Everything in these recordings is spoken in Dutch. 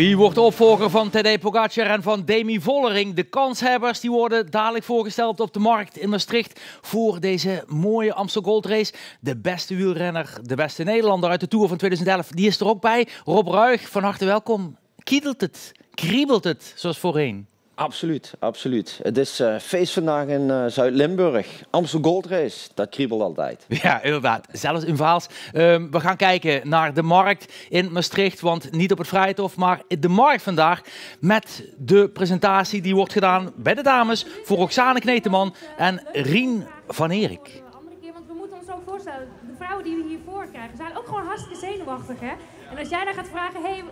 Wie wordt de opvolger van Tadej Pogacar en van Demi Vollering? De kanshebbers die worden dadelijk voorgesteld op de markt in Maastricht voor deze mooie Amstel Gold Race. De beste wielrenner, de beste Nederlander uit de Tour van 2011, die is er ook bij. Rob Ruig, van harte welkom. Kiedelt het? Kriebelt het, zoals voorheen? Absoluut, absoluut. Het is uh, feest vandaag in uh, Zuid-Limburg. Amstel Gold Race, dat kriebelt altijd. Ja, inderdaad. Zelfs in Vaals. Um, we gaan kijken naar de markt in Maastricht, want niet op het Vrijthof, maar de markt vandaag met de presentatie die wordt gedaan bij de dames voor Roxane Kneteman en Rien van Erik. Andere keer, want we moeten ons ook voorstellen, de vrouwen die we hiervoor krijgen zijn ook gewoon hartstikke zenuwachtig. Hè? En als jij dan gaat vragen, hey,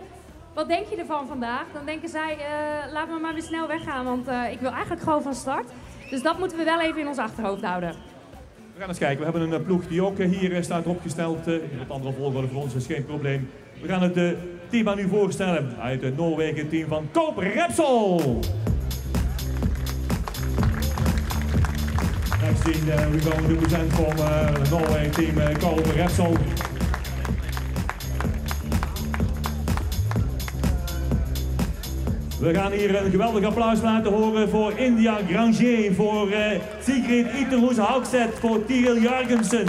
wat denk je ervan vandaag? Dan denken zij, uh, laat me maar weer snel weggaan, want uh, ik wil eigenlijk gewoon van start. Dus dat moeten we wel even in ons achterhoofd houden. We gaan eens kijken. We hebben een uh, ploeg die ook hier staat opgesteld. in het andere volgorde voor ons is geen probleem. We gaan het team aan u voorstellen. Uit het Noorwegen team van Koop Repsol. Next team uh, we're going to present from the Norway team uh, Koop Repsol. We gaan hier een geweldig applaus laten horen voor India Granger, voor uh, Sigrid Iterhoes Houkset, voor Tiril Jargensen,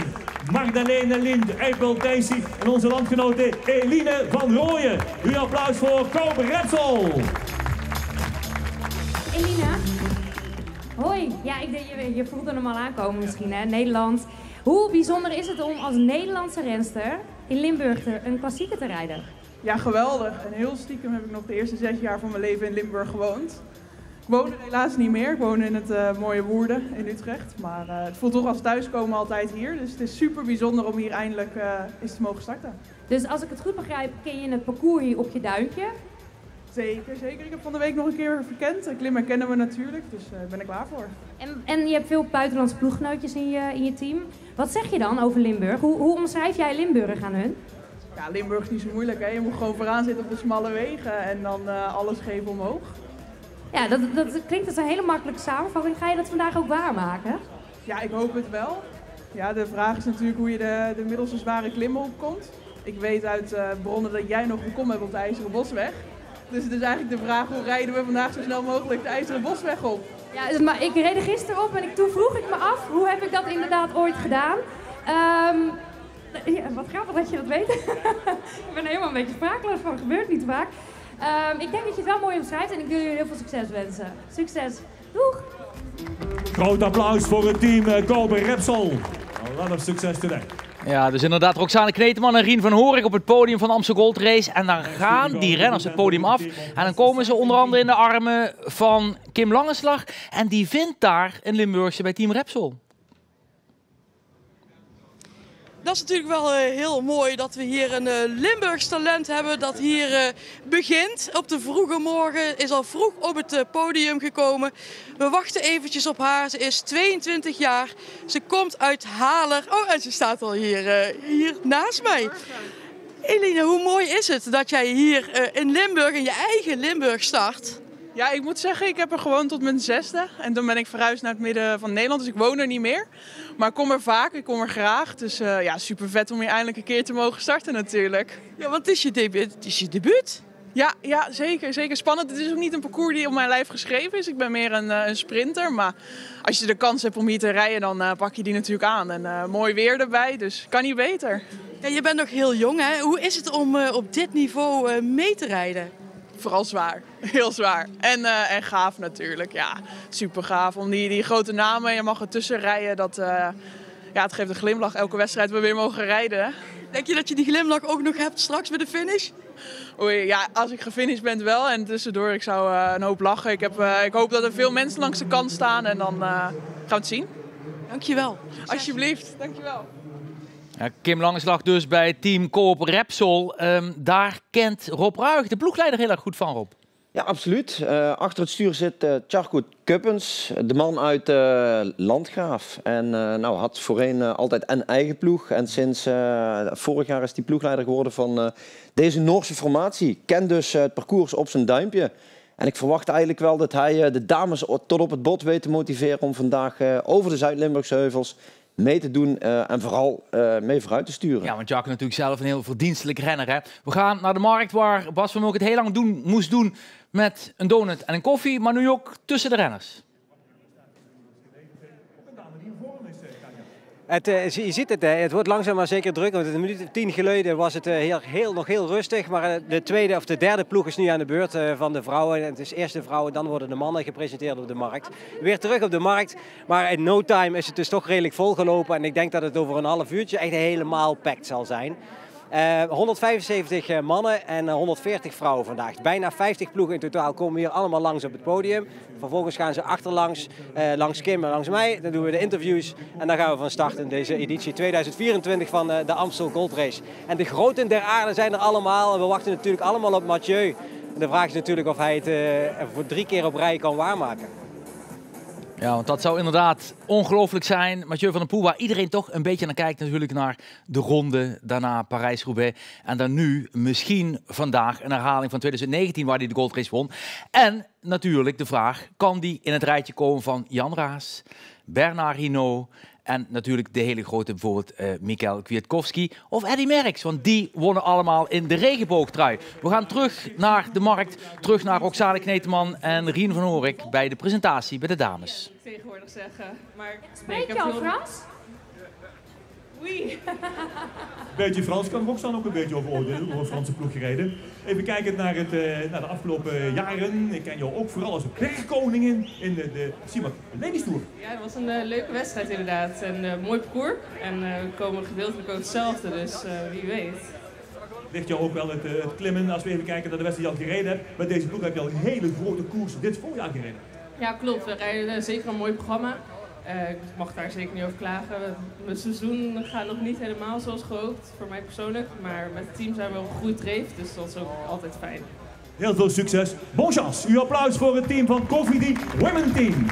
Magdalene Lind, Eipel Thijsie en onze landgenote Eline van Rooyen. Uw applaus voor Koper Repsol. Eline, hoi. Ja, ik, je, je voelt hem al aankomen misschien, hè? Nederland. Hoe bijzonder is het om als Nederlandse renster in Limburg een klassieker te rijden? Ja, geweldig. En heel stiekem heb ik nog de eerste zes jaar van mijn leven in Limburg gewoond. Ik woon er helaas niet meer. Ik woon in het uh, mooie Woerden in Utrecht. Maar uh, het voelt toch als thuiskomen altijd hier. Dus het is super bijzonder om hier eindelijk uh, eens te mogen starten. Dus als ik het goed begrijp, ken je het parcours hier op je duimpje? Zeker, zeker. Ik heb van de week nog een keer verkend. Klimmen kennen we natuurlijk, dus daar ben ik klaar voor. En, en je hebt veel buitenlandse ploeggenootjes in je, in je team. Wat zeg je dan over Limburg? Hoe, hoe omschrijf jij Limburg aan hun? Ja, Limburg is niet zo moeilijk. Hè? Je moet gewoon vooraan zitten op de smalle wegen en dan uh, alles geven omhoog. Ja, dat, dat klinkt als een hele makkelijke samenvatting. Ga je dat vandaag ook waarmaken? Ja, ik hoop het wel. Ja, de vraag is natuurlijk hoe je de, de middelste zware klimmen opkomt. Ik weet uit uh, bronnen dat jij nog gekomen hebt op de IJzeren Bosweg. Dus het is eigenlijk de vraag hoe rijden we vandaag zo snel mogelijk de IJzeren Bosweg op. Ja, dus, maar ik reed er gisteren op en ik, toen vroeg ik me af hoe heb ik dat inderdaad ooit gedaan. Um, ja, wat grappig dat je dat weet. ik ben helemaal een beetje sprakeloos van, gebeurt niet vaak. Um, ik denk dat je het wel mooi omschrijft en ik wil jullie heel veel succes wensen. Succes. Doeg! Groot applaus voor het team uh, Koper Repsol. A lot of succes today. Ja, dus inderdaad Roxane Kneteman en Rien van Horik op het podium van de Amsterdam Gold Race. En dan gaan die renners het podium af. En dan komen ze onder andere in de armen van Kim Langeslag. En die vindt daar een Limburgse bij Team Repsol. Dat is natuurlijk wel uh, heel mooi dat we hier een uh, Limburgs talent hebben dat hier uh, begint. Op de vroege morgen is al vroeg op het podium gekomen. We wachten eventjes op haar. Ze is 22 jaar. Ze komt uit Haler. Oh, en ze staat al hier, hier naast mij. Eline, hoe mooi is het dat jij hier in Limburg, in je eigen Limburg start? Ja, ik moet zeggen, ik heb er gewoon tot mijn zesde. En toen ben ik verhuisd naar het midden van Nederland, dus ik woon er niet meer. Maar ik kom er vaak, ik kom er graag. Dus uh, ja, super vet om hier eindelijk een keer te mogen starten natuurlijk. Ja, want het is je debuut. Het is je debuut. Ja, ja, zeker, zeker spannend. Het is ook niet een parcours die op mijn lijf geschreven is. Ik ben meer een, uh, een sprinter. Maar als je de kans hebt om hier te rijden, dan uh, pak je die natuurlijk aan. En mooi weer erbij, dus kan niet beter. Ja, je bent nog heel jong, hè? Hoe is het om op dit niveau mee te rijden? Vooral zwaar. Heel zwaar. En, uh, en gaaf natuurlijk. Ja, super gaaf. Om die, die grote namen, je mag ertussen rijden. Dat, uh, ja, het geeft een glimlach elke wedstrijd we weer mogen rijden. Denk je dat je die glimlach ook nog hebt straks bij de finish? Oei, ja, als ik gefinished ben wel. En tussendoor, ik zou uh, een hoop lachen. Ik, heb, ik hoop dat er veel mensen langs de kant staan. En dan gaan we het zien. Dankjewel. Alsjeblieft, dankjewel. Kim Langeslag dus bij team Coop Repsol. Um, daar kent Rob Ruig, de ploegleider, heel erg goed van, Rob. Ja, absoluut. Uh, achter het stuur zit uh, Tjarko Kuppens, de man uit uh, Landgraaf. En nou, had voorheen altijd een eigen ploeg. En sinds vorig jaar is hij ploegleider geworden van deze Noorse formatie. Kent dus het parcours op zijn duimpje. En ik verwacht eigenlijk wel dat hij de dames tot op het bot weet te motiveren om vandaag over de Zuid-Limburgse heuvels mee te doen en vooral mee vooruit te sturen. Ja, want is natuurlijk zelf een heel verdienstelijk renner. Hè? We gaan naar de markt waar Bas van Mulk het heel lang doen, moest doen met een donut en een koffie, maar nu ook tussen de renners. Uh, je ziet het, het wordt langzaam maar zeker druk. Want een minuut of tien geleden was het uh, heel, heel, nog heel rustig. Maar uh, de tweede of de derde ploeg is nu aan de beurt van de vrouwen. Het is eerst de vrouwen, dan worden de mannen gepresenteerd op de markt. Weer terug op de markt. Maar in no time is het dus toch redelijk volgelopen. En ik denk dat het over een half uurtje echt helemaal packed zal zijn. 175 eh, mannen en 140 vrouwen vandaag. Bijna 50 ploegen in totaal komen hier allemaal langs op het podium. Vervolgens gaan ze achterlangs, langs Kim en langs mij. Dan doen we de interviews en dan gaan we van start in deze editie 2024 van eh, de Amstel Gold Race. En de groten der aarde zijn er allemaal. En we wachten natuurlijk allemaal op Mathieu. de vraag is natuurlijk of hij het voor drie keer op rij kan waarmaken. Ja, want dat zou inderdaad ongelooflijk zijn. Mathieu van der Poel, waar iedereen toch een beetje naar kijkt natuurlijk naar de ronde, daarna Parijs-Roubaix. En dan nu misschien vandaag een herhaling van 2019 waar hij de goldrace won. En natuurlijk de vraag, kan die in het rijtje komen van Jan Raas, Bernard Hinault, en natuurlijk de hele grote bijvoorbeeld uh, Mikael Kwiatkowski of Eddy Merckx. Want die wonnen allemaal in de regenboogtrui. We gaan terug naar de markt. Terug naar Roxane Kneteman en Rien van Horik bij de presentatie bij de dames. Tegenwoordig zeggen. Maar Spreek je al Frans? Oui. beetje Frans kan Roxanne ook een beetje over oordelen, door een Franse ploeg gereden. Even kijken naar, het, uh, naar de afgelopen jaren. Ik ken jou ook vooral als bergkoningin in de, de Simak Ladies Tour. Ja, dat was een uh, leuke wedstrijd inderdaad. Een uh, mooi parcours. En we komen gedeeltelijk ook hetzelfde, dus wie weet. Ligt jou ook wel het, het, klimmen, als we even kijken naar de wedstrijd die je al gereden hebt. Met deze ploeg heb je al een hele grote koers dit voorjaar gereden. Ja, klopt. We rijden zeker een mooi programma. Uh, ik mag daar zeker niet over klagen. Mijn seizoen gaat nog niet helemaal zoals gehoopt, voor mij persoonlijk. Maar met het team zijn we op een goede dreef, dus dat is ook altijd fijn. Heel veel succes. Bon chance. Uw applaus voor het team van Coffee Women Team.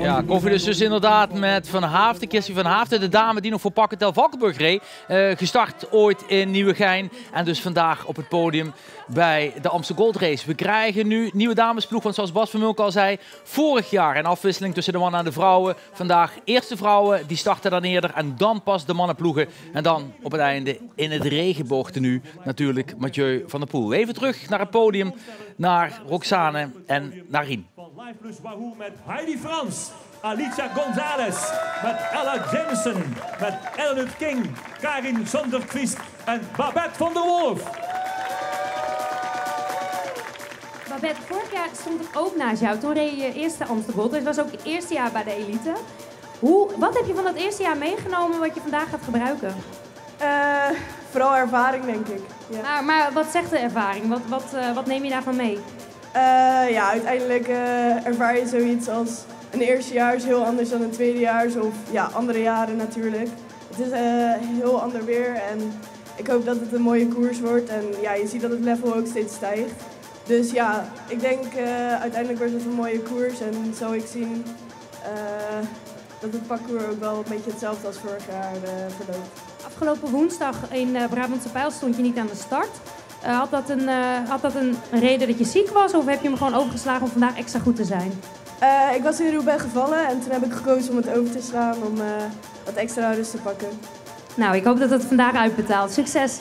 Ja, koffie dus, dus inderdaad met Van Haafden, Kirstie Van Haafden, de dame die nog voor Pakketel Valkenburg reed. Uh, gestart ooit in Nieuwegein en dus vandaag op het podium bij de Amsterdam Gold Race. We krijgen nu nieuwe damesploeg, want zoals Bas van Mulk al zei, vorig jaar een afwisseling tussen de mannen en de vrouwen. Vandaag eerste vrouwen, die starten dan eerder en dan pas de mannenploegen. En dan op het einde in het regenboogtenu natuurlijk Mathieu van der Poel. Even terug naar het podium, naar Roxane en naar Rien. Live Plus Wahoo met Heidi Frans. Alicia Gonzalez, met Ella Jameson, met Elliot King, Karin Sonderquist en Babette van der Wolf. Babette, vorig jaar stond ik ook naast jou. Toen reed je eerste Amsterdam. Dus dat was ook het eerste jaar bij de elite. Hoe, wat heb je van dat eerste jaar meegenomen wat je vandaag gaat gebruiken? Uh, vooral ervaring, denk ik. Ja. Maar, maar wat zegt de ervaring? Wat, wat, uh, wat neem je daarvan mee? Uh, ja, uiteindelijk uh, ervaar je zoiets als een eerstejaars heel anders dan een tweedejaars of ja, andere jaren natuurlijk. Het is uh, heel ander weer en ik hoop dat het een mooie koers wordt en ja, je ziet dat het level ook steeds stijgt. Dus ja, ik denk uiteindelijk wordt het een mooie koers en zo ik zien dat het parcours ook wel een beetje hetzelfde als vorig jaar verloopt. Afgelopen woensdag in Brabantse Pijl stond je niet aan de start. Uh, had, dat een, uh, had dat een reden dat je ziek was of heb je hem gewoon overgeslagen om vandaag extra goed te zijn? Uh, ik was in Roubaix gevallen en toen heb ik gekozen om het over te slaan om wat extra rust te pakken. Nou, ik hoop dat het vandaag uitbetaalt. Succes!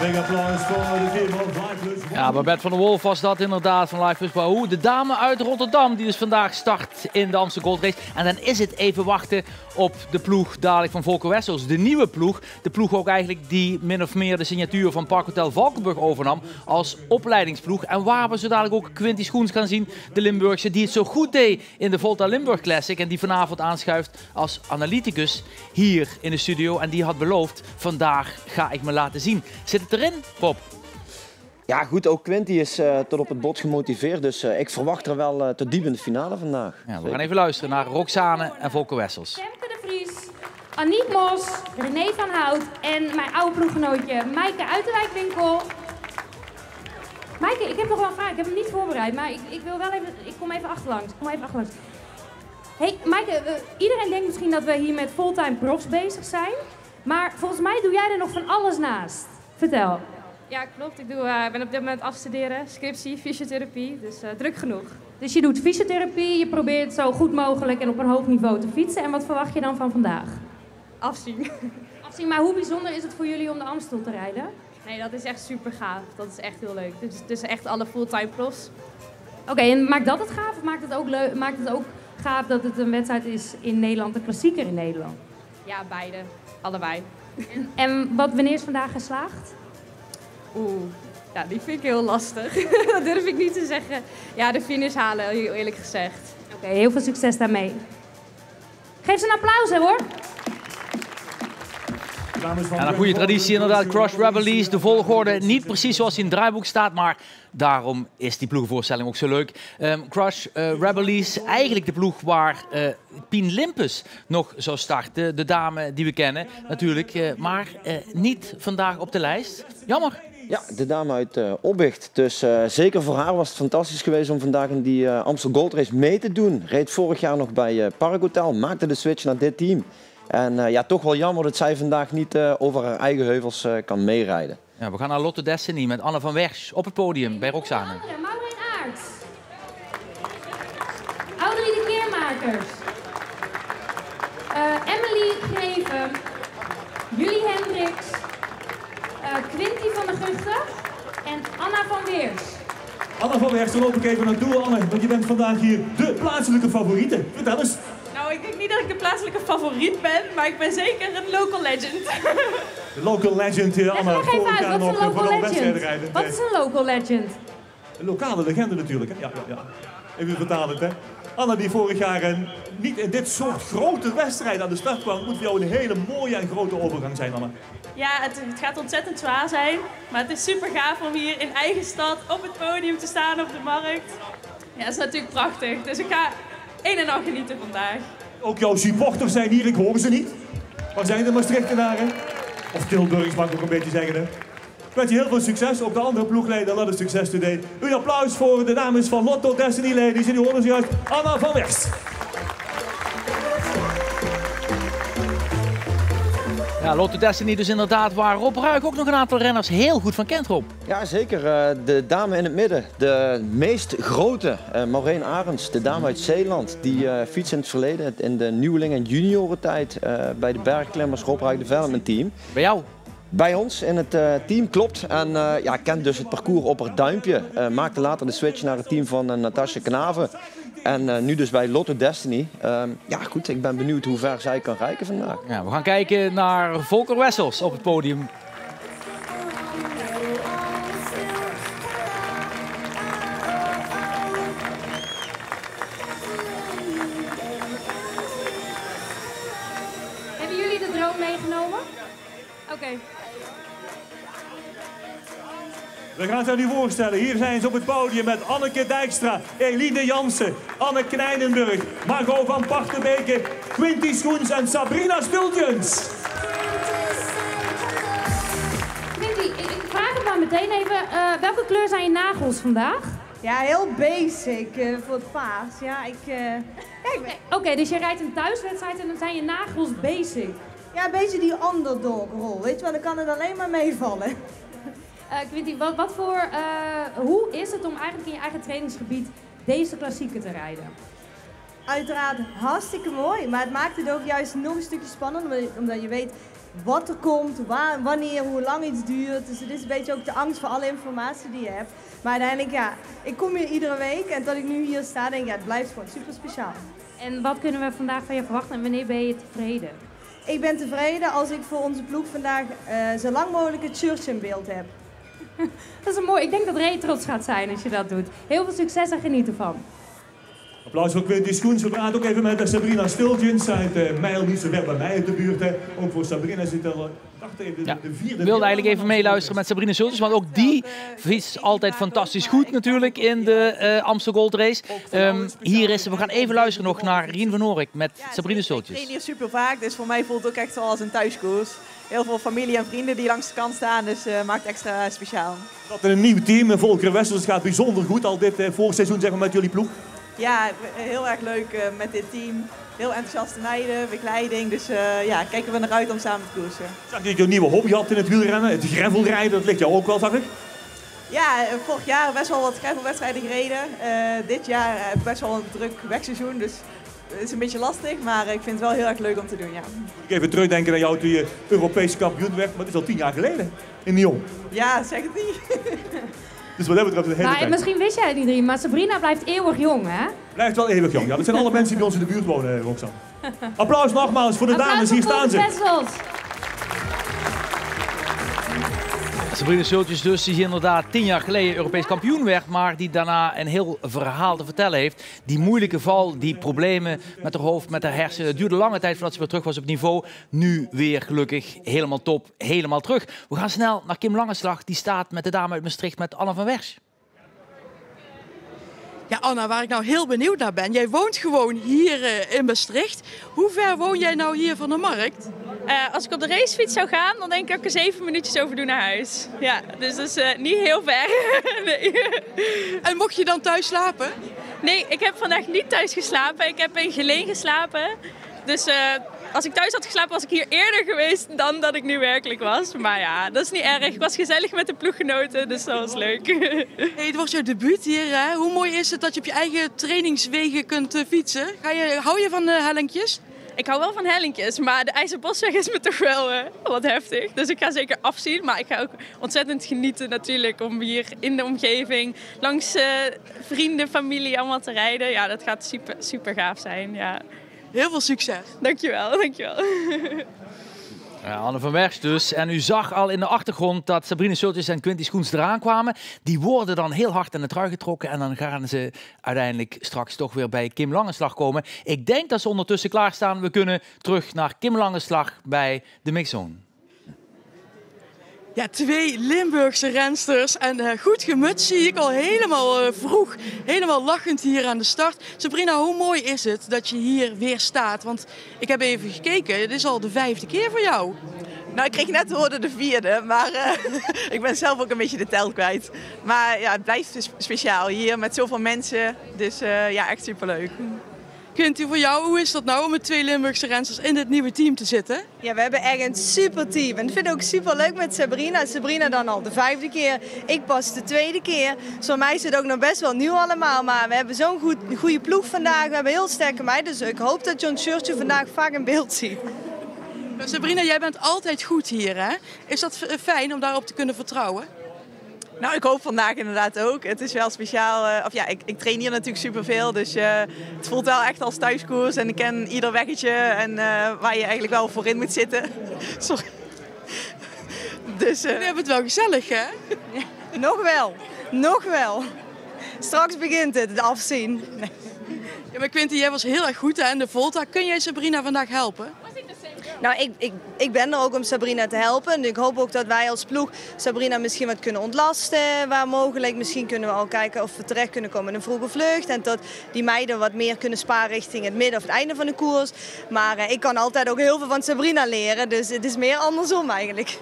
Big applaus voor de van Live Ja, Babette van der Wolf was dat inderdaad van Live Plus Wahoo. De dame uit Rotterdam die dus vandaag start in de Amsterdam Gold Race. En dan is het even wachten op de ploeg dadelijk van Volker Wessels. De nieuwe ploeg. De ploeg ook eigenlijk die min of meer de signatuur van Parkhotel Valkenburg overnam als opleidingsploeg. En waar we zo dadelijk ook Quinty Schoens gaan zien. De Limburgse die het zo goed deed in de Volta Limburg Classic. En die vanavond aanschuift als analyticus hier in de studio. En die had beloofd, vandaag ga ik me laten zien. Zit het erin, Bob? Ja, goed, ook Quinty is uh, tot op het bot gemotiveerd. Dus uh, ik verwacht er wel uh, tot diep in de finale vandaag. Ja, we gaan even luisteren naar Roxane en Volker Wessels. Femke de Vries, Aniek Mos, René van Hout en mijn oude ploeggenootje Maaike Uitenwijkwinkel. Maaike, ik heb nog wel een vraag. Ik heb hem niet voorbereid, maar ik, ik wil wel even... Ik kom even achterlangs. Kom even achterlangs. hey, Maaike, iedereen denkt misschien dat we hier met fulltime profs bezig zijn. Maar volgens mij doe jij er nog van alles naast. Vertel. Ja, klopt. Ik doe, uh, ben op dit moment afstuderen, scriptie, fysiotherapie, dus uh, druk genoeg. Dus je doet fysiotherapie, je probeert zo goed mogelijk en op een hoog niveau te fietsen. En wat verwacht je dan van vandaag? Afzien. Afzien, maar hoe bijzonder is het voor jullie om de Amstel te rijden? Nee, dat is echt super gaaf. Dat is echt heel leuk. Dus tussen echt alle fulltime profs. Oké, en maakt dat het gaaf of maakt het, ook leuk, maakt het ook gaaf dat het een wedstrijd is in Nederland, een klassieker in Nederland? Ja, beide. Allebei. En, wat, wanneer is vandaag geslaagd? Oeh, ja, die vind ik heel lastig. dat durf ik niet te zeggen. Ja, de finish halen, heel eerlijk gezegd. Oké, heel veel succes daarmee. Geef ze een applaus, hè, hoor. En een goede traditie inderdaad, Crush Rebellies. De volgorde niet precies zoals in het draaiboek staat, maar daarom is die ploegvoorstelling ook zo leuk. Um, Crush uh, Rebellies, eigenlijk de ploeg waar uh, Pien Limpus nog zou starten. De dame die we kennen natuurlijk, uh, maar niet vandaag op de lijst. Jammer. Ja, de dame uit uh. Dus zeker voor haar was het fantastisch geweest om vandaag in die uh, Amstel Gold Race mee te doen. Reed vorig jaar nog bij uh, Park Hotel, maakte de switch naar dit team. En uh, ja, toch wel jammer dat zij vandaag niet uh, over haar eigen heuvels uh, kan meerijden. Ja, we gaan naar Lotte Destiny met Anne van Wersch op het podium bij Roxane. Maureen Aerts. Audrey de Keermakers. Emily Greven. Julie Hendricks. Quinty van der Guchten. En Anna van Weers. Anna van Weers, dan loop ik even naartoe, Anne. Want je bent vandaag hier de plaatselijke favoriete. Vertel eens. Nou, ik denk niet dat ik de plaatselijke favoriet ben, maar ik ben zeker een local legend. De local legend, uh, Anna. Leg even uit, wat is een local legend? Wat is een local legend? Een lokale legende natuurlijk, hè? Ja, ja, ja. Even vertalen, hè. Anna die vorig jaar uh, niet in dit soort grote wedstrijden aan de start kwam, moet voor jou een hele mooie en grote overgang zijn, Anna. Ja, het, het, gaat ontzettend zwaar zijn, maar het is super gaaf om hier in eigen stad op het podium te staan op de markt. Ja, dat is natuurlijk prachtig. Dus ik ga een en al genieten vandaag. Ook jouw supporters zijn hier, ik hoor ze niet. Waar zijn de Maastrichtenaren? Of Tilburgers mag ik ook een beetje zeggen. Hè? Ik wens je heel veel succes. Ook de andere ploegleider, dat succes today. Een applaus voor de dames van Lotto Destiny Ladies. En die horen ze juist Anna van Wers. Ja, Lotto Destiny dus inderdaad, waar Rob Ruik ook nog een aantal renners heel goed van kent, Rob. Ja, zeker. De dame in het midden, de meest grote, Maureen Arends, de dame uit Zeeland. Die uh, fietst in het verleden in de nieuweling- en juniorentijd uh, bij de Bergklimmers Rob Ruik Development Team. Bij jou? Bij ons in het uh, team, klopt. En uh, ja, kent dus het parcours op haar duimpje. Uh, maakte later de switch naar het team van Natasja Knaven. En nu dus bij Lotto Destiny. ja goed, ik ben benieuwd hoe ver zij kan reiken vandaag. Ja, we gaan kijken naar Volker Wessels op het podium. We gaan het aan u voorstellen. Hier zijn ze op het podium met Anneke Dijkstra, Eline Jansen, Anne Knijnenburg, Margot van Pachtenbeke, Quinty Schoens en Sabrina Stultjens. Quinty, ik vraag het maar meteen even. Uh, welke kleur zijn je nagels vandaag? Ja, heel basic uh, voor het paas. Ja, ik... Uh, ja, Oké, okay, dus je rijdt een thuiswedstrijd en dan zijn je nagels basic. Ja, een beetje die underdog-rol. Weet je wel, dan kan het alleen maar meevallen. Uh, Quinty, wat, wat voor, uh, hoe is het om eigenlijk in je eigen trainingsgebied deze klassieker te rijden? Uiteraard hartstikke mooi, maar het maakt het ook juist nog een stukje spannender, omdat je weet wat er komt, waar, wanneer, hoe lang iets duurt. Dus het is een beetje ook de angst voor alle informatie die je hebt. Maar uiteindelijk, ja, ik kom hier iedere week en tot ik nu hier sta, denk ik, ja, het blijft gewoon super speciaal. En wat kunnen we vandaag van je verwachten en wanneer ben je tevreden? Ik ben tevreden als ik voor onze ploeg vandaag uh, zo lang mogelijk het church in beeld heb. dat is een mooi. Ik denk dat Ray trots gaat zijn als je dat doet. Heel veel succes en geniet ervan. Applaus voor Quinty Schoens. We praten ook even met Sabrina Stiltjens uit uh, Mijl, niet zo ver bij mij in de buurt. Hè. Ook voor Sabrina zit er, dacht even, de, ja. de vierde... Ik wilde eigenlijk even meeluisteren met Sabrina Stiltjens, want ook die fietst altijd fantastisch goed natuurlijk in de uh, Amstel Gold Race. Um, hier is, we gaan even luisteren nog naar Rien van Oorik met ja, Sabrina Stiltjens. Ik train hier super vaak, dus voor mij voelt het ook echt zoals een thuiskoers. Heel veel familie en vrienden die langs de kant staan, dus uh, maakt het extra speciaal. Dat een nieuw team, Volker Wessels, gaat bijzonder goed al dit uh, voorseizoen zeg maar, met jullie ploeg. Ja, heel erg leuk uh, met dit team. heel enthousiaste meiden, begeleiding. Dus ja, kijken we naar uit om samen te koersen. Zag je een nieuwe hobby had in het wielrennen? Het gravelrijden, dat ligt jou ook wel, zag ik? Ja, vorig jaar best wel wat gravelwedstrijden gereden. dit jaar best wel een druk wegseizoen, dus het is een beetje lastig, maar ik vind het wel heel erg leuk om te doen, ja. Ik even terugdenken aan jou toen je Europese kampioen werd, maar het is al tien jaar geleden in Lyon. Ja, zeg het niet. dus wat hebben we het hele maar, Misschien wist jij het niet, drie, maar Sabrina blijft eeuwig jong, hè? Blijft wel eeuwig jong, ja. Dat zijn alle mensen die bij ons in de buurt wonen, Roxanne. Applaus nogmaals voor de dames, hier staan ze. Sabrina Schultjes dus, die inderdaad tien jaar geleden Europees kampioen werd, maar die daarna een heel verhaal te vertellen heeft. Die moeilijke val, die problemen met haar hoofd, met haar hersenen. Het duurde lange tijd voordat ze weer terug was op niveau. Nu weer gelukkig helemaal top, helemaal terug. We gaan snel naar Kim Langeslag, die staat met de dame uit Maastricht met Anne van Wers. Ja, Anna, waar ik nou heel benieuwd naar ben. Jij woont gewoon hier uh, in Maastricht. Hoe ver woon jij nou hier van de markt? Uh, als ik op de racefiets zou gaan, dan denk ik dat ik er zeven minuutjes over doe naar huis. Ja, dus dat is uh, niet heel ver. nee. En mocht je dan thuis slapen? Nee, ik heb vandaag niet thuis geslapen. Ik heb in Geleen geslapen. Dus als ik thuis had geslapen, was ik hier eerder geweest dan dat ik nu werkelijk was. Maar ja, dat is niet erg. Ik was gezellig met de ploeggenoten, dus dat was leuk. Hey, het was jouw debuut hier. Hè? Hoe mooi is het dat je op je eigen trainingswegen kunt uh, fietsen? Ga je, hou je van uh, hellinkjes? Ik hou wel van hellinkjes, maar de IJzerbosweg is me toch wel uh, wat heftig. Dus ik ga zeker afzien. Maar ik ga ook ontzettend genieten natuurlijk om hier in de omgeving langs vrienden, familie allemaal te rijden. Ja, dat gaat super, super gaaf zijn. Ja. Heel veel succes. Dankjewel, dankjewel. Ja, Anne van Wers dus. En u zag al in de achtergrond dat Sabrine Schultjes en Quinty Schoens eraan kwamen. Die worden dan heel hard aan de trui getrokken. En dan gaan ze uiteindelijk straks toch weer bij Kim Langenslag komen. Ik denk dat ze ondertussen klaarstaan. We kunnen terug naar Kim Langenslag bij de Mixzone. Ja, twee Limburgse rensters. En uh, goed gemutst zie ik al helemaal uh, vroeg. Helemaal lachend hier aan de start. Sabrina, hoe mooi is het dat je hier weer staat? Want ik heb even gekeken, dit is al de vijfde keer voor jou. Nou, ik kreeg net te horen de vierde, maar uh, ik ben zelf ook een beetje de tel kwijt. Maar ja, het blijft speciaal hier met zoveel mensen. Dus ja, echt superleuk. Kunt u voor jou, hoe is dat nou om met twee Limburgse rensters in dit nieuwe team te zitten? Ja, we hebben echt een super team. En ik vind het ook super leuk met Sabrina. Sabrina dan al de vijfde keer, ik pas de tweede keer. Dus voor mij is het ook nog best wel nieuw allemaal. Maar we hebben zo'n goed, goede ploeg vandaag. We hebben heel sterke meiden. Dus ik hoop dat John Shirtje vandaag vaak in beeld ziet. Sabrina, jij bent altijd goed hier, hè? Is dat fijn om daarop te kunnen vertrouwen? Nou, ik hoop vandaag inderdaad ook. Het is wel speciaal. Uh, of ja, ik, ik, train hier natuurlijk superveel. Dus uh, het voelt wel echt als thuiskoers. En ik ken ieder weggetje en uh, waar je eigenlijk wel voorin moet zitten. Sorry. Dus, uh, hebben het wel gezellig, hè? Ja, nog wel. Nog wel. Straks begint het, het afzien. Nee. Ja, maar Quinty, jij was heel erg goed hè, in de Volta. Kun jij Sabrina vandaag helpen? Nou, ik, ik, ik ben er ook om Sabrina te helpen. En ik hoop ook dat wij als ploeg Sabrina misschien wat kunnen ontlasten waar mogelijk. Misschien kunnen we al kijken of we terecht kunnen komen in een vroege vlucht. En dat die meiden wat meer kunnen sparen richting het midden of het einde van de koers. Maar uh, ik kan altijd ook heel veel van Sabrina leren. Dus het is meer andersom eigenlijk.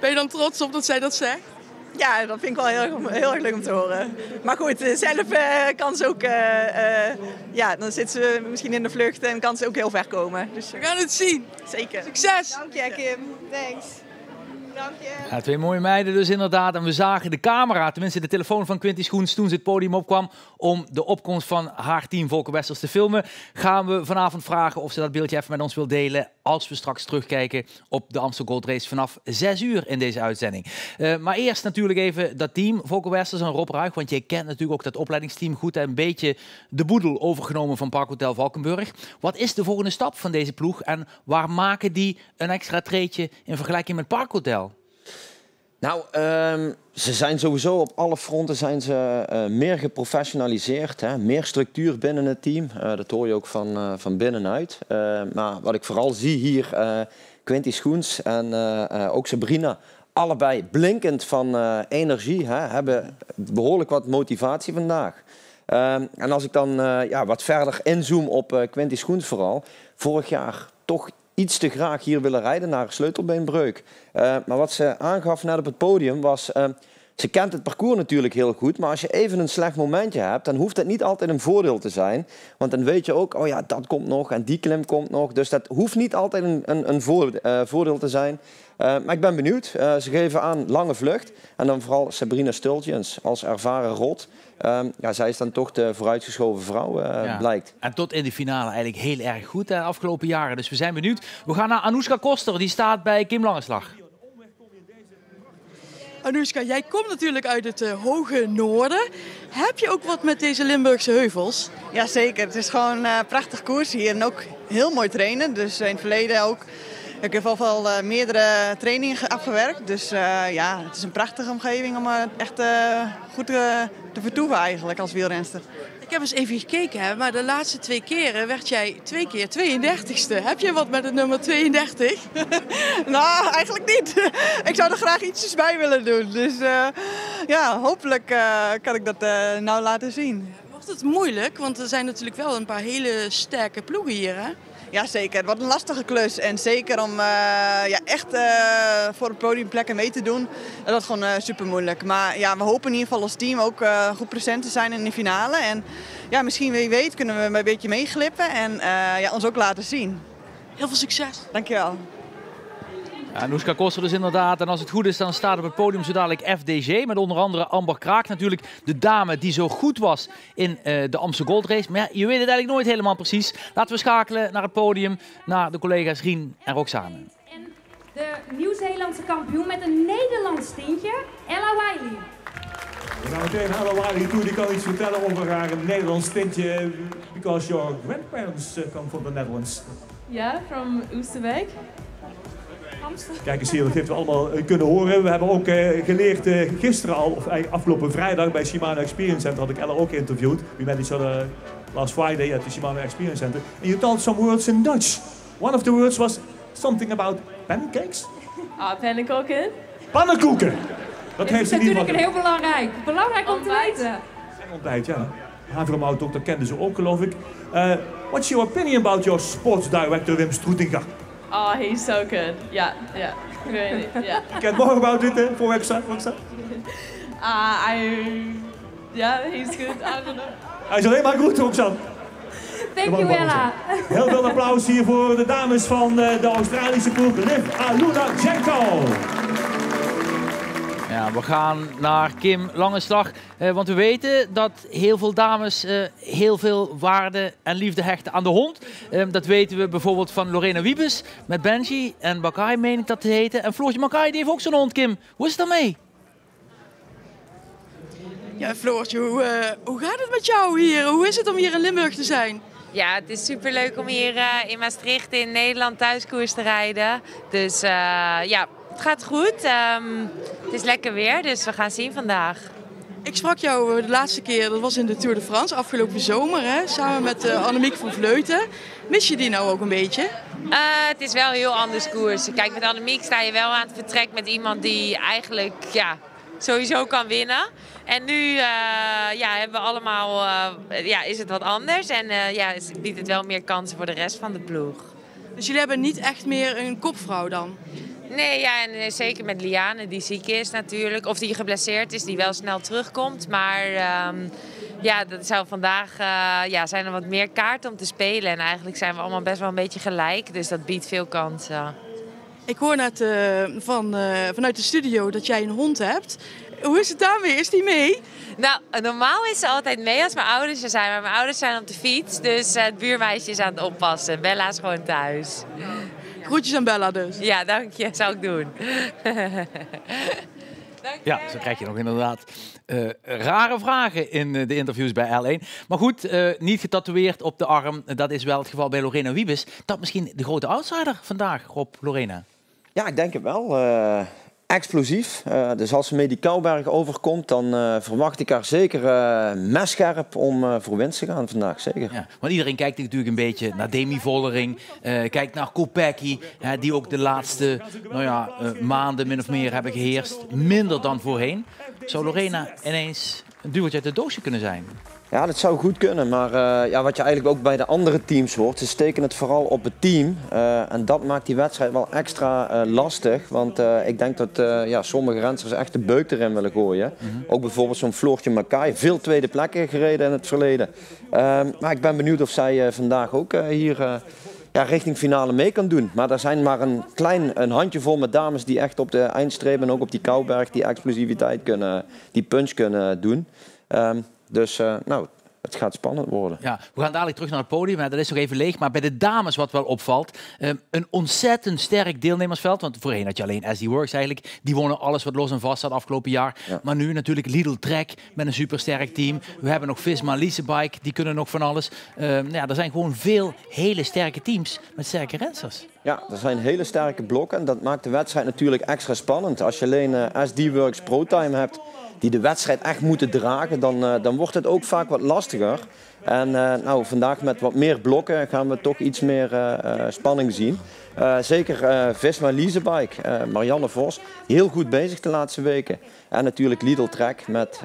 Ben je dan trots op dat zij dat zegt? Ja, dat vind ik wel heel erg, heel erg leuk om te horen. Maar goed, eh, zelf uh, kan ze ook... Uh, ja, dan zit ze misschien in de vlucht en kan ze ook heel ver komen. Dus, We gaan het zien. Zeker. Succes! Dank je, Kim. Thanks. Twee mooie meiden dus inderdaad. En we zagen de camera, tenminste de telefoon van Quinty Schoens toen ze het podium opkwam om de opkomst van haar team Volker Westers te filmen. Gaan we vanavond vragen of ze dat beeldje even met ons wil delen als we straks terugkijken op de Amstel Gold Race vanaf 6 uur in deze uitzending. Uh, maar eerst natuurlijk even dat team, Volker Westers en Rob Ruig, want je kent natuurlijk ook dat opleidingsteam goed en een beetje de boedel overgenomen van Parkhotel Valkenburg. Wat is de volgende stap van deze ploeg en waar maken die een extra treetje in vergelijking met Parkhotel? Nou, um, ze zijn sowieso op alle fronten zijn ze, uh, meer geprofessionaliseerd. Hè? Meer structuur binnen het team. Uh, dat hoor je ook van, uh, van binnenuit. maar wat ik vooral zie hier, Quinty Schoens en ook Sabrina, allebei blinkend van energie. Hè? Hebben behoorlijk wat motivatie vandaag. Ehm, en als ik dan ja, wat verder inzoom op Quinty Schoens vooral. Vorig jaar toch iets te graag hier willen rijden naar sleutelbeenbreuk. Uh, maar wat ze aangaf net op het podium was... Uh, Ze kent het parcours natuurlijk heel goed, maar als je even een slecht momentje hebt, dan hoeft het niet altijd een voordeel te zijn. Want dan weet je ook, oh ja, dat komt nog en die klim komt nog. Dus dat hoeft niet altijd een, een, een voordeel te zijn. Maar ik ben benieuwd. Ze geven aan lange vlucht. En dan vooral Sabrina Stultjens als ervaren rot. Uh, ja, zij is dan toch de vooruitgeschoven vrouw, ja. blijkt. En tot in de finale eigenlijk heel erg goed de afgelopen jaren. Dus we zijn benieuwd. We gaan naar Anoushka Koster. Die staat bij Kim Langeslag. Anoushka, jij komt natuurlijk uit het uh, hoge noorden. Heb je ook wat met deze Limburgse heuvels? Jazeker, het is gewoon uh, prachtig koers hier en ook heel mooi trainen. Dus in het verleden ook ik heb al wel uh, meerdere trainingen afgewerkt. Dus uh, ja, het is een prachtige omgeving om uh, echt goed te vertoeven eigenlijk als wielrenster. Ik heb eens even gekeken, hè, maar de laatste twee keren werd jij twee keer 32ste. Heb je wat met het nummer 32? nou, eigenlijk niet. ik zou er graag ietsjes bij willen doen. Dus ja, hopelijk kan ik dat nou laten zien. Wordt het moeilijk? Want er zijn natuurlijk wel een paar hele sterke ploegen hier, hè? Ja, zeker. Wordt een lastige klus. En zeker om uh, ja, echt uh, voor het podiumplekken mee te doen, dat is gewoon uh, super moeilijk. Maar ja, we hopen in ieder geval als team ook goed present te zijn in de finale. En ja, misschien wie weet kunnen we een beetje meeglippen en ja, ons ook laten zien. Heel veel succes. Dankjewel. Ja, Noeska Koster dus inderdaad. En als het goed is, dan staat op het podium zo dadelijk FDG. Met onder andere Amber Kraak natuurlijk. De dame die zo goed was in uh, de Amsterdam Gold Race. Maar ja, je weet het eigenlijk nooit helemaal precies. Laten we schakelen naar het podium. Naar de collega's Rien en Roxane. En de Nieuw-Zeelandse kampioen met een Nederlands tintje. Ella Wiley. We gaan meteen Ella Wiley toe. Die kan iets vertellen over haar Nederlands tintje. Because your grandparents uh, come from the Netherlands. Yeah, from Oosterwijk. Kijk eens hier, dat heeft we allemaal eh, kunnen horen. We hebben ook uh, geleerd uh, gisteren al, of afgelopen vrijdag bij Shimano Experience Center, had ik Ella ook geïnterviewd. We met each other last Friday at the Shimano Experience Center. And you told some words in Dutch. One of the words was something about pancakes. Ah, pannenkoeken. Pannenkoeken! Dat heeft is natuurlijk een heel belangrijk, belangrijk om te weten. En ontbijt, ja. Havermout ook, dat kenden ze ook geloof ik. Uh, what's your opinion about your sports director Wim Stroetinga? Oh, he's so good. Yeah, yeah. Really, yeah. Get more about it uh, for website, website. Uh, I, yeah, he's good. I don't know. Hij is alleen maar goed, Roxanne. Thank you, Ella. Heel veel applaus hier voor de dames van uh, de Australische ploeg Liv Aluna Jenko. Ja, we gaan naar Kim Langeslag. Uh, want we weten dat heel veel dames uh, heel veel waarde en liefde hechten aan de hond. Uh, dat weten we bijvoorbeeld van Lorena Wiebes met Benji en Bakai, meen ik dat te heten. En Floortje Makai die heeft ook zo'n hond, Kim. Hoe is het daarmee? Ja, Floortje, hoe, hoe gaat het met jou hier? Hoe is het om hier in Limburg te zijn? Ja, het is superleuk om hier in Maastricht in Nederland thuiskoers te rijden. Dus ja, het gaat goed. Um, het is lekker weer, dus we gaan zien vandaag. Ik sprak jou de laatste keer, dat was in de Tour de France, afgelopen zomer, hè, samen met uh, Annemiek van Vleuten. Mis je die nou ook een beetje? Uh, het is wel heel anders koers. Kijk, met Annemiek sta je wel aan het vertrek met iemand die eigenlijk ja, sowieso kan winnen. En nu uh, ja, hebben we allemaal, ja, is het wat anders en ja, biedt het wel meer kansen voor de rest van de ploeg. Dus jullie hebben niet echt meer een kopvrouw dan? Nee, ja, en eh, zeker met Liane, die ziek is natuurlijk. Of die geblesseerd is, die wel snel terugkomt. Maar um, ja, dat zou vandaag uh, ja, zijn er wat meer kaarten om te spelen. En eigenlijk zijn we allemaal best wel een beetje gelijk. Dus dat biedt veel kansen. Ik hoor net uh, van, uh, vanuit de studio dat jij een hond hebt. Hoe is het daarmee? Is die mee? Nou, normaal is ze altijd mee als mijn ouders er zijn. Maar mijn ouders zijn op de fiets. Dus het buurmeisje is aan het oppassen. Bella is gewoon thuis. Groetjes aan Bella dus. Ja, dank je. Zou ik doen. Ja, zo krijg je nog inderdaad uh, rare vragen in uh, de interviews bij L1. Maar goed, uh, niet getatoeëerd op de arm. Dat is wel het geval bij Lorena Wiebes. Dat misschien de grote outsider vandaag, Rob Lorena. Ja, ik denk het wel explosief. Uh, dus als die Kouberg overkomt, dan uh, verwacht ik haar zeker uh, messcherp om voor winst te gaan vandaag. Zeker. Ja, want iedereen kijkt natuurlijk een beetje naar Demi Vollering, kijkt naar Kopecky, die ook de laatste nou ja, maanden min of meer hebben geheerst. Minder dan voorheen. Zou Lorena ineens een duwtje uit het doosje kunnen zijn? Ja, dat zou goed kunnen. Maar uh, ja, wat je eigenlijk ook bij de andere teams hoort, ze steken het vooral op het team. Uh, en dat maakt die wedstrijd wel extra uh, lastig. Want ik denk dat ja, sommige renners echt de beuk erin willen gooien. Mm -hmm. Ook bijvoorbeeld zo'n Floortje Makai, veel tweede plekken gereden in het verleden. Ehm, maar ik ben benieuwd of zij vandaag ook hier ja, richting finale mee kan doen. Maar er zijn maar een klein een handjevol met dames die echt op de eindstreep en ook op die Kouberg die explosiviteit kunnen, die punch kunnen doen. Um, dus uh, nou, het gaat spannend worden. Ja, we gaan dadelijk terug naar het podium. Dat is nog even leeg. Maar bij de dames, wat wel opvalt, um, een ontzettend sterk deelnemersveld. Want voorheen had je alleen SD Works eigenlijk. Die wonnen alles wat los en vast zat afgelopen jaar. Ja. Maar nu natuurlijk Lidl Trek met een supersterk team. We hebben nog Visma Leasebike, die kunnen nog van alles. Um, ja, er zijn gewoon veel hele sterke teams met sterke renners. Ja, er zijn hele sterke blokken. En dat maakt de wedstrijd natuurlijk extra spannend. Als je alleen uh, SD Works Pro Time hebt die de wedstrijd echt moeten dragen, dan, uh, dan wordt het ook vaak wat lastiger. En uh, nou, vandaag met wat meer blokken gaan we toch iets meer uh, spanning zien. zeker Visma Leasebike, Marianne Vos, heel goed bezig de laatste weken. En natuurlijk Lidl Trek met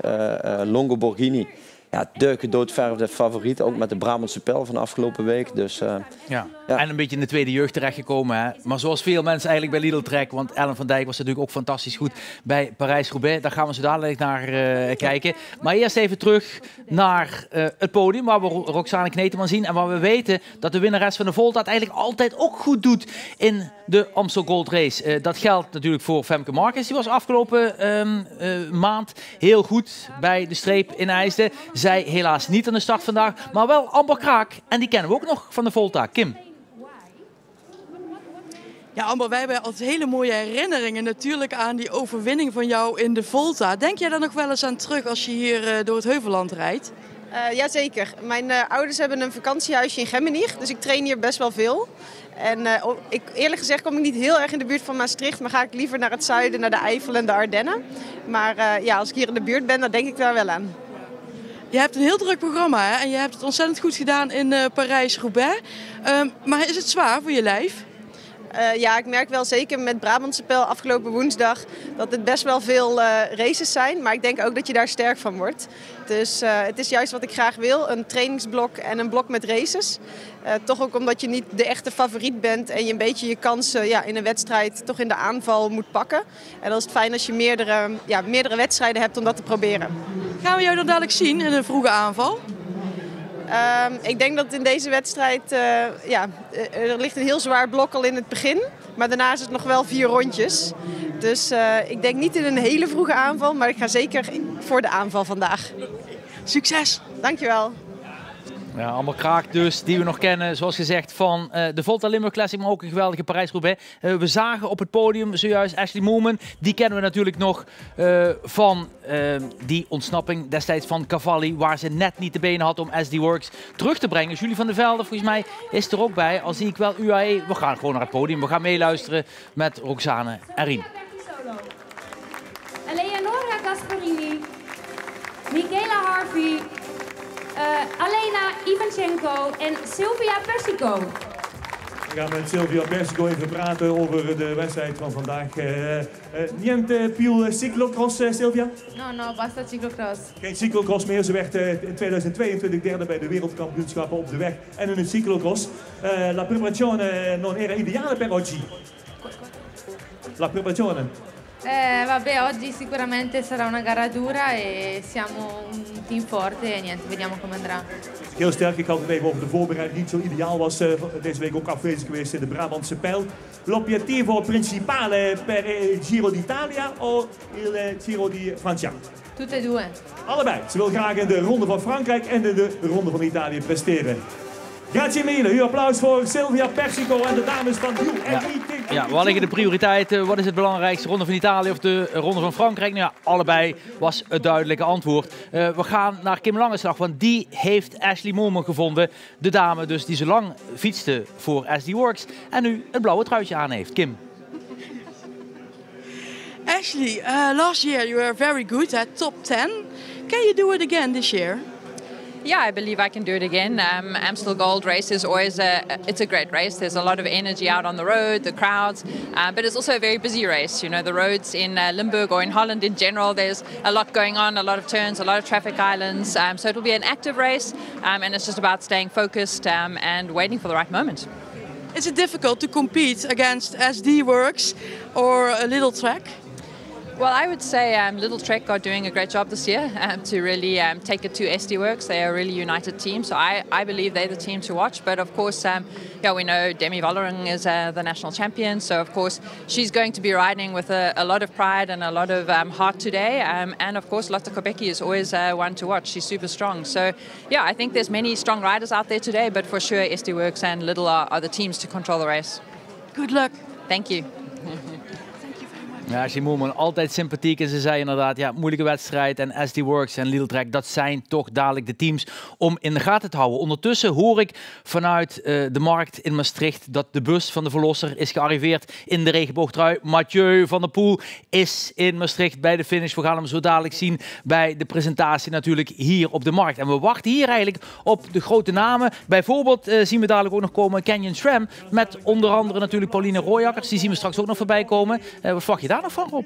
Longo Borghini ja, de gedoodverfde favoriet. Ook met de Brabantse Pel van de afgelopen week. Dus, uh, ja. ja. En een beetje in de tweede jeugd terechtgekomen. Hè? Maar zoals veel mensen eigenlijk bij Lidl Trek. Want Ellen van Dijk was natuurlijk ook fantastisch goed bij Parijs-Roubaix. Daar gaan we zo dadelijk naar uh, kijken. Maar eerst even terug naar uh, het podium. Waar we Roxane Kneteman zien. En waar we weten dat de winnares van de Volta het eigenlijk altijd ook goed doet in de Amstel Gold Race. dat geldt natuurlijk voor Femke Marquez. Die was afgelopen um, maand heel goed bij de streep in IJsden. Zij helaas niet aan de start vandaag, maar wel Amber Kraak. En die kennen we ook nog van de Volta. Kim. Ja, Amber, wij hebben altijd hele mooie herinneringen natuurlijk aan die overwinning van jou in de Volta. Denk jij daar nog wel eens aan terug als je hier uh, door het Heuvelland rijdt? Uh, Jazeker. Mijn uh, ouders hebben een vakantiehuisje in Gemmenich, dus ik train hier best wel veel. En uh, ik, eerlijk gezegd kom ik niet heel erg in de buurt van Maastricht, maar ga ik liever naar het zuiden, naar de Eifel en de Ardennen. Maar ja, als ik hier in de buurt ben, dan denk ik daar wel aan. Je hebt een heel druk programma hè? en je hebt het ontzettend goed gedaan in uh, Parijs-Roubaix. Um, maar is het zwaar voor je lijf? Uh, ja, ik merk wel zeker met Brabantse Pel afgelopen woensdag dat het best wel veel uh, races zijn. Maar ik denk ook dat je daar sterk van wordt. Dus het is juist wat ik graag wil. Een trainingsblok en een blok met races. Toch ook omdat je niet de echte favoriet bent en je een beetje je kansen ja, in een wedstrijd toch in de aanval moet pakken. En dan is het fijn als je meerdere, ja, meerdere wedstrijden hebt om dat te proberen. Gaan we jou dan dadelijk zien in een vroege aanval? Um, ik denk dat in deze wedstrijd, uh, ja, er ligt een heel zwaar blok al in het begin. Maar daarna is het nog wel vier rondjes. Dus ik denk niet in een hele vroege aanval, maar ik ga zeker voor de aanval vandaag. Succes! Dankjewel. Ja, allemaal kraak dus, die we nog kennen, zoals gezegd, van uh, de Volta Limburg Classic, maar ook een geweldige Parijs-Roubaix. Uh, we zagen op het podium zojuist Ashley Moorman. Die kennen we natuurlijk nog uh, van die ontsnapping destijds van Cavalli, waar ze net niet de benen had om SD Works terug te brengen. Julie van der Velde, volgens mij, is er ook bij. Al zie ik wel UAE. We gaan gewoon naar het podium. We gaan meeluisteren met Roxane en Rien. Eleonora Gasparini, Michaela Harvey, uh, Alena Ivanchenko en Silvia Persico. We gaan met Silvia Persico even praten over de wedstrijd van vandaag. Uh, uh, niente più cyclocross, Silvia? No, no, basta cyclocross. Geen cyclocross meer. Ze werd in 2022 derde bij de wereldkampioenschappen op de weg en in het cyclocross. la preparazione non era ideale per oggi. La preparazione. Eh, vabbè, oggi sicuramente sarà una gara dura e siamo un team forte e niente, vediamo come andrà. Heel sterk, ik had het even over de voorbereiding niet zo ideaal was. Uh, deze week ook afwezig geweest in de Brabantse pijl. L'obiettivo principale per il Giro d'Italia o il Giro di Francia? Tutte e due. Allebei. Ze wil graag in de Ronde van Frankrijk en in de Ronde van Italië presteren. Grazie mille. Uw applaus voor Silvia Persico en de dames van UNI. Ja. ja, waar liggen de prioriteiten? Wat is het belangrijkste? Ronde van Italië of de Ronde van Frankrijk? Nou ja, allebei was het duidelijke antwoord. Uh, we gaan naar Kim Langeslag, want die heeft Ashley Moorman gevonden. De dame dus die zo lang fietste voor SD Works en nu het blauwe truitje aan heeft. Kim. Ashley, uh, last year you were very good at top 10. Can you do it again this year? Yeah, I believe I can do it again. Um, Amstel Gold race is always a it's a great race. There's a lot of energy out on the road, the crowds, uh, but it's also a very busy race. You know, the roads in uh, Limburg or in Holland in general, there's a lot going on, a lot of turns, a lot of traffic islands. Um, so it'll be an active race, um, and it's just about staying focused um, and waiting for the right moment. Is it difficult to compete against SD Works or a little track? Well, I would say um, Little Trek are doing a great job this year um, to really um, take it to SD Works. They are a really united team, so I, I believe they're the team to watch. But of course, um, yeah, we know Demi Vollering is uh, the national champion, so of course she's going to be riding with a, a lot of pride and a lot of um, heart today. Um, and of course, Lotta Kopecky is always uh, one to watch. She's super strong. So yeah, I think there's many strong riders out there today, but for sure SD Works and Little are, are the teams to control the race. Good luck. Thank you. Ja, Simon, altijd sympathiek. En ze zei inderdaad, ja, moeilijke wedstrijd. En SD Works en Lidl Trek, dat zijn toch dadelijk de teams om in de gaten te houden. Ondertussen hoor ik vanuit uh, de markt in Maastricht dat de bus van de verlosser is gearriveerd in de regenboogtrui. Mathieu van der Poel is in Maastricht bij de finish. We gaan hem zo dadelijk zien bij de presentatie natuurlijk hier op de markt. En we wachten hier eigenlijk op de grote namen. Bijvoorbeeld uh, zien we dadelijk ook nog komen Canyon Sram met onder andere natuurlijk Pauline Royakkers. Die zien we straks ook nog voorbij komen. Uh, wat verwacht je daar Rob?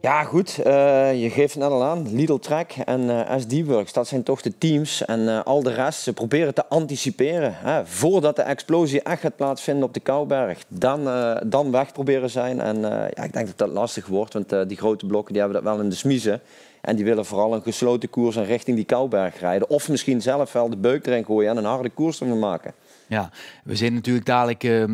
Ja, goed. Uh, je geeft het net al aan. Lidl Trek en uh, SD Works, dat zijn toch de teams. En uh, al de rest, ze proberen te anticiperen. Hè, voordat de explosie echt gaat plaatsvinden op de Kouberg. Dan, dan weg proberen zijn. En ja, ik denk dat dat lastig wordt, want die grote blokken die hebben dat wel in de smiezen. En die willen vooral een gesloten koers en richting die Kouberg rijden. Of misschien zelf wel de beuk erin gooien en een harde koers ervan maken. Ja, we zien natuurlijk dadelijk uh, uh,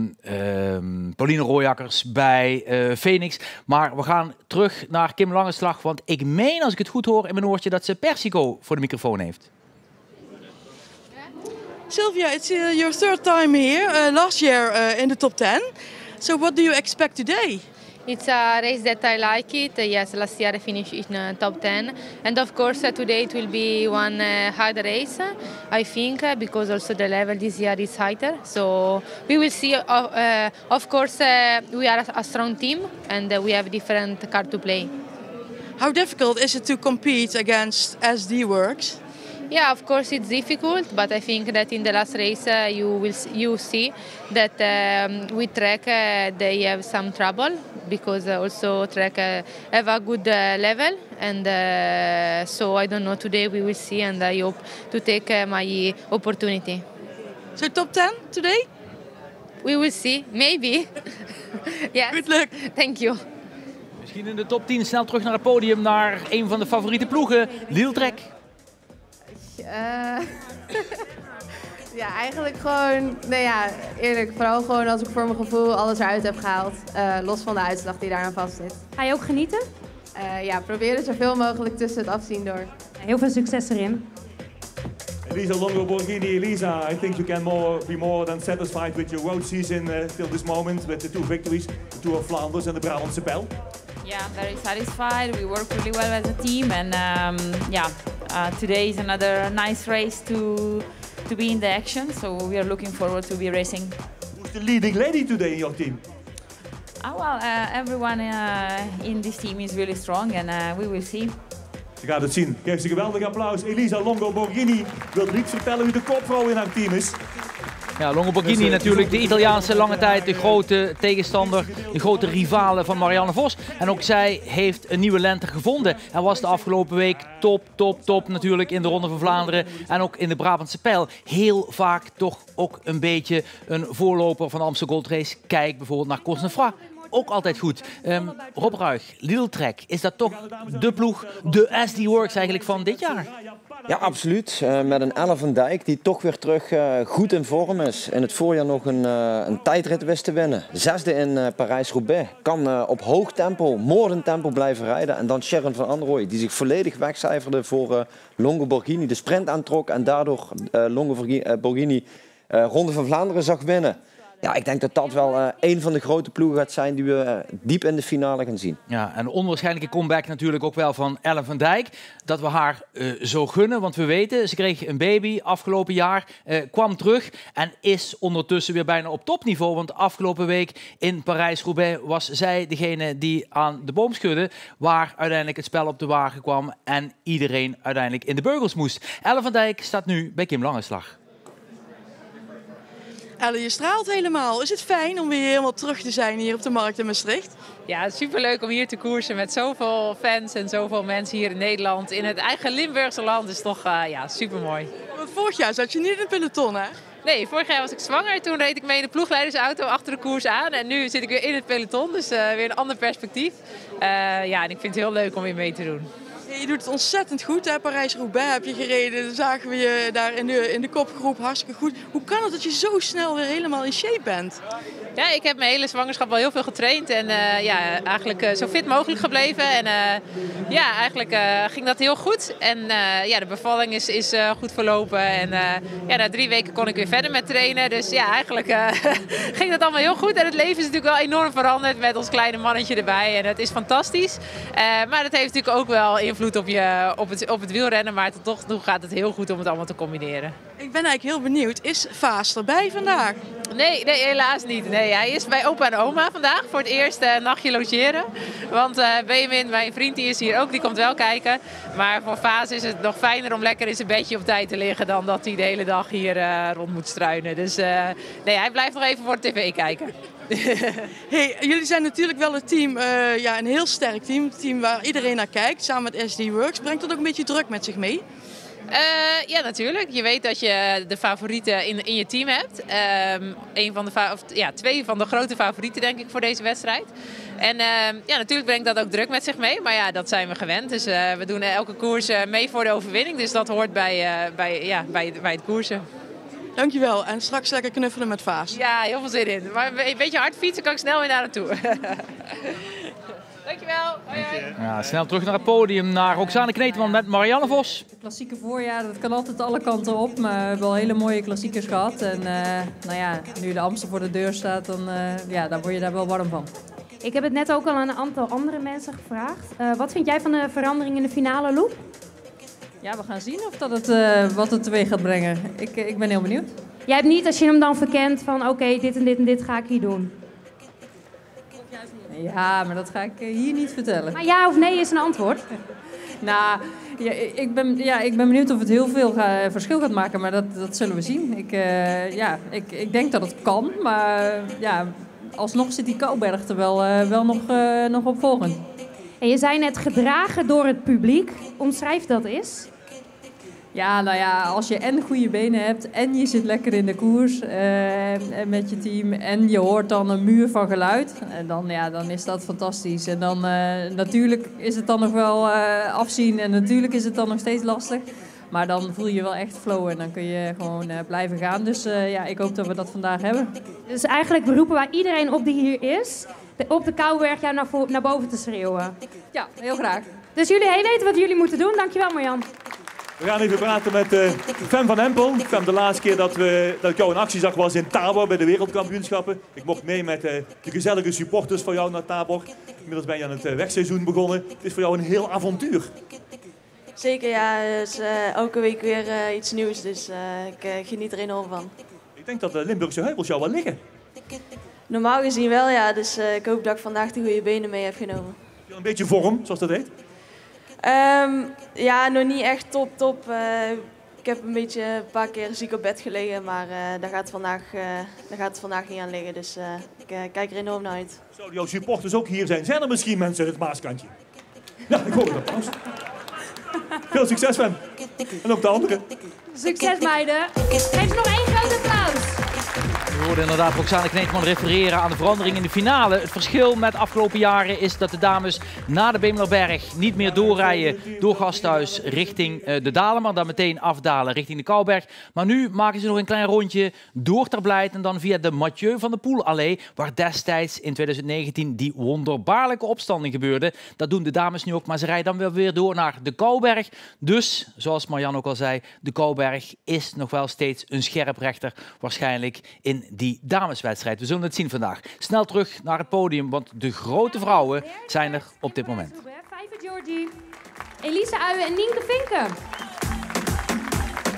Pauline Rooijakkers bij uh, Phoenix. Maar we gaan terug naar Kim Langeslag. Want ik meen, als ik het goed hoor in mijn oortje, dat ze Persico voor de microfoon heeft. Sylvia, it's uh, your third time here. Uh, last year in the top 10. So what do you expect today? It's a race that I like it. Yes, last year I finished in uh, top 10. And of course, uh, today it will be one uh, hard race, I think, because also the level this year is higher. So we will see. of course, we are a strong team and we have different card to play. How difficult is it to compete against SD Works? Yeah, of course it's difficult, but I think that in the last race uh, you will you see that um, with Trek uh, they have some trouble because also Trek uh, have a good level, and so I don't know. Today we will see, and I hope to take my opportunity. So top ten today? We will see, maybe. yes. Good luck. Thank you. Misschien in de top 10 snel terug naar het podium, naar een van de favoriete ploegen, Lille Trek. Uh, ja, eigenlijk gewoon, nou ja, eerlijk, vooral gewoon als ik voor mijn gevoel alles eruit heb gehaald. Uh, los van de uitslag die daaraan vast zit. Ga je ook genieten? Uh, ja, proberen zoveel mogelijk tussen het afzien door. Heel veel succes erin. Elisa Longo Borghini, Elisa, I think you can more, be more than satisfied with your road season uh, till this moment with the two victories, the Tour of Flanders and the Brabantse Pijl. Yeah, I'm very satisfied. We work really well as a team, and um, yeah, uh, today is another nice race to to be in the action. So we are looking forward to be racing. Who's the leading lady today in your team? Uh, well, uh, everyone uh, in this team is really strong, and uh, we will see. Je gaat het zien. Geef ze geweldig applaus. Elisa Longo Borghini wil niets vertellen wie de kopvrouw in haar team is. Ja, Longo Borghini natuurlijk, de Italiaanse lange tijd, de grote tegenstander, de grote rivale van Marianne Vos. En ook zij heeft een nieuwe lente gevonden. En was de afgelopen week top, top, top natuurlijk in de Ronde van Vlaanderen en ook in de Brabantse Pijl. Heel vaak toch ook een beetje een voorloper van de Amsterdam Gold Race. Kijk bijvoorbeeld naar Cosnefroid ook altijd goed. Um, Rob Ruig, Lidl Trek, is dat toch de ploeg, de SD Works eigenlijk van dit jaar? Ja, absoluut. Uh, met een Ellen van Dijk die toch weer terug uh, goed in vorm is. In het voorjaar nog een, uh, een tijdrit wist te winnen. Zesde in Parijs-Roubaix. Kan op hoog tempo, moordend tempo blijven rijden. En dan Sharon van Androoy die zich volledig wegcijferde voor Longo Borghini. De sprint aantrok en daardoor Longo Borghini Ronde van Vlaanderen zag winnen. Ja, ik denk dat dat wel uh, een van de grote ploegen gaat zijn die we uh, diep in de finale gaan zien. Ja, en een onwaarschijnlijke comeback natuurlijk ook wel van Ellen van Dijk. Dat we haar uh, zo gunnen, want we weten, ze kreeg een baby afgelopen jaar, kwam terug en is ondertussen weer bijna op topniveau. Want afgelopen week in Parijs-Roubaix was zij degene die aan de boom schudde, waar uiteindelijk het spel op de wagen kwam en iedereen uiteindelijk in de beugels moest. Ellen van Dijk staat nu bij Kim Langeslag. Je straalt helemaal. Is het fijn om weer helemaal terug te zijn hier op de markt in Maastricht? Ja, superleuk om hier te koersen met zoveel fans en zoveel mensen hier in Nederland. In het eigen Limburgse land is toch uh, ja, supermooi. Want vorig jaar zat je niet in het peloton, hè? Nee, vorig jaar was ik zwanger. Toen reed ik mee in de ploegleidersauto achter de koers aan. En nu zit ik weer in het peloton, dus uh, weer een ander perspectief. Uh, ja, en ik vind het heel leuk om weer mee te doen. Je doet het ontzettend goed. hè? Parijs-Roubaix heb je gereden. Dan zagen we je daar in de, in de kopgroep hartstikke goed. Hoe kan het dat je zo snel weer helemaal in shape bent? Ja, ik heb mijn hele zwangerschap al heel veel getraind. En uh, ja, eigenlijk uh, zo fit mogelijk gebleven. En uh, ja, eigenlijk ging dat heel goed. En ja, de bevalling is, is goed verlopen. En ja, na drie weken kon ik weer verder met trainen. Dus ja, eigenlijk ging dat allemaal heel goed. En het leven is natuurlijk wel enorm veranderd met ons kleine mannetje erbij. En het is fantastisch. maar dat heeft natuurlijk ook wel invloed op, je, op, het, op het wielrennen. Maar tot toch toe gaat het heel goed om het allemaal te combineren. Ik ben eigenlijk heel benieuwd. Is Vaas erbij vandaag? Nee, nee helaas niet. Nee, hij is bij opa en oma vandaag voor het eerste uh, nachtje logeren. Want uh, Benjamin, mijn vriend, die is hier ook, die komt wel kijken. Maar voor Vaas is het nog fijner om lekker in zijn bedje op tijd te liggen... dan dat hij de hele dag hier uh, rond moet struinen. Dus nee, hij blijft nog even voor de tv kijken. hey, jullie zijn natuurlijk wel een team, ja, een heel sterk team. Een team waar iedereen naar kijkt, samen met SD Works. Brengt dat ook een beetje druk met zich mee? Uh, ja, natuurlijk. Je weet dat je de favorieten in, in je team hebt. Um, een van de of, ja, twee van de grote favorieten, denk ik, voor deze wedstrijd. En uh, ja, natuurlijk brengt dat ook druk met zich mee. Maar ja, dat zijn we gewend. Dus uh, we doen elke koers mee voor de overwinning. Dus dat hoort bij, bij, ja, bij, bij het koersen. Dankjewel. En straks lekker knuffelen met Vaas. Ja, heel veel zin in. Maar een beetje hard fietsen kan ik snel weer naar naartoe. Dankjewel. Hoi, hoi. Ja, snel terug naar het podium, naar Roxane Kneteman met Marianne Vos. Klassieke voorjaar, dat kan altijd alle kanten op. Maar we hebben wel hele mooie klassiekers gehad. En uh, nou ja, nu de Amstel voor de deur staat, dan, uh, ja, dan word je daar wel warm van. Ik heb het net ook al aan een aantal andere mensen gevraagd. Uh, wat vind jij van de verandering in de finale loop? Ja, we gaan zien of dat het, wat het teweeg gaat brengen. Ik, ik ben heel benieuwd. Jij hebt niet als je hem dan verkent van oké, okay, dit en dit en dit ga ik hier doen. Ja, maar dat ga ik eh, hier niet vertellen. Maar ja of nee is een antwoord. nou, ja, ik, ben, ja, ik ben benieuwd of het heel veel ga, verschil gaat maken, maar dat, dat zullen we zien. Ik, uh, ja, ik, ik denk dat het kan, maar ja, alsnog zit die Kouberg er wel, uh, wel nog, nog op volgen. En je zei net gedragen door het publiek. Omschrijf dat eens. Ja, nou ja, als je en goede benen hebt en je zit lekker in de koers uh, met je team en je hoort dan een muur van geluid, en dan, ja, dan is dat fantastisch. En dan uh, natuurlijk is het dan nog wel afzien en natuurlijk is het dan nog steeds lastig. Maar dan voel je wel echt flow en dan kun je gewoon blijven gaan. Dus ja, ik hoop dat we dat vandaag hebben. Dus eigenlijk beroepen waar iedereen op die hier is, op de Kouwberg jou naar, naar boven te schreeuwen. Ja, heel graag. Dus jullie weten wat jullie moeten doen. Dankjewel Marjan. We gaan even praten met uh, Fem van Empel. Fem, de laatste keer dat, we, dat ik jou in actie zag was in Tabor bij de wereldkampioenschappen. Ik mocht mee met uh, de gezellige supporters van jou naar Tabor. Inmiddels ben je aan het uh, wegseizoen begonnen. Het is voor jou een heel avontuur. Zeker, ja. Het is elke week weer iets nieuws, dus ik geniet er enorm van. Ik denk dat de Limburgse heuvels jou wel liggen. Normaal gezien wel, ja. Dus ik hoop dat ik vandaag de goede benen mee heb genomen. Een beetje vorm, zoals dat heet? Um, ja, nog niet echt top, top. Uh, ik heb een beetje een paar keer ziek op bed gelegen, maar uh, daar, gaat vandaag, uh, daar gaat het vandaag niet aan liggen. Dus ik kijk er enorm naar uit. Zouden jouw supporters ook hier zijn? Zijn er misschien mensen in het Maaskantje? Ja, ik hoor het applaus. Veel succes, Sven. En ook de anderen. Succes, meiden. Geef nog één groot applaus. We hoorden inderdaad Roxane Kneetman refereren aan de verandering in de finale. Het verschil met de afgelopen jaren is dat de dames na de Bemelerberg niet meer doorrijden door Gasthuis richting uh, de Dalen, maar dan meteen afdalen richting de Kouberg. Maar nu maken ze nog een klein rondje door Terbleit en dan via de Mathieu van de Poel-allee, waar destijds in 2019 die wonderbaarlijke opstanding gebeurde. Dat doen de dames nu ook, maar ze rijden dan wel weer door naar de Kouberg. Dus, zoals Marjan ook al zei, de Kouberg is nog wel steeds een scherprechter waarschijnlijk in die dameswedstrijd. We zullen het zien vandaag. Snel terug naar het podium, want de grote vrouwen zijn er op dit moment. Vijver Georgie, Elise Uijen en Nienke Vinken.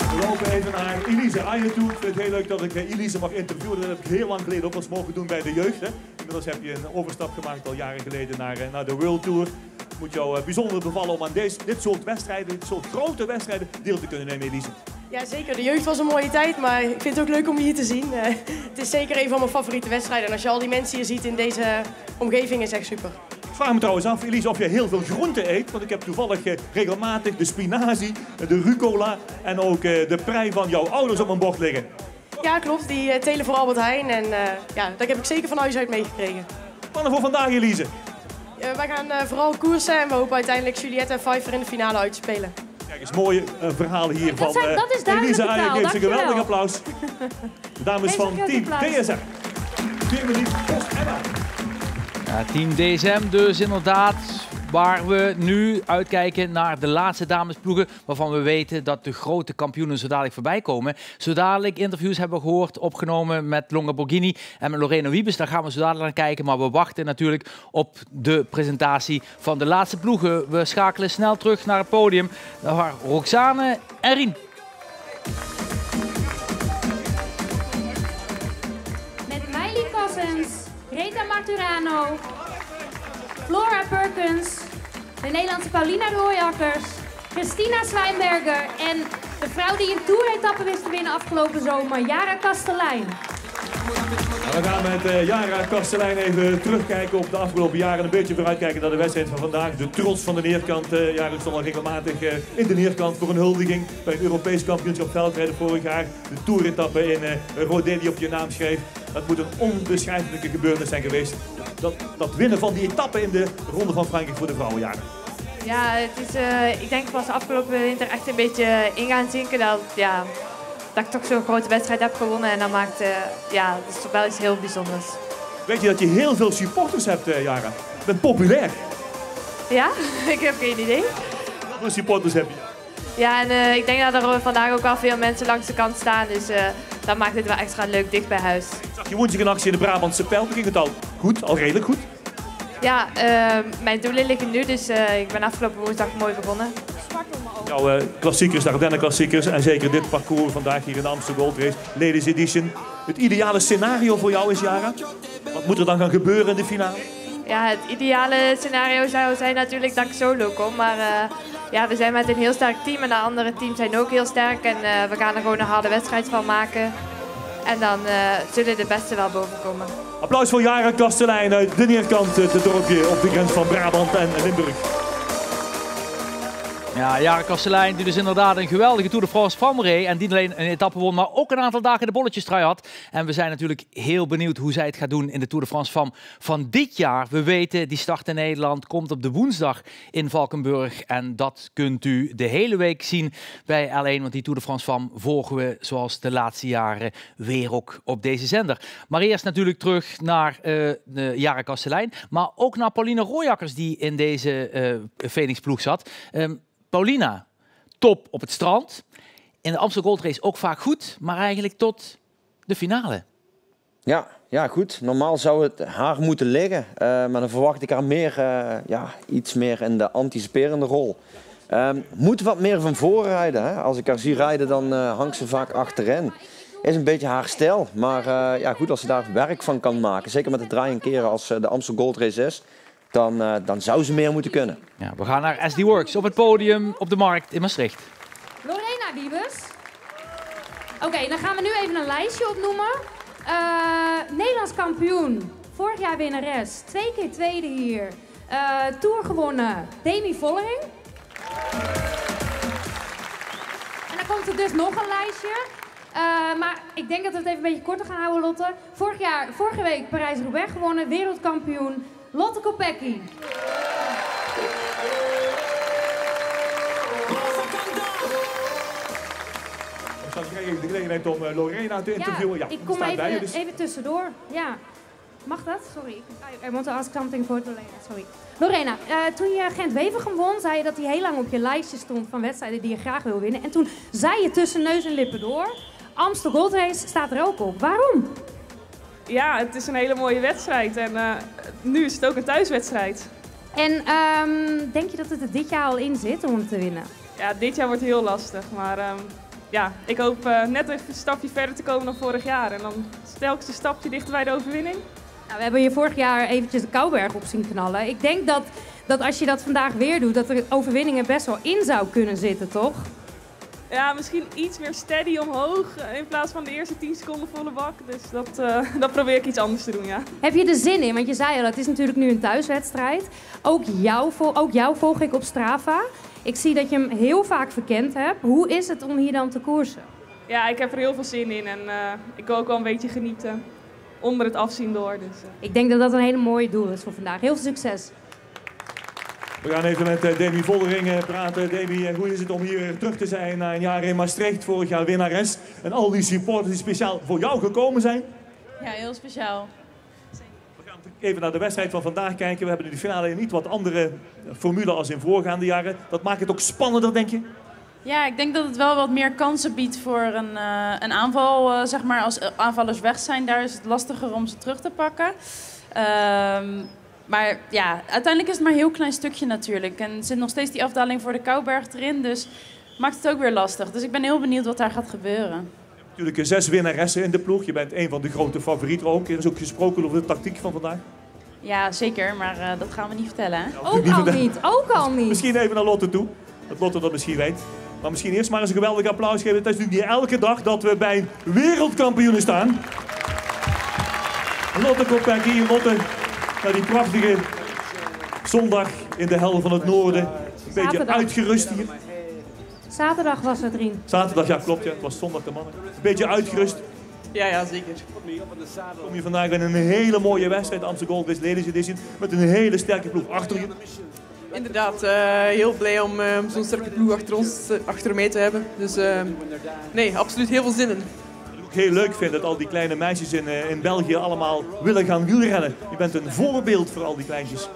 We lopen even naar Elise Ayen toe. Ik het heel leuk dat ik eh, Elise mag interviewen. Dat heb ik heel lang geleden ook eens mogen doen bij de jeugd. Hè. Inmiddels heb je een overstap gemaakt al jaren geleden naar, eh, naar de World Tour. Het moet jou eh, bijzonder bevallen om aan deze, dit soort wedstrijden, dit soort grote wedstrijden, deel te kunnen nemen, Elise. Ja, zeker. De jeugd was een mooie tijd, maar ik vind het ook leuk om je hier te zien. Het is zeker een van mijn favoriete wedstrijden. En als je al die mensen hier ziet in deze omgeving, is echt super. Ik vraag me trouwens af, Elise, of je heel veel groenten eet. Want ik heb toevallig eh, regelmatig de spinazie, de rucola en ook eh, de prei van jouw ouders op mijn bord liggen. Ja, klopt. Die eh, telen voor Albert Heijn. En eh, ja, dat heb ik zeker van huis uit meegekregen. Plannen voor vandaag, Elise? Eh, wij gaan eh, vooral koersen en we hopen uiteindelijk Juliette en Pfeiffer in de finale uit te spelen. Kijk eens, mooie eh, verhalen hier van zijn- eh, dat is Elise taal, Geeft ze een geweldig applaus. De dames van Team. DSM. Twee minuten, Post Emma. Ja, team DSM dus inderdaad. Waar we nu uitkijken naar de laatste damesploegen. Waarvan we weten dat de grote kampioenen zo dadelijk voorbij komen. Zo interviews hebben we gehoord, opgenomen met Longa Borghini en met Lorena Wiebes. Daar gaan we zo dadelijk naar kijken. Maar we wachten natuurlijk op de presentatie van de laatste ploegen. We schakelen snel terug naar het podium. Naar Roxane en Rien. Marturano, Flora Perkins, de Nederlandse Paulina Rooijakkers, Christina Zwijnberger en de vrouw die een toeretappe wist te winnen afgelopen zomer, Jara Kastelein. We gaan met eh, Jara Kastelein even terugkijken op de afgelopen jaren. Een beetje vooruitkijken naar de wedstrijd van vandaag. De trots van de neerkant. eh Jara stond al regelmatig eh, in de neerkant voor een huldiging. Bij het Europees kampioenschap veldrijden vorig jaar. De toeretappe in uh, die op je naam schreef. Dat moet een onbeschrijfelijke gebeurtenis zijn geweest. Dat, dat winnen van die etappe in de Ronde van Frankrijk voor de vrouwen, Jara. Ja, het is, ik denk pas de afgelopen winter echt een beetje in gaan zinken dat, ja, dat ik toch zo'n grote wedstrijd heb gewonnen. En dat maakt, eh, ja, dat is toch wel iets heel bijzonders. Weet je dat je heel veel supporters hebt, eh, Jara? Je bent populair. Ja, ik heb geen idee. Hoeveel supporters heb je? Ja, en eh, ik denk dat er vandaag ook al veel mensen langs de kant staan. Dus eh, dat maakt het wel extra leuk dicht bij huis. Zag je woensdag een actie in de Brabantse Pijl. Ging het al goed, al redelijk goed. Ja, eh, mijn doelen liggen nu, dus eh, ik ben afgelopen woensdag mooi begonnen. Jouw eh, klassiekers, de Ardennen klassiekers en zeker dit parcours vandaag hier in de Amsterdam Gold Race, Ladies Edition. Het ideale scenario voor jou is, Jara? Wat moet er dan gaan gebeuren in de finale? Ja, het ideale scenario zou zijn natuurlijk dat ik solo kom. Maar eh, ja, we zijn met een heel sterk team en de andere teams zijn ook heel sterk. En eh, we gaan er gewoon een harde wedstrijd van maken. En dan zullen de beste wel boven komen. Applaus voor Jara Kastelein uit de neerkant, het dorpje op de grens van Brabant en Limburg. Ja, Jara Kastelein die dus inderdaad een geweldige Tour de France van reed. En die alleen een etappe won, maar ook een aantal dagen de bolletjestrui had. En we zijn natuurlijk heel benieuwd hoe zij het gaat doen in de Tour de France van, van dit jaar. We weten, die start in Nederland komt op de woensdag in Valkenburg. En dat kunt u de hele week zien bij L1. Want die Tour de France van volgen we zoals de laatste jaren weer ook op deze zender. Maar eerst natuurlijk terug naar eh de Jara Kastelein. Maar ook naar Pauline Rooijakkers die in deze eh Phoenix-ploeg zat. Ehm, Paulina, top op het strand. In de Amstel Gold Race ook vaak goed, maar eigenlijk tot de finale. Ja, ja, goed. Normaal zou het haar moeten liggen. eh, maar dan verwacht ik haar meer, eh, ja, iets meer in de anticiperende rol. Ehm, moet wat meer van voren rijden. Hè? Als ik haar zie rijden, dan eh, hangt ze vaak achterin. Is een beetje haar stijl. Maar ja, goed, als ze daar werk van kan maken. Zeker met de draaien keren als de Amstel Gold Race is. Dan, eh, dan zou ze meer moeten kunnen. Ja, we gaan naar SD Works op het podium op de markt in Maastricht. Lorena Wiebes. Oké, dan gaan we nu even een lijstje opnoemen. Eh, Nederlands kampioen. Vorig jaar winnares. Twee keer tweede hier. Eh, Tour gewonnen. Demi Vollering. En dan komt er dus nog een lijstje. Eh, maar ik denk dat we het even een beetje korter gaan houden, Lotte. Vorig jaar, vorige week Parijs-Roubaix gewonnen. Wereldkampioen. Lotte Kopecky. Dan krijg ik de gelegenheid om eh, Lorena te interviewen. Ja, ik kom staat bij je, even, dus- even tussendoor. Ja. Mag dat? Sorry. I, want to ask something for Lorena. Sorry. Lorena, eh, toen je Gent-Wevergem won, zei je dat hij heel lang op je lijstje stond van wedstrijden die je graag wil winnen. En toen zei je tussen neus en lippen door, Amstel Gold Race staat er ook op. Waarom? Ja, het is een hele mooie wedstrijd en uh, nu is het ook een thuiswedstrijd. En um, denk je dat het er dit jaar al in zit om hem te winnen? Ja, dit jaar wordt heel lastig, maar um, ja, ik hoop uh, net even een stapje verder te komen dan vorig jaar. En dan telkens een stapje dichter bij de overwinning. Nou, we hebben je vorig jaar eventjes de Kouberg op zien knallen. Ik denk dat, dat als je dat vandaag weer doet, dat er best wel in zou kunnen zitten, toch? Ja, misschien iets meer steady omhoog eh, in plaats van de eerste 10 seconden volle bak. Dus dat, uh, dat probeer ik iets anders te doen, ja. Heb je er zin in? Want je zei al, het is natuurlijk nu een thuiswedstrijd. Ook jou, ook jou volg ik op Strava. Ik zie dat je hem heel vaak verkend hebt. Hoe is het om hier dan te koersen? Ja, ik heb er heel veel zin in en uh, ik wil ook wel een beetje genieten onder het afzien door. Dus, Ik denk dat dat een hele mooie doel is voor vandaag. Heel veel succes! We gaan even met uh, Demi Voldering praten. Demi, hoe is het om hier terug te zijn na een jaar in Maastricht, vorig jaar winnares. En al die supporters die speciaal voor jou gekomen zijn? Ja, heel speciaal. We gaan even naar de wedstrijd van vandaag kijken. We hebben in de finale niet wat andere formule als in voorgaande jaren. Dat maakt het ook spannender, denk je? Ja, ik denk dat het wel wat meer kansen biedt voor een, uh, een aanval. Uh, zeg maar, als aanvallers weg zijn, daar is het lastiger om ze terug te pakken. Uh, maar ja, uiteindelijk is het maar een heel klein stukje natuurlijk. En er zit nog steeds die afdaling voor de Kouberg erin. Dus maakt het ook weer lastig. Dus ik ben heel benieuwd wat daar gaat gebeuren. Natuurlijk zes winnaressen in de ploeg. Je bent een van de grote favorieten ook. Er is ook gesproken over de tactiek van vandaag. Ja, zeker. Maar uh, dat gaan we niet vertellen. Hè? Ja, ook al niet. Ook al niet. Misschien even naar Lotte toe. Dat Lotte dat misschien weet. Maar misschien eerst maar eens een geweldig applaus geven. Het is natuurlijk niet elke dag dat we bij wereldkampioenen staan. Lotte Kopecky, Lotte, die prachtige zondag in de hel van het noorden. Een beetje Zaterdag. uitgerust hier. Zaterdag was het, Rien. Zaterdag, ja klopt, ja. het was zondag de mannen. Een beetje uitgerust. Ja, ja, zeker. Kom je vandaag bij een hele mooie wedstrijd, Amsterdam Gold Race Ladies Edition, met een hele sterke ploeg achter je. Inderdaad, uh, heel blij om uh, zo'n sterke ploeg achter ons, uh, achter mij te hebben. Dus uh, nee, absoluut heel veel zin in. Ook heel leuk vind, dat al die kleine meisjes in, in België allemaal willen gaan wielrennen. Je bent een voorbeeld voor al die kleintjes.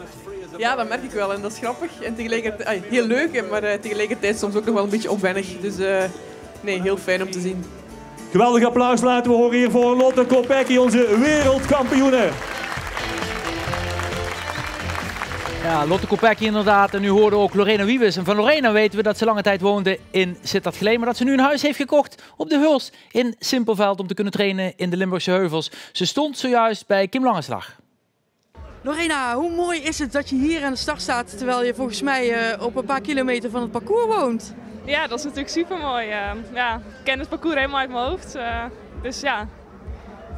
Ja, dat merk ik wel en dat is grappig. En tegelijkertijd, ay, heel leuk, maar tegelijkertijd soms ook nog wel een beetje opwennig. Dus nee, heel fijn om te zien. Geweldig applaus laten we horen hier voor Lotte Kopecky, onze wereldkampioene. Ja, Lotte Kopecky inderdaad. En nu hoorden we ook Lorena Wiebes. En van Lorena weten we dat ze lange tijd woonde in Sittard Geleen. Maar dat ze nu een huis heeft gekocht op de Huls in Simpelveld om te kunnen trainen in de Limburgse heuvels. Ze stond zojuist bij Kim Langeslag. Lorena, hoe mooi is het dat je hier aan de start staat terwijl je volgens mij uh, op een paar kilometer van het parcours woont? Ja, dat is natuurlijk super mooi. Uh, ja, ik ken het parcours helemaal uit mijn hoofd. Uh, dus ja,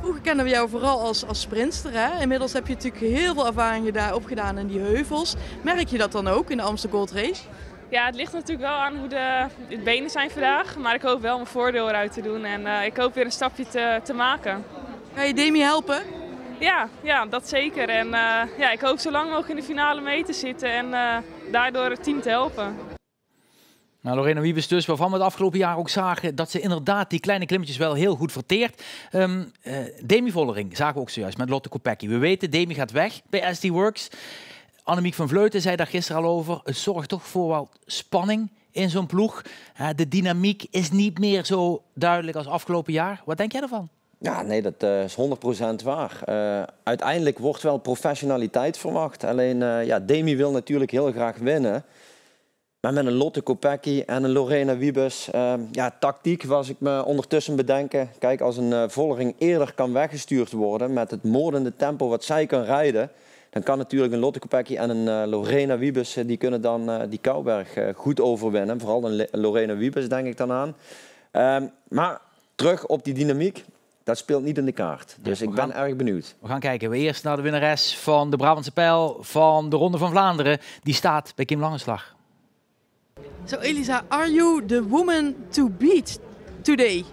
Vroeger kennen we jou vooral als, als sprinster. Hè? Inmiddels heb je natuurlijk heel veel ervaringen daar opgedaan in die heuvels. Merk je dat dan ook in de Amsterdam Gold Race? Ja, het ligt natuurlijk wel aan hoe de, de benen zijn vandaag. Maar ik hoop wel mijn voordeel eruit te doen. En uh, ik hoop weer een stapje te, te maken. Ga je Demi helpen? Ja, ja, dat zeker. En uh, ja, ik hoop zo lang mogelijk in de finale mee te zitten. En uh, daardoor het team te helpen. Nou, Lorena Wiebes dus, waarvan we het afgelopen jaar ook zagen dat ze inderdaad die kleine klimmetjes wel heel goed verteert. Um, uh, Demi Vollering zagen we ook zojuist met Lotte Kopecky. We weten, Demi gaat weg bij SD Works. Annemiek van Vleuten zei daar gisteren al over. Het zorgt toch voor wat spanning in zo'n ploeg. De dynamiek is niet meer zo duidelijk als afgelopen jaar. Wat denk jij ervan? Ja, nee, dat uh, is 100% waar. Uh, uiteindelijk wordt wel professionaliteit verwacht. Alleen, ja, Demi wil natuurlijk heel graag winnen. Maar met een Lotte Kopecky en een Lorena Wiebes, uh, ja, tactiek was ik me ondertussen bedenken. Kijk, als een uh, volging eerder kan weggestuurd worden met het moordende tempo wat zij kan rijden, dan kan natuurlijk een Lotte Kopecky en een uh, Lorena Wiebes, die kunnen dan die Kouberg goed overwinnen. Vooral een Lorena Wiebes denk ik dan aan. Ehm, maar terug op die dynamiek. Dat speelt niet in de kaart. Dus ja, ik ben gaan, erg benieuwd. We gaan kijken. We eerst naar de winnares van de Brabantse Pijl van de Ronde van Vlaanderen. Die staat bij Kim Langeslag. So Elisa, are you the woman to beat today?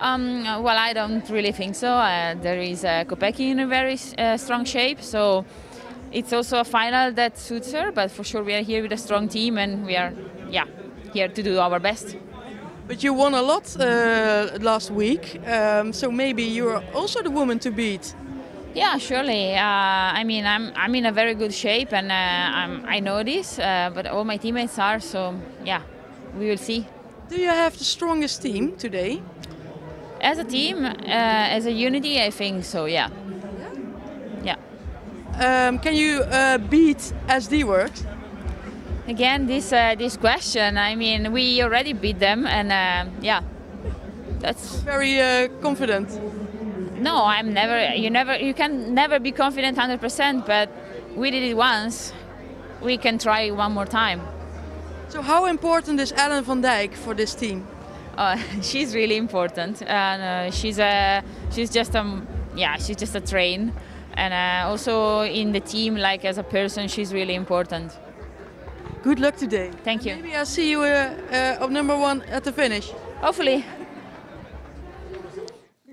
Um, well, I don't really think so. Uh, there is uh, Kopecky in a very uh, strong shape, so it's also a final that suits her. But for sure, we are here with a strong team, and we are, yeah, here to do our best. But you won a lot uh, last week, um, so maybe you're also the woman to beat. Yeah, surely. Uh, I mean, I'm I'm in a very good shape, and uh, I'm, I know this. Uh, but all my teammates are, so yeah, we will see. Do you have the strongest team today? As a team, uh, as a unity, I think so. Yeah. um, can you uh, beat SD Works? Again, this uh, this question. I mean, we already beat them, and uh, yeah, that's very uh, confident. No, I'm never. You never. You can never be confident 100%. But we did it once. We can try one more time. So, how important is Ellen van Dijk for this team? Uh, she's really important, and uh, she's a she's just a yeah she's just a train, and uh, also in the team like as a person she's really important. Good luck today. Thank you. Maybe I'll see you uh, uh, on number one at the finish. Hopefully.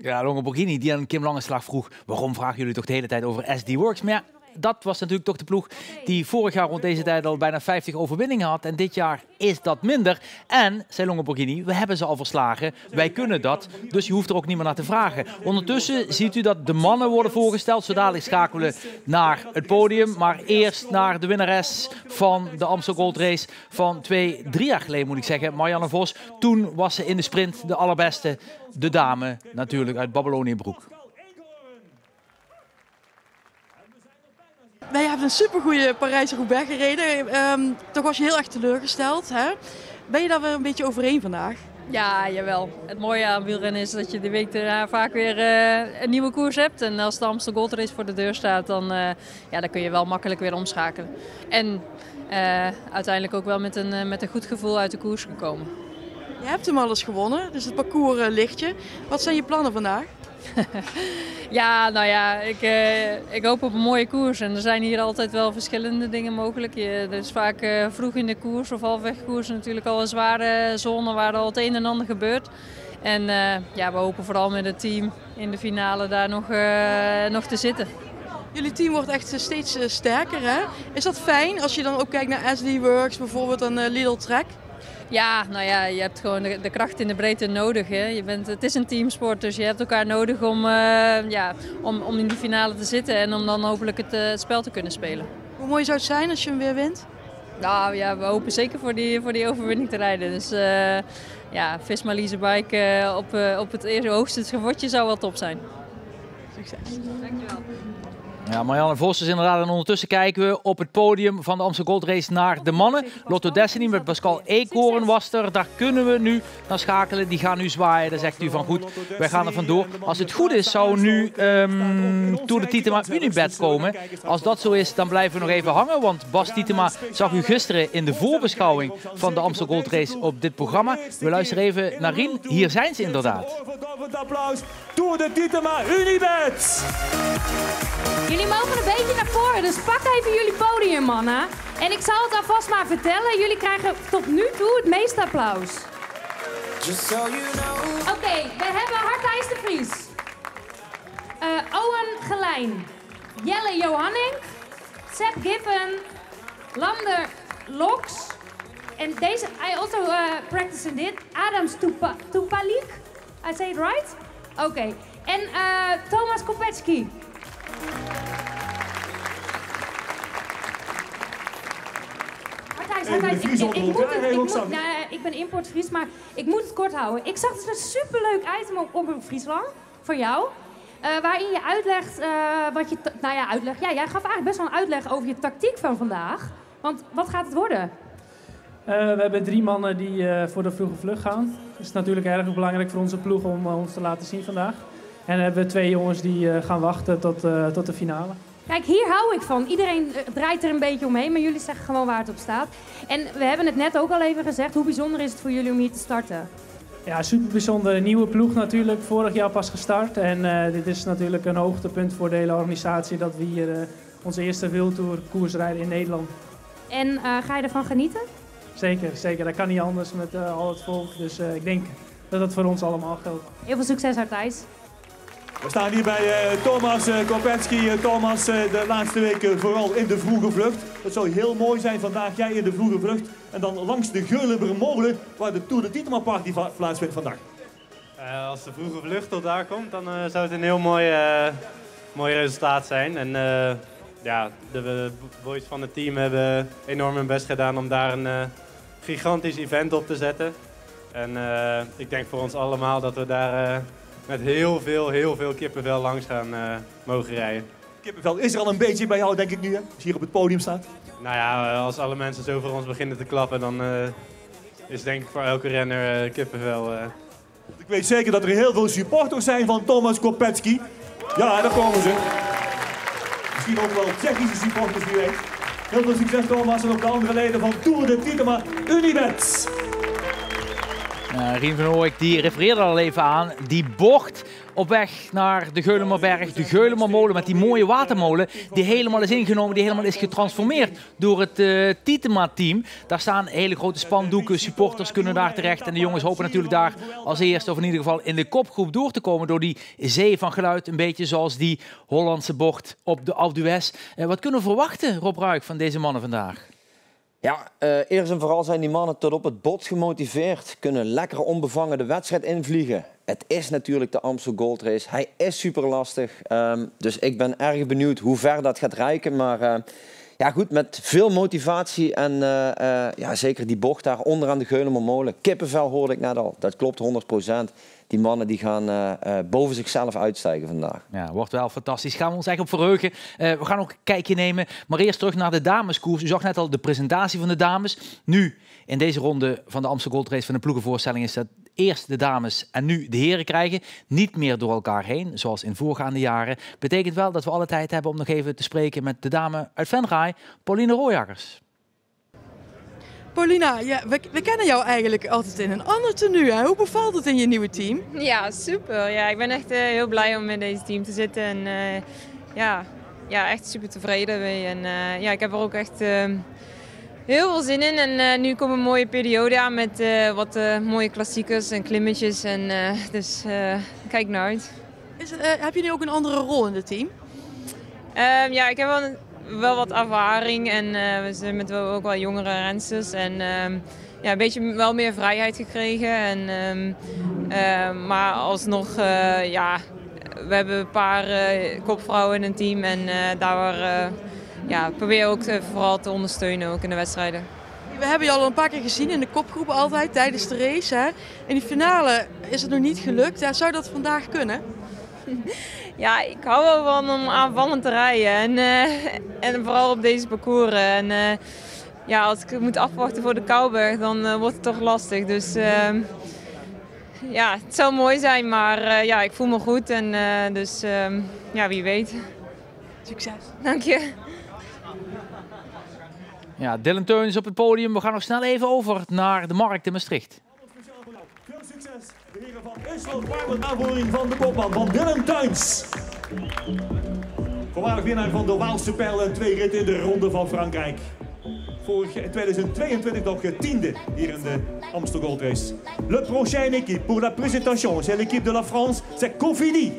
Ja, Longe Borghini die aan Kim Langeslag vroeg... waarom vragen jullie toch de hele tijd over SD Works? Maar dat was natuurlijk toch de ploeg die vorig jaar rond deze tijd al bijna 50 overwinningen had. En dit jaar is dat minder. En, zei Longe Borghini, we hebben ze al verslagen. Wij kunnen dat, dus je hoeft er ook niet meer naar te vragen. Ondertussen ziet u dat de mannen worden voorgesteld. Zo dadelijk schakelen naar het podium. Maar eerst naar de winnares van de Amstel Gold Race van twee, drie jaar geleden moet ik zeggen. Marianne Vos. Toen was ze in de sprint de allerbeste. De dame natuurlijk uit Babyloniënbroek. Wij hebben een supergoeie Parijs-Roubaix gereden. Um, toch was je heel erg teleurgesteld. Hè? Ben je daar weer een beetje overheen vandaag? Ja, jawel. Het mooie aan wielrennen is dat je de week daarna vaak weer uh, een nieuwe koers hebt. En als de Amstel Gold Race voor de deur staat, dan, uh, ja, dan kun je wel makkelijk weer omschakelen. En uh, uiteindelijk ook wel met een, met een goed gevoel uit de koers gekomen. Je hebt hem al eens gewonnen, dus het parcours ligt je. Wat zijn je plannen vandaag? ja, nou ja, ik, uh, ik hoop op een mooie koers. En er zijn hier altijd wel verschillende dingen mogelijk. Je, er is vaak uh, vroeg in de koers of halfweg koers natuurlijk al een zware zone waar al het een en ander gebeurt. En uh, ja, we hopen vooral met het team in de finale daar nog, nog te zitten. Jullie team wordt echt steeds sterker, hè? Is dat fijn als je dan ook kijkt naar SD Works, bijvoorbeeld een Lidl Trek? Ja, nou ja, je hebt gewoon de, de, kracht in de breedte nodig. Hè. Je bent, het is een teamsport, dus je hebt elkaar nodig om, uh, ja, om, om in die finale te zitten en om dan hopelijk het, uh, het, spel te kunnen spelen. Hoe mooi zou het zijn als je hem weer wint? Nou ja, we hopen zeker voor die, voor die overwinning te rijden. Dus uh, ja, Visma Leasebike op, op het eerste hoogste schavotje zou wel top zijn. Succes. Dankjewel. Ja, Marianne Vos is inderdaad. En ondertussen kijken we op het podium van de Amsterdam Gold Race naar de mannen. Lotto Destiny met Pascal Eekhoorn was er. Daar kunnen we nu naar schakelen. Die gaan nu zwaaien. Dan zegt u van goed, wij gaan er vandoor. Als het goed is, zou nu um, Tour de Titema Unibet komen. Als dat zo is, dan blijven we nog even hangen. Want Bas Titema zag u gisteren in de voorbeschouwing van de Amsterdam Gold Race op dit programma. We luisteren even naar Rien. Hier zijn ze inderdaad. Tour de Titema Unibet. Jullie mogen een beetje naar voren, dus pak even jullie podium, mannen. En ik zal het alvast maar vertellen. Jullie krijgen tot nu toe het meeste applaus. So you know. Oké, okay, we hebben Hartijs de Vries. Uh, Owen Gelijn. Jelle Johanning. Seb Giffen. Lander Loks. En deze, I also uh, practice in dit. Adams Tupa, Tupalik. I say it right? Oké. Okay. En uh, Thomas Kopetski. Ik, ik, moet het, ik, moet, ik ben importfries, maar ik moet het kort houden. Ik zag dus een superleuk item op, op Friesland voor jou. Uh, waarin je uitlegt uh, wat je. Nou ja, uitleg. Ja, jij gaf eigenlijk best wel een uitleg over je tactiek van vandaag. Want wat gaat het worden? Uh, we hebben drie mannen die voor de vroege vlucht gaan. Het is natuurlijk erg belangrijk voor onze ploeg om ons te laten zien vandaag. En dan hebben we twee jongens die gaan wachten tot, tot de finale. Kijk, hier hou ik van. Iedereen draait er een beetje omheen, maar jullie zeggen gewoon waar het op staat. En we hebben het net ook al even gezegd. Hoe bijzonder is het voor jullie om hier te starten? Ja, super bijzonder. Nieuwe ploeg natuurlijk. Vorig jaar pas gestart. En uh, dit is natuurlijk een hoogtepunt voor de hele organisatie dat we hier onze eerste wildtour koers rijden in Nederland. En ga je ervan genieten? Zeker, zeker. Dat kan niet anders met al het volk. Dus ik denk dat dat voor ons allemaal geldt. Heel veel succes, Arthijs. We staan hier bij uh, Thomas uh, Kopetski. Uh, Thomas, de laatste weken vooral in de vroege vlucht. Het zou heel mooi zijn vandaag, jij in de vroege vlucht. En dan langs de Gullenbermolen, waar de Tour de Tietema Party plaatsvindt vandaag. als de vroege vlucht tot daar komt, dan zou het een heel mooi, mooi resultaat zijn. En ja, de boys van het team hebben enorm hun best gedaan om daar een gigantisch event op te zetten. En ik denk voor ons allemaal dat we daar met heel veel, heel veel kippenvel langs gaan uh, mogen rijden. Kippenvel is er al een beetje bij jou, denk ik nu, hè? Als je hier op het podium staat. Nou ja, als alle mensen zo voor ons beginnen te klappen, dan eh, is denk ik voor elke renner uh, kippenvel. Uh. Ik weet zeker dat er heel veel supporters zijn van Thomas Kopetski. Ja, daar komen ze. Misschien ook wel Tsjechische supporters, wie weet. Heel veel succes Thomas en ook de andere leden van Tour de Tietema Unibet. Uh, Rien van Ooyek die refereerde al even aan. Die bocht op weg naar de Geulemerberg, de Geulemermolen met die mooie watermolen. Die helemaal is ingenomen, die helemaal is getransformeerd door het uh, Tietema-team. Daar staan hele grote spandoeken, supporters kunnen daar terecht. En de jongens hopen natuurlijk daar als eerste, of in ieder geval in de kopgroep door te komen. Door die zee van geluid, een beetje zoals die Hollandse bocht op de Alpe. Uh, wat kunnen we verwachten, Rob Ruik, van deze mannen vandaag? Ja, uh, eerst en vooral zijn die mannen tot op het bot gemotiveerd. Kunnen lekker onbevangen de wedstrijd invliegen. Het is natuurlijk de Amstel Gold Race. Hij is super lastig. Um, dus ik ben erg benieuwd hoe ver dat gaat reiken. Maar uh, ja, goed, met veel motivatie en uh, ja, zeker die bocht daar onderaan de Geulemermolen. Kippenvel hoorde ik net al. Dat klopt 100 die mannen die gaan uh, uh, boven zichzelf uitstijgen vandaag. Ja, wordt wel fantastisch. Gaan we ons echt op verheugen. Uh, we gaan ook een kijkje nemen. Maar eerst terug naar de dameskoers. U zag net al de presentatie van de dames. Nu, in deze ronde van de Amsterdam Gold Race van de ploegenvoorstelling... is dat eerst de dames en nu de heren krijgen. Niet meer door elkaar heen, zoals in voorgaande jaren. Betekent wel dat we alle tijd hebben om nog even te spreken met de dame uit Venray, Pauline Rooijagers. Paulina, ja, we, we, kennen jou eigenlijk altijd in een ander tenue. Hè? Hoe bevalt het in je nieuwe team? Ja, super. Ja, ik ben echt uh, heel blij om in deze team te zitten. En uh, ja, ja, echt super tevreden mee. En uh, ja, ik heb er ook echt heel veel zin in. En nu komt een mooie periode aan met wat mooie klassiekers en klimmetjes. En, dus kijk naar uit. Is het, heb je nu ook een andere rol in het team? Ehm, ja, ik heb wel een wel wat ervaring en uh, we zijn met ook wel jongere rensters. En um, ja, een beetje wel meer vrijheid gekregen. En, um, uh, maar alsnog, uh, ja, we hebben een paar kopvrouwen in een team. En daar ja, proberen ook vooral te ondersteunen ook in de wedstrijden. We hebben je al een paar keer gezien in de kopgroepen altijd tijdens de race. Hè? In die finale is het nog niet gelukt. Ja, zou dat vandaag kunnen? Ja, ik hou wel van om aanvallend te rijden. En, uh, en vooral op deze parcours. En uh, ja, als ik moet afwachten voor de Kouwberg, dan uh, wordt het toch lastig. Dus ehm, ja, het zou mooi zijn, maar ja, ik voel me goed. En dus ehm, ja, wie weet. Succes. Dank je. Ja, Dylan Teuns op het podium. We gaan nog snel even over naar de markt in Maastricht. Israël Private aanvoering van de kopman van Dylan Tuins. Voormalig winnaar van de Waalse Pijl en twee ritten in de Ronde van Frankrijk. Vorig in 2022 nog tiende hier in de Amsterdam Gold Race. Le prochaine équipe pour la présentation, c'est l'équipe de la France, c'est Cofidis.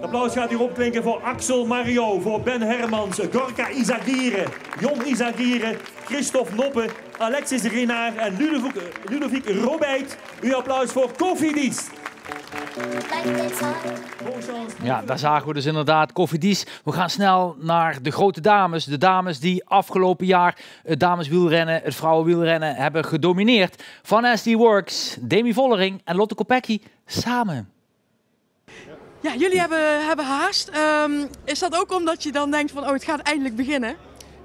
Applaus gaat hier opklinken voor Axel Mario, voor Ben Hermans, Gorka Izagire, Jon Izagire, Christophe Noppe, Alexis Renard en Ludovic, Ludovic Robeit. Uw applaus voor Kofidis. Ja, daar zagen we dus inderdaad Koffidies. We gaan snel naar de grote dames. De dames die afgelopen jaar het dameswielrennen, het vrouwenwielrennen hebben gedomineerd. Van SD Works, Demi Vollering en Lotte Kopecky samen. Ja, jullie hebben, hebben haast. Um, is dat ook omdat je dan denkt van, oh, het gaat eindelijk beginnen?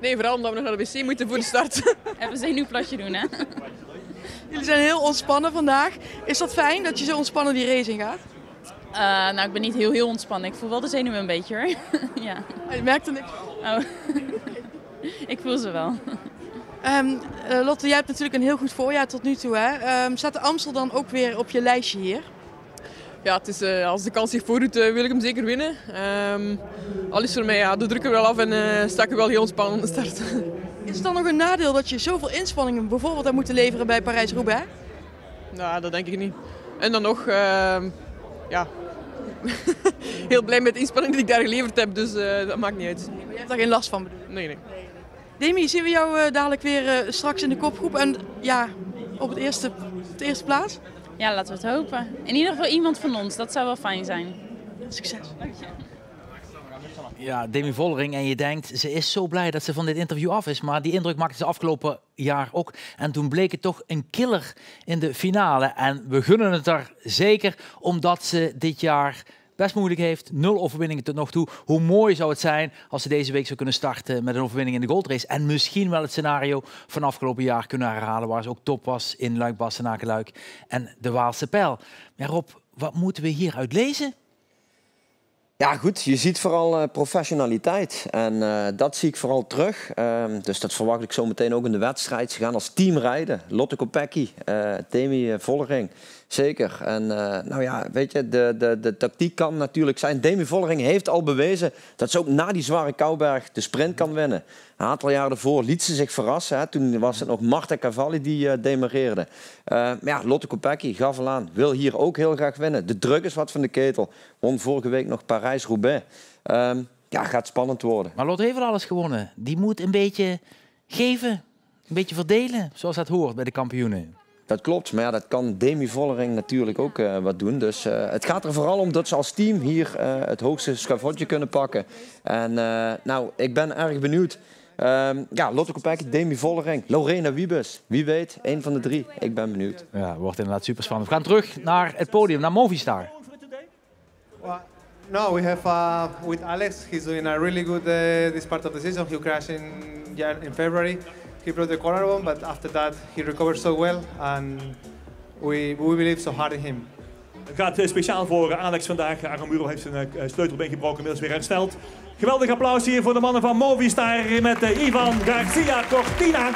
Nee, vooral omdat we nog naar de wc moeten voor de start. Even een zenuwplasje doen, hè? Jullie zijn heel ontspannen vandaag. Is dat fijn dat je zo ontspannen die race in gaat? Uh, nou, ik ben niet heel, heel ontspannen. Ik voel wel de zenuwen een beetje, hoor. ja. Oh, je merkt er niks Oh. ik voel ze wel. Um, uh, Lotte, jij hebt natuurlijk een heel goed voorjaar tot nu toe. Hè? Um, staat de Amstel dan ook weer op je lijstje hier? ja, het is, uh, als de kans zich voordoet, uh, wil ik hem zeker winnen. Um, al is voor mij, ja, de druk er wel af en uh, sta ik er wel heel ontspannen aan de start. Is het dan nog een nadeel dat je zoveel inspanningen bijvoorbeeld hebt moeten leveren bij Parijs-Roubaix? Nou, dat denk ik niet. En dan nog, ja, heel blij met de inspanning die ik daar geleverd heb, dus dat maakt niet uit. Maar je hebt daar geen last van bedoel Nee, nee. Demi, zien we jou dadelijk weer straks in de kopgroep en ja, op, het eerste, op de eerste plaats? Ja, laten we het hopen. In ieder geval iemand van ons, dat zou wel fijn zijn. Succes. Ja, Demi Vollering. En je denkt, ze is zo blij dat ze van dit interview af is. Maar die indruk maakte ze afgelopen jaar ook. En toen bleek het toch een killer in de finale. En we gunnen het er zeker, omdat ze dit jaar best moeilijk heeft. Nul overwinningen tot nog toe. Hoe mooi zou het zijn als ze deze week zou kunnen starten met een overwinning in de goldrace. En misschien wel het scenario van afgelopen jaar kunnen herhalen. Waar ze ook top was in Luik, Bastenaken, Luik en de Waalse Pijl. Maar Rob, wat moeten we hieruit lezen? Ja, goed. Je ziet vooral uh, professionaliteit. En uh, dat zie ik vooral terug. Uh, dus dat verwacht ik zo meteen ook in de wedstrijd. Ze gaan als team rijden. Lotte Kopecky, uh, Demi Vollering. Zeker. En nou ja, weet je, de, de, de tactiek kan natuurlijk zijn. Demi Vollering heeft al bewezen dat ze ook na die zware Kouberg de sprint kan winnen. Een aantal jaren ervoor liet ze zich verrassen. Hè. Toen was het nog Marta Cavalli die uh, demareerde. Uh, ja, Lotte Kopecky gaf al aan, wil hier ook heel graag winnen. De druk is wat van de ketel. Won vorige week nog Parijs-Roubaix. Uh, ja, gaat spannend worden. Maar Lotte heeft wel alles gewonnen. Die moet een beetje geven, een beetje verdelen, zoals dat hoort bij de kampioenen. Dat klopt, maar ja, dat kan Demi Vollering natuurlijk ook uh, wat doen. Dus uh, het gaat er vooral om dat ze als team hier uh, het hoogste schavotje kunnen pakken. En nou, ik ben erg benieuwd. Um, ja, Lotte Kopecky, Demi Vollering, Lorena Wiebes. Wie weet, één van de drie. Ik ben benieuwd. Ja, wordt inderdaad super spannend. We gaan terug naar het podium, naar Movistar. Well, no, we have uh, with Alex. He's doing a really good uh, this part of the season. He crashed in in February. He broke the collarbone, but after that he recovered so well, and we we believe so hard in him. Het gaat uh, speciaal voor Alex vandaag. Aramuro heeft zijn uh, sleutelbeen gebroken, inmiddels weer hersteld. Geweldig applaus hier voor de mannen van Movistar met Ivan Garcia Cortina.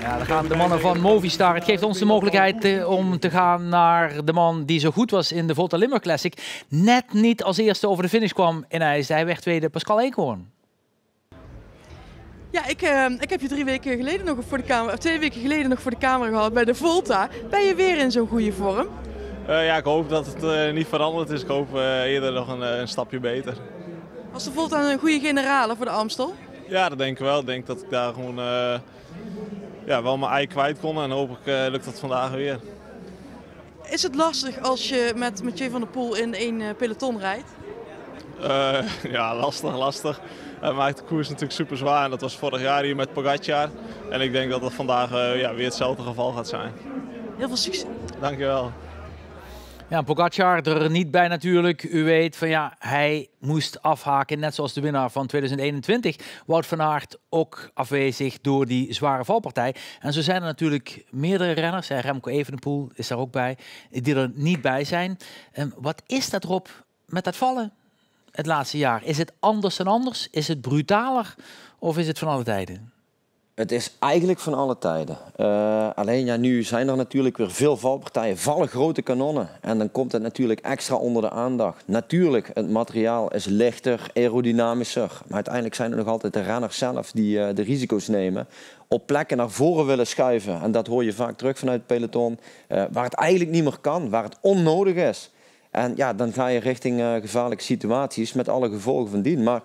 Ja, dan gaan de mannen van Movistar. Het geeft ons de mogelijkheid om te gaan naar de man die zo goed was in de Volta Limburg Classic. Net niet als eerste over de finish kwam in IJs. Hij werd tweede, Pascal Eenkhoorn. Ja, ik, uh, ik heb je drie weken geleden nog voor de camera, of twee weken geleden nog voor de camera gehad bij de Volta. Ben je weer in zo'n goede vorm? Uh, ja, ik hoop dat het uh, niet veranderd is. Ik hoop uh, eerder nog een, een, stapje beter. Was de Volta een goede generale voor de Amstel? Ja, dat denk ik wel. Ik denk dat ik daar gewoon ja, wel mijn ei kwijt kon en hopelijk lukt dat vandaag weer. Is het lastig als je met Mathieu van der Poel in één peloton rijdt? ja, lastig, lastig. Hij maakt de koers natuurlijk super zwaar en dat was vorig jaar hier met Pogacar. En ik denk dat dat vandaag uh, ja, weer hetzelfde geval gaat zijn. Heel veel succes. Dankjewel. Ja, Pogacar er niet bij natuurlijk. U weet van ja, hij moest afhaken, net zoals de winnaar van 2021. Wout van Aert ook afwezig door die zware valpartij. En zo zijn er natuurlijk meerdere renners, hè, Remco Evenepoel is daar ook bij, die er niet bij zijn. En wat is dat erop met dat vallen? Het laatste jaar? Is het anders dan anders? Is het brutaler? Of is het van alle tijden? Het is eigenlijk van alle tijden. Uh, alleen ja, nu zijn er natuurlijk weer veel valpartijen, vallen grote kanonnen. En dan komt het natuurlijk extra onder de aandacht. Natuurlijk, het materiaal is lichter, aerodynamischer. Maar uiteindelijk zijn er nog altijd de renners zelf die uh, de risico's nemen. Op plekken naar voren willen schuiven. En dat hoor je vaak terug vanuit het peloton. Uh, waar het eigenlijk niet meer kan, waar het onnodig is. En ja, dan ga je richting uh, gevaarlijke situaties met alle gevolgen van dien. Maar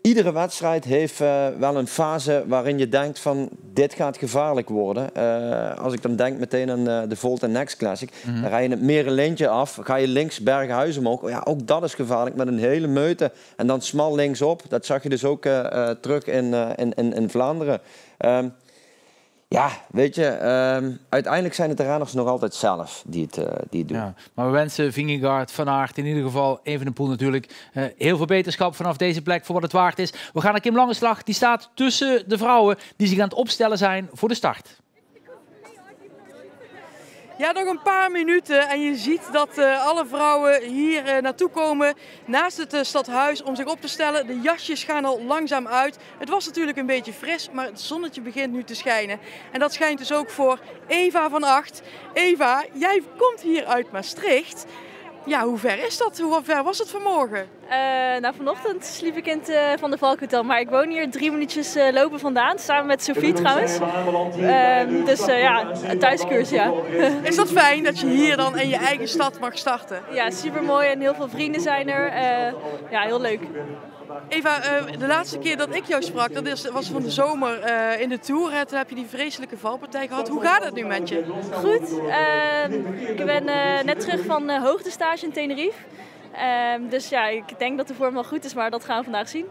iedere wedstrijd heeft uh, wel een fase waarin je denkt van dit gaat gevaarlijk worden. Uh, als ik dan denk meteen aan de Volt Next Classic. Mm -hmm. Dan rij je het Merenlintje af, ga je links Bergenhuizen omhoog. Ja, ook dat is gevaarlijk met een hele meute. En dan smal linksop. Dat zag je dus ook terug in, in, in, in Vlaanderen. Ja, weet je, um, uiteindelijk zijn het de renners nog altijd zelf die het, uh, die doen. Ja, maar we wensen Vingegaard, Van Aert, in ieder geval Evenepoel natuurlijk uh, heel veel beterschap vanaf deze plek voor wat het waard is. We gaan naar Kim Langeslag, die staat tussen de vrouwen die zich aan het opstellen zijn voor de start. Ja, nog een paar minuten en je ziet dat uh, alle vrouwen hier uh, naartoe komen naast het uh, stadhuis om zich op te stellen. De jasjes gaan al langzaam uit. Het was natuurlijk een beetje fris, maar het zonnetje begint nu te schijnen. En dat schijnt dus ook voor Eva van Acht. Eva, jij komt hier uit Maastricht. Ja, hoe ver is dat? Hoe ver was het vanmorgen? Uh, nou, vanochtend sliep ik in het uh, Van de Valkhotel, maar ik woon hier drie minuutjes uh, lopen vandaan, samen met Sophie trouwens. Ehm, dus ja, thuiskurs, ja. is dat fijn dat je hier dan in je eigen stad mag starten? Ja, super mooi en heel veel vrienden zijn er. ja, heel leuk. Eva, de laatste keer dat ik jou sprak, dat was van de zomer in de Tour. Toen heb je die vreselijke valpartij gehad. Hoe gaat het nu met je? Goed. Ehm, ik ben net terug van hoogtestage in Tenerife. Ehm, dus ja, ik denk dat de vorm wel goed is, maar dat gaan we vandaag zien.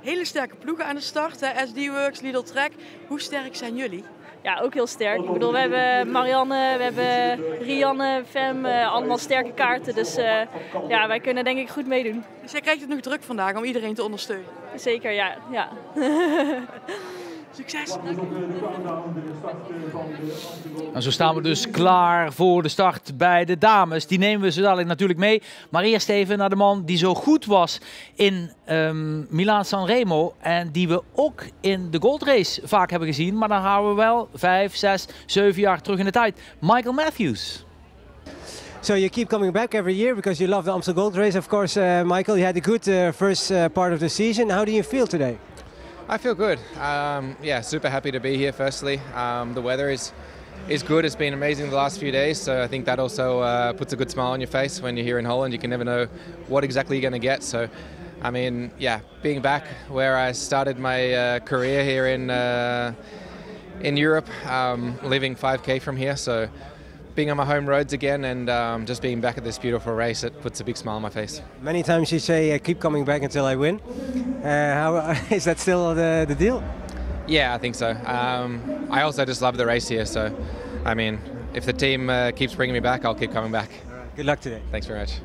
Hele sterke ploegen aan de start. hè. SD Works, Lidl Trek. Hoe sterk zijn jullie? Ja, ook heel sterk. Ik bedoel, we hebben Marianne, we hebben Rianne, Fem, eh, allemaal sterke kaarten. Dus eh, ja, wij kunnen denk ik goed meedoen. Dus jij krijgt het nog druk vandaag om iedereen te ondersteunen. Zeker, ja. ja. Succes! En zo staan we dus klaar voor de start bij de dames. Die nemen we zo dadelijk natuurlijk mee. Maar eerst even naar de man die zo goed was in um, Milaan Sanremo. En die we ook in de Gold Race vaak hebben gezien. Maar dan houden we wel vijf, zes, zeven jaar terug in de tijd. Michael Matthews. So you keep coming back every year because you love the Amstel Gold Race, of course, uh, Michael. You had a good uh, first uh, part of the season. How do you feel today? I feel good. Um, yeah, super happy to be here. Firstly, um, the weather is is good. It's been amazing the last few days, so I think that also uh, puts a good smile on your face when you're here in Holland. You can never know what exactly you're going to get. So, I mean, yeah, being back where I started my uh, career here in uh, in Europe, um, living 5k from here, so being on my home roads again and um, just being back at this beautiful race, it puts a big smile on my face. Many times you say, uh, keep coming back until I win. Uh, how, is that still the, the deal? Yeah, I think so. Um, I also just love the race here, so I mean, if the team uh, keeps bringing me back, I'll keep coming back. Good luck today. Thanks very much.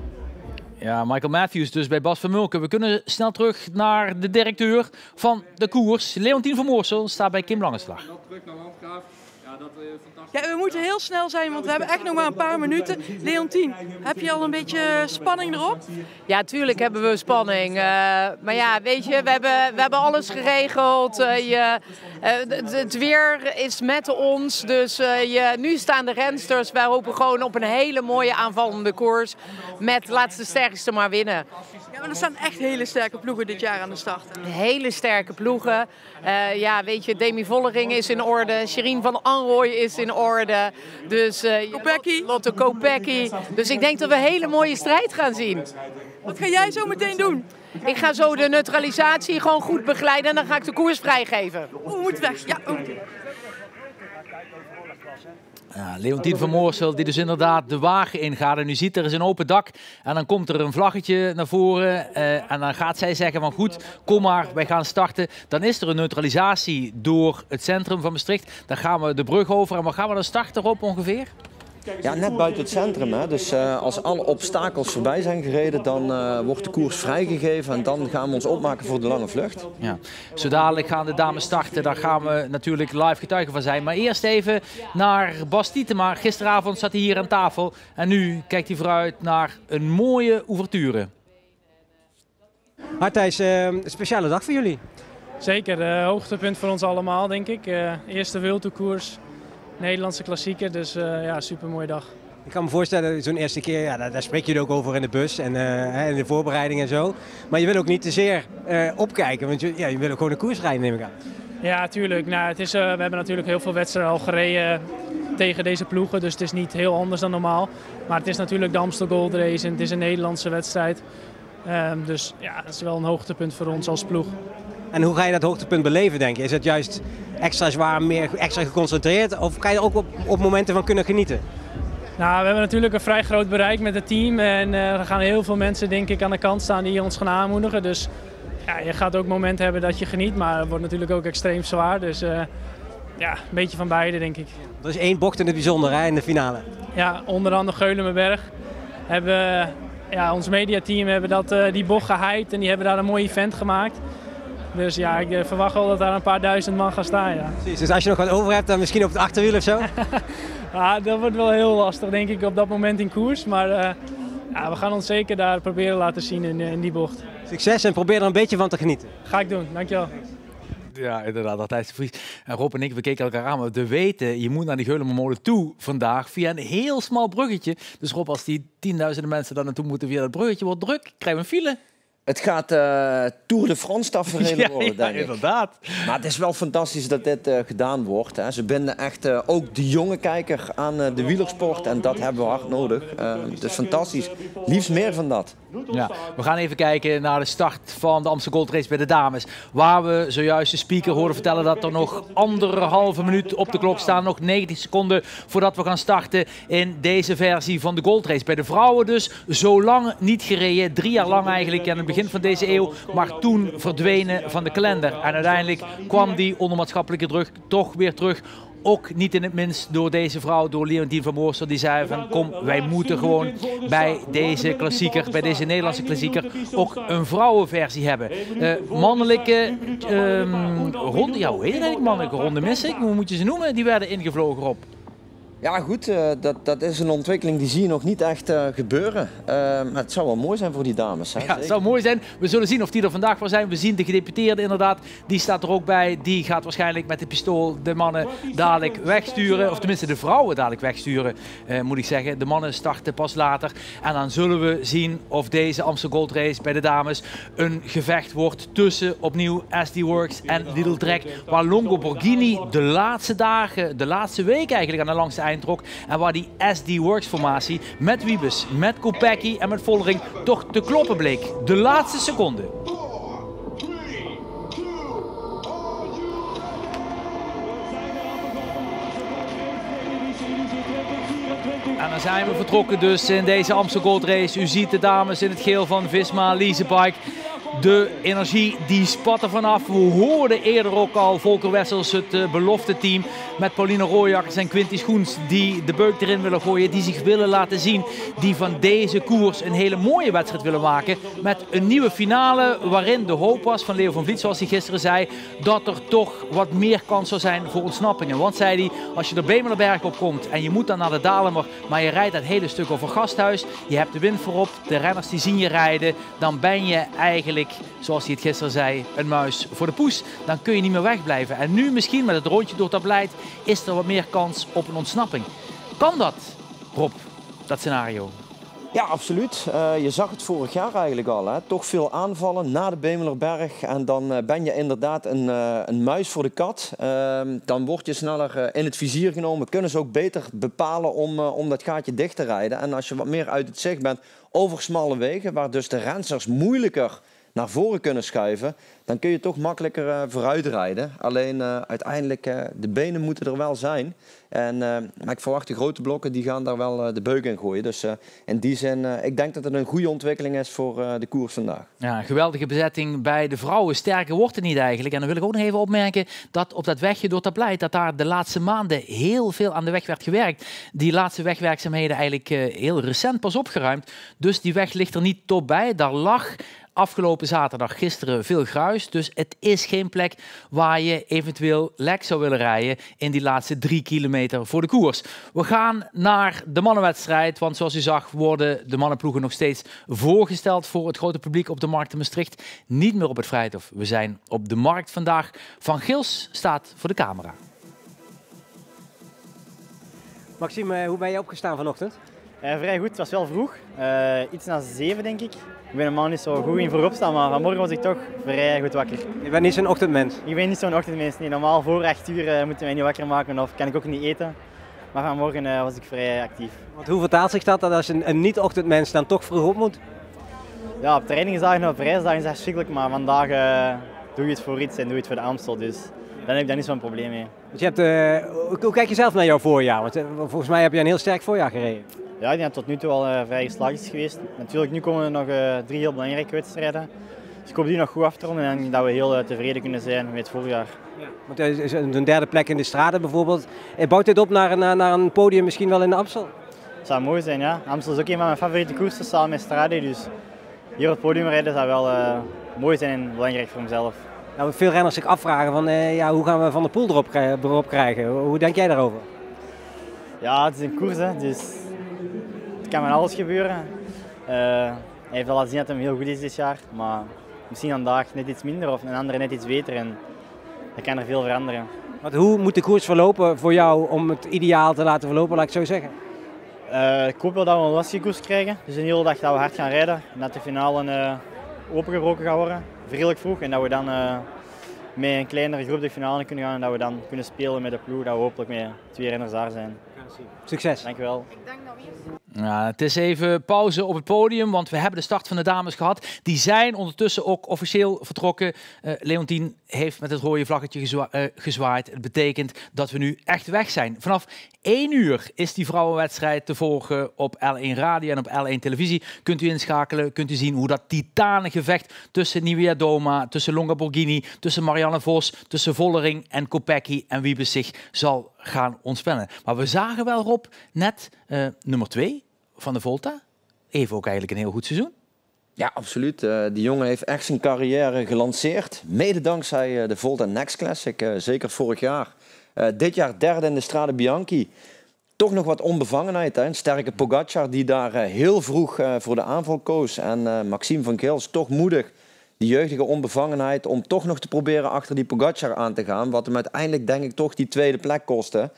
Ja, Michael Matthews dus bij Bas van Mulken. We kunnen snel terug naar de directeur van de koers. Leontien van Moorsel staat bij Kim Langeslag. Terug naar Landgraaf. Ja, dat fantastisch. Ja, we moeten heel snel zijn, want we hebben echt nog maar een paar minuten. Leontien, heb je al een beetje spanning erop? Ja, tuurlijk hebben we spanning. Uh, maar ja, weet je, we hebben, we hebben alles geregeld. Uh, je, het, weer is met ons. Dus je, nu staan de rensters. Wij hopen gewoon op een hele mooie aanvallende koers. Met laat de sterkste maar winnen. Maar er staan echt hele sterke ploegen dit jaar aan de start. Hele sterke ploegen. ja, weet je, Demi Vollering is in orde. Sherine van Anrooy is in orde. Dus, Kopecky. Lotte Kopecky. Dus ik denk dat we een hele mooie strijd gaan zien. Wat ga jij zo meteen doen? Ik ga zo de neutralisatie gewoon goed begeleiden en dan ga ik de koers vrijgeven. Oeh, moet weg. Ja, oh. Ja, Leontien van Moorsel die dus inderdaad de wagen ingaat. En u ziet er is een open dak. En dan komt er een vlaggetje naar voren. Uh, en dan gaat zij zeggen van goed, kom maar, wij gaan starten. Dan is er een neutralisatie door het centrum van Maastricht. Dan gaan we de brug over. En wat gaan we dan starten op ongeveer? Ja, net buiten het centrum. Hè. Dus uh, als alle obstakels voorbij zijn gereden, dan uh, wordt de koers vrijgegeven. En dan gaan we ons opmaken voor de lange vlucht. Ja. Zo dadelijk gaan de dames starten. Daar gaan we natuurlijk live getuigen van zijn. Maar eerst even naar Bas Tietema. Gisteravond zat hij hier aan tafel. En nu kijkt hij vooruit naar een mooie ouverture. Hartijs, uh, een speciale dag voor jullie. Zeker, uh, hoogtepunt voor ons allemaal, denk ik. Uh, eerste wereldkoers. Nederlandse klassieker, dus uh, ja, super mooie dag. Ik kan me voorstellen, zo'n eerste keer, ja, daar, daar, spreek je er ook over in de bus en uh, in de voorbereiding en zo. Maar je wil ook niet te zeer uh, opkijken, want je, ja, je wil ook gewoon een koers rijden, neem ik aan. Ja, tuurlijk. Nou, het is, we hebben natuurlijk heel veel wedstrijden al gereden tegen deze ploegen, dus het is niet heel anders dan normaal. Maar het is natuurlijk de Amstel Gold Race en het is een Nederlandse wedstrijd. Um, dus ja, dat is wel een hoogtepunt voor ons als ploeg. En hoe ga je dat hoogtepunt beleven, denk je? Is het juist extra zwaar, meer extra geconcentreerd? Of kan je er ook op, op momenten van kunnen genieten? Nou, we hebben natuurlijk een vrij groot bereik met het team. En uh, er gaan heel veel mensen denk ik aan de kant staan die ons gaan aanmoedigen. Dus ja, je gaat ook momenten hebben dat je geniet. Maar het wordt natuurlijk ook extreem zwaar. Dus uh, ja, een beetje van beide denk ik. Er is één bocht in het bijzonder hè, in de finale. Ja, onder andere Geulenberg. Hebben, ja, ons mediateam hebben dat, uh, die bocht gehyped en die hebben daar een mooi event gemaakt. Dus ja, ik verwacht wel dat daar een paar duizend man gaan staan. Ja. Precies, dus als je nog wat over hebt, dan misschien op het achterwiel of zo? ja, dat wordt wel heel lastig, denk ik, op dat moment in koers. Maar uh, ja, we gaan ons zeker daar proberen laten zien in, in die bocht. Succes en probeer er een beetje van te genieten. Ga ik doen, dankjewel. Ja, inderdaad, altijd de Vries. En Rob en ik, we keken elkaar aan. Maar we weten, je moet naar die Geulemermolen toe vandaag via een heel smal bruggetje. Dus Rob, als die tienduizenden mensen daar naartoe moeten via dat bruggetje, wordt druk. Krijgen we een file. Het gaat uh, Tour de France tafereel ja, worden, denk ja, inderdaad. Maar het is wel fantastisch dat dit uh, gedaan wordt. Hè. Ze binden echt uh, ook de jonge kijker aan de wielersport. En dat hebben we hard nodig. het is fantastisch. Liefst meer van dat. Ja, we gaan even kijken naar de start van de Amsterdam Gold Race bij de dames. Waar we zojuist de speaker horen vertellen dat er nog anderhalve minuut op de klok staan. Nog 90 seconden voordat we gaan starten in deze versie van de Gold Race. Bij de vrouwen dus zo lang niet gereden. Drie jaar lang eigenlijk aan het begin van deze eeuw. Maar toen verdwenen van de kalender. En uiteindelijk kwam die onder maatschappelijke druk toch weer terug ook niet in het minst door deze vrouw, door Leontien van Moorsel, die zei van kom, wij moeten gewoon bij deze klassieker, bij deze Nederlandse klassieker, ook een vrouwenversie hebben. Uh, mannelijke um, ronde, ja hoe heet het eigenlijk, mannelijke ronde mis ik, hoe moet je ze noemen, die werden ingevlogen op. Ja goed, uh, dat, dat is een ontwikkeling die zie je nog niet echt uh, gebeuren. Uh, maar het zou wel mooi zijn voor die dames. Hè? Ja, het zou mooi zijn. We zullen zien of die er vandaag wel zijn. We zien de gedeputeerde inderdaad, die staat er ook bij. Die gaat waarschijnlijk met de pistool de mannen dadelijk wegsturen. Of tenminste de vrouwen dadelijk wegsturen, moet ik zeggen. De mannen starten pas later. En dan zullen we zien of deze Amsterdam Gold Race bij de dames een gevecht wordt tussen opnieuw SD Works en Lidl Trek. Waar Longo Borghini de laatste dagen, de laatste week eigenlijk aan de langste trok. En waar die SD Works formatie met Wiebes, met Kopecky en met Vollering toch te kloppen bleek. De laatste seconde. En dan zijn we vertrokken dus in deze Amstel Gold Race. U ziet de dames in het geel van Visma Leasebike. De energie die spat vanaf. We hoorden eerder ook al Volker Wessels, het uh, belofte team. Met Pauline Rooijakkers en Quinty Schoens. Die de beuk erin willen gooien. Die zich willen laten zien. Die van deze koers een hele mooie wedstrijd willen maken. Met een nieuwe finale waarin de hoop was van Leo van Vliet. Zoals hij gisteren zei. Dat er toch wat meer kans zou zijn voor ontsnappingen. Want zei hij, als je de Bemelerberg op komt. En je moet dan naar de Dalemer. Maar je rijdt dat hele stuk over Gasthuis. Je hebt de wind voorop. De renners die zien je rijden. Dan ben je eigenlijk zoals hij het gisteren zei, een muis voor de poes. Dan kun je niet meer wegblijven. En nu misschien met het rondje door het beleid is er wat meer kans op een ontsnapping. Kan dat, Rob, dat scenario? Ja, absoluut. Uh, je zag het vorig jaar eigenlijk al. Hè? Toch veel aanvallen na de Bemelerberg. En dan uh, ben je inderdaad een, uh, een muis voor de kat. Ehm, dan word je sneller in het vizier genomen. Kunnen ze ook beter bepalen om, om dat gaatje dicht te rijden. En als je wat meer uit het zicht bent over smalle wegen, waar dus de rensers moeilijker naar voren kunnen schuiven, dan kun je toch makkelijker uh, vooruit rijden. Alleen uh, uiteindelijk, uh, de benen moeten er wel zijn. En, maar ik verwacht de grote blokken, die gaan daar wel de beuk in gooien. Dus in die zin, ik denk dat het een goede ontwikkeling is voor de koers vandaag. Ja, geweldige bezetting bij de vrouwen. Sterker wordt het niet eigenlijk. En dan wil ik ook nog even opmerken dat op dat wegje door Tableit, dat daar de laatste maanden heel veel aan de weg werd gewerkt. Die laatste wegwerkzaamheden eigenlijk heel recent pas opgeruimd. Dus die weg ligt er niet top bij. Daar lag afgelopen zaterdag, gisteren, veel gruis. Dus het is geen plek waar je eventueel lek zou willen rijden in die laatste drie kilometer voor de koers. We gaan naar de mannenwedstrijd, want zoals u zag worden de mannenploegen nog steeds voorgesteld voor het grote publiek op de markt in Maastricht. Niet meer op het Vrijthof. We zijn op de markt vandaag. Van Gils staat voor de camera. Maxime, hoe ben je opgestaan vanochtend? Uh, vrij goed, het was wel vroeg. Uh, iets na zeven denk ik. Ik ben normaal niet zo goed in voorop staan, maar vanmorgen was ik toch vrij goed wakker. Je bent niet zo'n ochtendmens? Ik ben niet zo'n ochtendmens. Nee, normaal voor 8 uur uh, moeten mij niet wakker maken of kan ik ook niet eten. Maar vanmorgen uh, was ik vrij actief. Want hoe vertaalt zich dat dat als een, een niet-ochtendmens dan toch vroeg op moet? Ja, op trainingsdagen en op reisdagen is dat verschrikkelijk, maar vandaag uh, doe je het voor iets en doe je het voor de Amstel. Dus dan heb ik daar niet zo'n probleem mee. Dus je hebt, hoe kijk je zelf naar jouw voorjaar? Want volgens mij heb je een heel sterk voorjaar gereden. Ja, ik denk dat tot nu toe al uh, vrij geslaagd is geweest. Natuurlijk, nu komen er nog drie heel belangrijke wedstrijden. Dus ik hoop die nog goed af te ronden en dat we heel tevreden kunnen zijn met het voorjaar. Ja. Want een derde plek in de straten bijvoorbeeld. Bouwt dit op naar, naar, naar een podium misschien wel in de Amstel? Dat zou mooi zijn, ja. Amstel is ook een van mijn favoriete koersen samen met Strade. Dus hier op het podium rijden zou wel mooi zijn en belangrijk voor mezelf. Nou, veel renners zich afvragen van ja, hoe gaan we Van de Poel erop, erop krijgen. Hoe denk jij daarover? Ja, het is een koers, hè. dus kan van alles gebeuren. Uh, hij heeft al laten zien dat hij heel goed is dit jaar, maar misschien vandaag net iets minder of een andere net iets beter. En dat kan er veel veranderen. Want hoe moet de koers verlopen voor jou om het ideaal te laten verlopen, laat ik zo zeggen? Uh, ik hoop wel dat we een lastige koers krijgen. Dus een hele dag dat we hard gaan rijden. En dat de finale uh, opengebroken gaat worden, vriendelijk vroeg. En dat we dan uh, met een kleinere groep de finale kunnen gaan en dat we dan kunnen spelen met de ploeg, dat we hopelijk met twee renners daar zijn. Succes. Dankjewel. Het is even pauze op het podium, want we hebben de start van de dames gehad. Die zijn ondertussen ook officieel vertrokken. Uh, Leontien heeft met het rode vlaggetje uh, gezwaaid. Het betekent dat we nu echt weg zijn. Vanaf 1 uur is die vrouwenwedstrijd te volgen op L1 Radio en op L1 Televisie. Kunt u inschakelen, kunt u zien hoe dat titanengevecht tussen Nivea Doma, tussen Longa Borghini, tussen Marianne Vos, tussen Vollering en Kopecky en Wiebes zich zal gaan ontspannen. Maar we zagen wel, Rob, net uh, nummer 2 van de Volta. Even ook eigenlijk een heel goed seizoen. Ja, absoluut. Uh, die jongen heeft echt zijn carrière gelanceerd. Mede dankzij uh, de Volta Next Classic. Uh, zeker vorig jaar. dit jaar derde in de Strade Bianchi. Toch nog wat onbevangenheid. Hè? Een sterke Pogacar die daar heel vroeg voor de aanval koos. En Maxime van Gils toch moedig. Die jeugdige onbevangenheid om toch nog te proberen achter die Pogacar aan te gaan. Wat hem uiteindelijk denk ik toch die tweede plek kostte.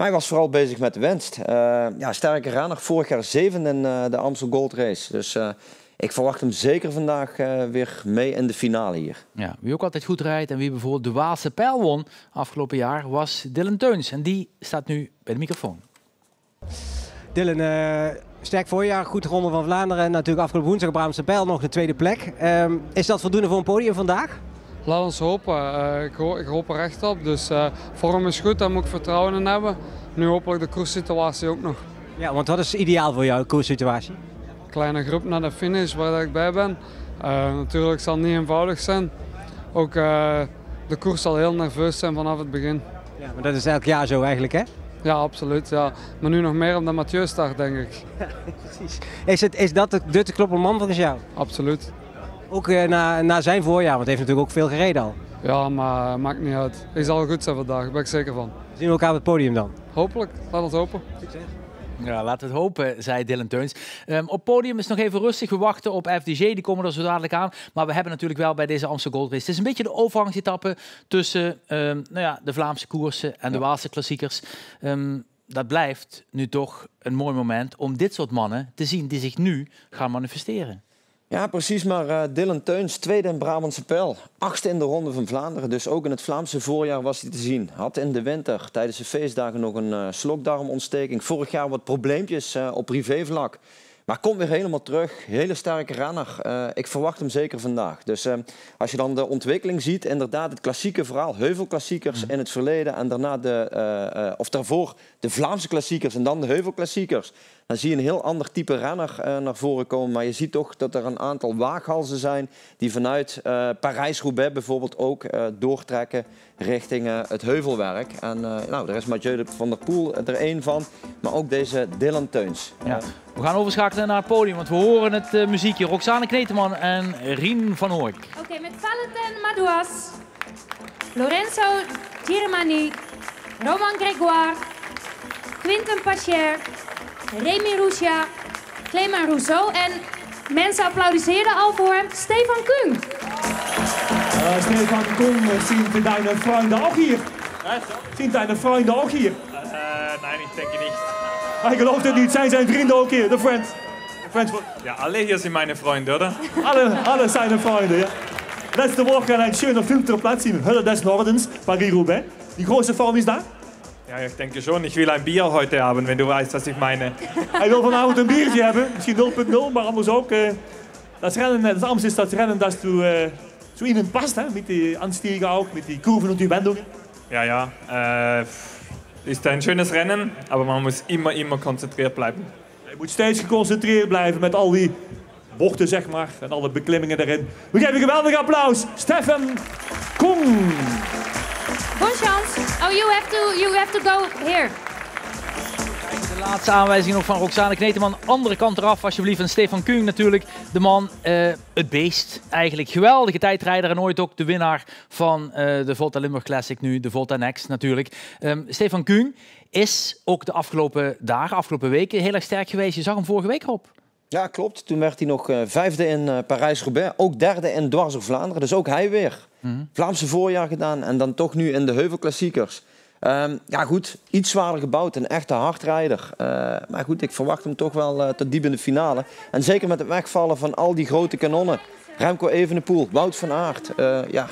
Maar hij was vooral bezig met de winst. Uh, ja, sterke renner. Vorig jaar zevende in uh, de Amstel Gold Race. Dus uh, ik verwacht hem zeker vandaag weer mee in de finale hier. Ja, wie ook altijd goed rijdt en wie bijvoorbeeld de Waalse pijl won afgelopen jaar was Dylan Teuns. En die staat nu bij de microfoon. Dylan, sterk voorjaar, goed ronde van Vlaanderen. Natuurlijk afgelopen woensdag op Brabantse pijl nog de tweede plek. Um, is dat voldoende voor een podium vandaag? Laat ons hopen. Uh, ik, ho ik, hoop er echt op. Dus uh, vorm is goed, daar moet ik vertrouwen in hebben. Nu hopelijk de koerssituatie ook nog. Ja, want wat is ideaal voor jou, de koerssituatie? Kleine groep naar de finish waar ik bij ben. Uh, natuurlijk zal het niet eenvoudig zijn. Ook de koers zal heel nerveus zijn vanaf het begin. Ja, maar dat is elk jaar zo eigenlijk, hè? Ja, absoluut. Ja. Maar nu nog meer de Mathieu start, denk ik. Ja, precies. Is, het, is dat de, de te kloppen man van jou? Absoluut. Ook uh, na, na zijn voorjaar, want hij heeft natuurlijk ook veel gereden al. Ja, maar maakt niet uit. Hij zal goed zijn vandaag, daar ben ik zeker van. Zien we elkaar op het podium dan? Hopelijk, laat het hopen. Succes. Ja, laten we het hopen, zei Dylan Teuns. Um, op podium is nog even rustig. We wachten op FDG, die komen er zo dadelijk aan. Maar we hebben natuurlijk wel bij deze Amsterdam Gold Race. Het is een beetje de overgangsetappe tussen um, nou ja, de Vlaamse koersen en de Waalse klassiekers. Um, dat blijft nu toch een mooi moment om dit soort mannen te zien die zich nu gaan manifesteren. Ja, precies. Maar uh, Dylan Teuns, tweede in Brabantse pijl. Achtste in de Ronde van Vlaanderen. Dus ook in het Vlaamse voorjaar was hij te zien. Had in de winter tijdens de feestdagen nog een uh, slokdarmontsteking. Vorig jaar wat probleempjes uh, op privévlak. Maar komt weer helemaal terug. Hele sterke renner. Ik verwacht hem zeker vandaag. Dus als je dan de ontwikkeling ziet, inderdaad het klassieke verhaal. Heuvelklassiekers mm. in het verleden en daarna de, of daarvoor de Vlaamse klassiekers en dan de heuvelklassiekers. Dan zie je een heel ander type renner naar voren komen. Maar je ziet toch dat er een aantal waaghalzen zijn die vanuit Parijs-Roubaix bijvoorbeeld ook doortrekken richting het heuvelwerk. En nou, daar is Mathieu van der Poel er één van. Maar ook deze Dylan Teuns. Ja. We gaan overschakelen naar het podium, want we horen het uh, muziekje. Roxane Kneteman en Rien van Hoork. Oké, okay, met Valentin Madouas, Lorenzo Girmani, Roman Gregoire, Quinten Pacher, Remy Rousia, Clément Rousseau en mensen applaudisseerden al voor hem, Stefan Kung. Uh, Stefan Kung, sind deine Freunde auch hier? Sind deine Freunde auch hier? Uh, nein, ich denke nicht. Hij gelooft het niet. Zijn zijn vrienden ook hier? De friends. friends. Ja, alle hier sind meine Freunde, oder? Alle, alle seine Freunde, ja. Letzte Woche ein schöner fünfter Platz in Hölle des Nordens, Paris-Roubaix. Wie große Form ist da? Ja, ich denke schon. Ich will ein Bier heute haben, wenn du weißt, was ich meine. Hij wil vanavond een biertje hebben. Misschien 0.0, maar anders ook. Uh, das Rennen, das Amst ist das Rennen, das du uh, zu ihnen passt, hè? mit den Anstiegen auch, mit den Kurven und die Wendungen. Ja, ja. Äh, ist ein schönes Rennen, aber man muss immer, immer konzentriert bleiben. Je moet steeds geconcentreerd blijven met al die bochten, zeg maar, en alle beklimmingen erin. We geven een geweldig applaus. Stefan Kong. Bon chance. Oh, you have to, you have to go here. De laatste aanwijzing nog van Roxane Kneteman. Andere kant eraf, alsjeblieft. En Stefan Kung natuurlijk. De man, uh, het beest eigenlijk. Geweldige tijdrijder en ooit ook de winnaar van uh, de Volta Limburg Classic nu. De Volta Next natuurlijk. Um, Stefan Kung is ook de afgelopen dagen, afgelopen weken heel erg sterk geweest. Je zag hem vorige week op. Ja, klopt. Toen werd hij nog uh, vijfde in uh, Parijs-Roubaix. Ook derde in Dwars door Vlaanderen. Dus ook hij weer. Mm -hmm. Vlaamse voorjaar gedaan. En dan toch nu in de heuvelklassiekers. Um, ja goed, iets zwaarder gebouwd, een echte hardrijder. Uh, maar goed, ik verwacht hem toch wel uh, tot diep in de finale. En zeker met het wegvallen van al die grote kanonnen Remco Evenepoel, Wout van Aert. eh, ja,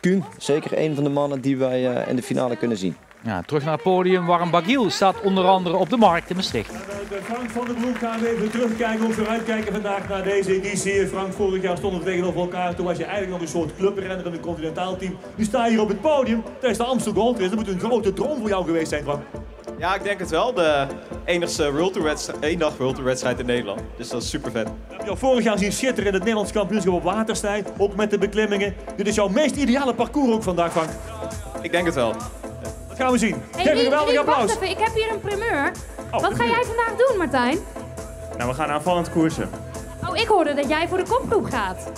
Kuhn, zeker een van de mannen die wij eh, in de finale kunnen zien. Ja, terug naar het podium. Warren Bagiel staat onder andere op de markt in Maastricht. Met Frank van den Broek gaan we even terugkijken of vooruitkijken vandaag naar deze editie. Frank, vorig jaar stonden we tegenover elkaar. Toen was je eigenlijk nog een soort clubrenner in een continentaal team. Nu sta je hier op het podium tijdens de Amsterdam Gold Race. Dat moet een grote droom voor jou geweest zijn, Frank. Ja, ik denk het wel. De enigste World Tour wedstrijd, één dag World Tour wedstrijd in Nederland. Dus dat is super vet. We hebben jou vorig jaar zien schitteren in het Nederlands kampioenschap op waterstijl. Ook met de beklimmingen. Dit is jouw meest ideale parcours ook vandaag, Frank. Ik denk het wel. Gaan we zien. Hey, Geef een geweldig applaus. even. Ik heb hier een primeur. Oh, Wat ga jij vandaag doen, Martijn? Nou, we gaan aanvallend koersen. Oh, ik hoorde dat jij voor de kopgroep gaat.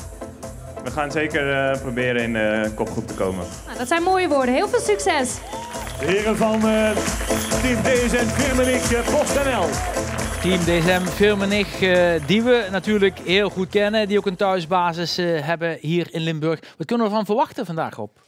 We gaan zeker eh, proberen in de kopgroep te komen. Nou, dat zijn mooie woorden. Heel veel succes. De heren van eh, Team DSN Firmenich uh, PostNL. Team DSM Firmenich, eh, die we natuurlijk heel goed kennen. Die ook een thuisbasis eh, hebben hier in Limburg. Wat kunnen we van verwachten vandaag op?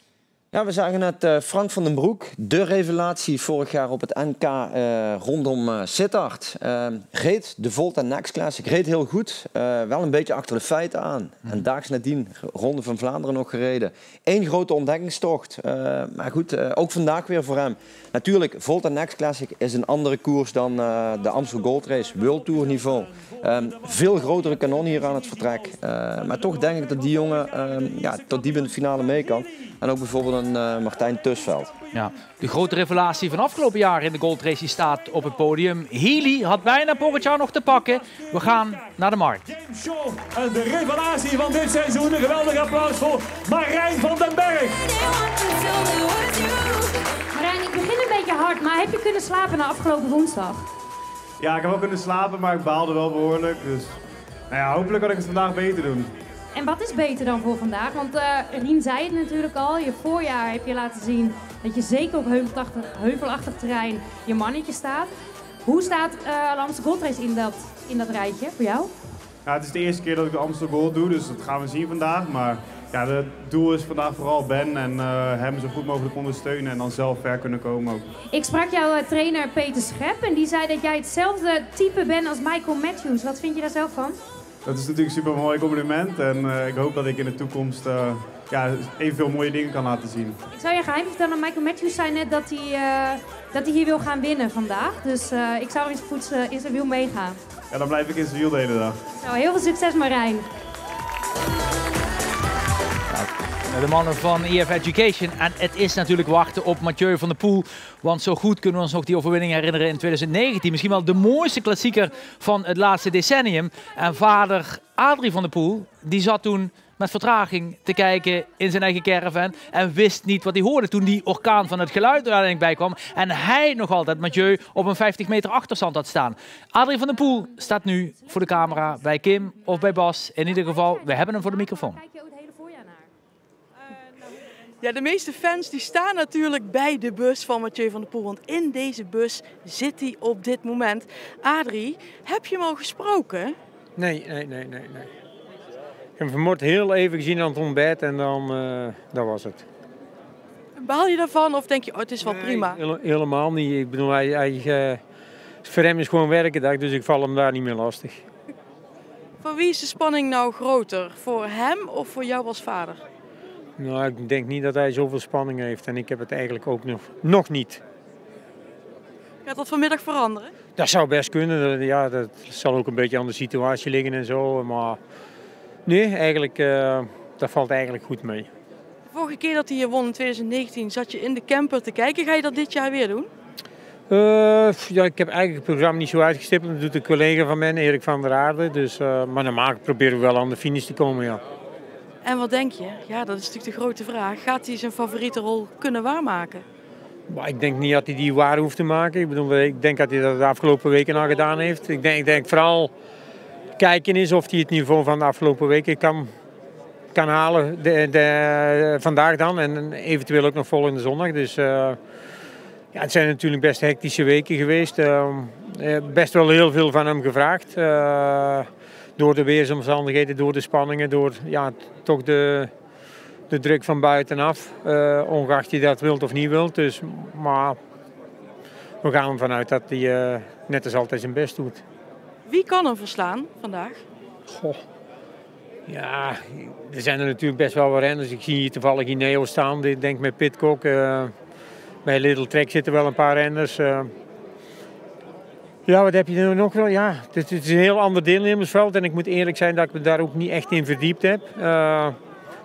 Ja, we zagen net eh, Frank van den Broek, de revelatie vorig jaar op het NK eh, rondom uh, Sittard. Uh, reed de Volta Next Classic, reed heel goed, wel een beetje achter de feiten aan. Mhm. En daags nadien, Ronde van Vlaanderen nog gereden. Eén grote ontdekkingstocht, maar goed, ook vandaag weer voor hem. Natuurlijk, Volta Next Classic is een andere koers dan uh, de Amstel Gold Race, World Tour niveau. Um, veel grotere kanon hier aan het vertrek. Uh, maar toch denk ik dat die jongen um, ja, tot diep in de finale mee kan. En ook bijvoorbeeld een uh, Martijn Tusveld. Ja, de grote revelatie van afgelopen jaar in de Gold Race die staat op het podium. Healy had bijna Pogacar nog te pakken. We gaan naar de markt. En de revelatie van dit seizoen. Een geweldig applaus voor Marijn van den Berg. Marijn, ik begin een beetje hard, maar heb je kunnen slapen na afgelopen woensdag? Ja, ik heb wel kunnen slapen, maar ik baalde wel behoorlijk. Dus nou ja, hopelijk kan ik het vandaag beter doen. En wat is beter dan voor vandaag? Want uh, Rien zei het natuurlijk al. Je voorjaar heb je laten zien dat je zeker op heuvelachtig, heuvelachtig terrein je mannetje staat. Hoe staat uh, de Amstel Gold Race in dat, in dat rijtje voor jou? Ja, het is de eerste keer dat ik de Amstel Gold doe, dus dat gaan we zien vandaag. Maar ja, het doel is vandaag vooral Ben en uh, hem zo goed mogelijk ondersteunen en dan zelf ver kunnen komen ook. Ik sprak jouw trainer Peter Schep en die zei dat jij hetzelfde type bent als Michael Matthews. Wat vind je daar zelf van? Dat is natuurlijk een super mooi compliment en uh, ik hoop dat ik in de toekomst ja, evenveel mooie dingen kan laten zien. Ik zou je geheim vertellen, Michael Matthews zei net dat hij, uh, dat hij hier wil gaan winnen vandaag. Dus ik zou in zijn, voets, in zijn wiel meegaan. Ja, dan blijf ik in zijn wiel de hele dag. Nou, heel veel succes Marijn. De mannen van EF Education. En het is natuurlijk wachten op Mathieu van der Poel. Want zo goed kunnen we ons nog die overwinning herinneren in 2019. Misschien wel de mooiste klassieker van het laatste decennium. En vader Adrie van der Poel, die zat toen met vertraging te kijken in zijn eigen caravan. En wist niet wat hij hoorde toen die orkaan van het geluid er uiteindelijk bij kwam. En hij nog altijd Mathieu op een 50 meter achterstand had staan. Adrie van der Poel staat nu voor de camera bij Kim of bij Bas. In ieder geval, we hebben hem voor de microfoon. Ja, de meeste fans die staan natuurlijk bij de bus van Mathieu van der Poel. Want in deze bus zit hij op dit moment. Adrie, heb je hem al gesproken? Nee, nee, nee, nee. nee. Ik heb hem vanmorgen heel even gezien aan het ontbijt en dan uh, dat was het. Baal je daarvan of denk je, oh, het is wel nee, prima? Hele, helemaal niet. Ik bedoel, hij, hij, uh, voor hem is gewoon werkendag, dus ik val hem daar niet meer lastig. Voor wie is de spanning nou groter? Voor hem of voor jou als vader? Nou, ik denk niet dat hij zoveel spanning heeft en ik heb het eigenlijk ook nog, nog niet. Gaat dat vanmiddag veranderen? Dat zou best kunnen. Ja, dat zal ook een beetje aan de situatie liggen en zo. Maar nee, eigenlijk, uh, dat valt eigenlijk goed mee. De vorige keer dat hij hier won in 2019 zat je in de camper te kijken. Ga je dat dit jaar weer doen? Uh, ja, ik heb eigenlijk het programma niet zo uitgestippeld. Dat doet een collega van mij, Erik van der Aarde. Dus, uh, maar normaal proberen we wel aan de finish te komen, ja. En wat denk je? Ja, dat is natuurlijk de grote vraag. Gaat hij zijn favoriete rol kunnen waarmaken? Maar ik denk niet dat hij die waar hoeft te maken. Ik, bedoel, ik denk dat hij dat de afgelopen weken al gedaan heeft. Ik denk, ik denk vooral kijken is of hij het niveau van de afgelopen weken kan, kan halen. De, de, vandaag dan en eventueel ook nog volgende zondag. Dus uh, ja, het zijn natuurlijk best hectische weken geweest. Uh, best wel heel veel van hem gevraagd. Door de weersomstandigheden, door de spanningen, door ja, toch de, de druk van buitenaf. Ongeacht je dat wilt of niet wilt. Dus, maar we gaan ervan uit dat hij net als altijd zijn best doet. Wie kan hem verslaan vandaag? Goh. Ja, er zijn er natuurlijk best wel wat renners. Ik zie hier toevallig Ineo staan, ik denk met Pitcock. Uh, bij Little Trek zitten wel een paar renners. Uh, ja, wat heb je er nog wel? Ja, het, is een heel ander deelnemersveld. En ik moet eerlijk zijn dat ik me daar ook niet echt in verdiept heb. Uh,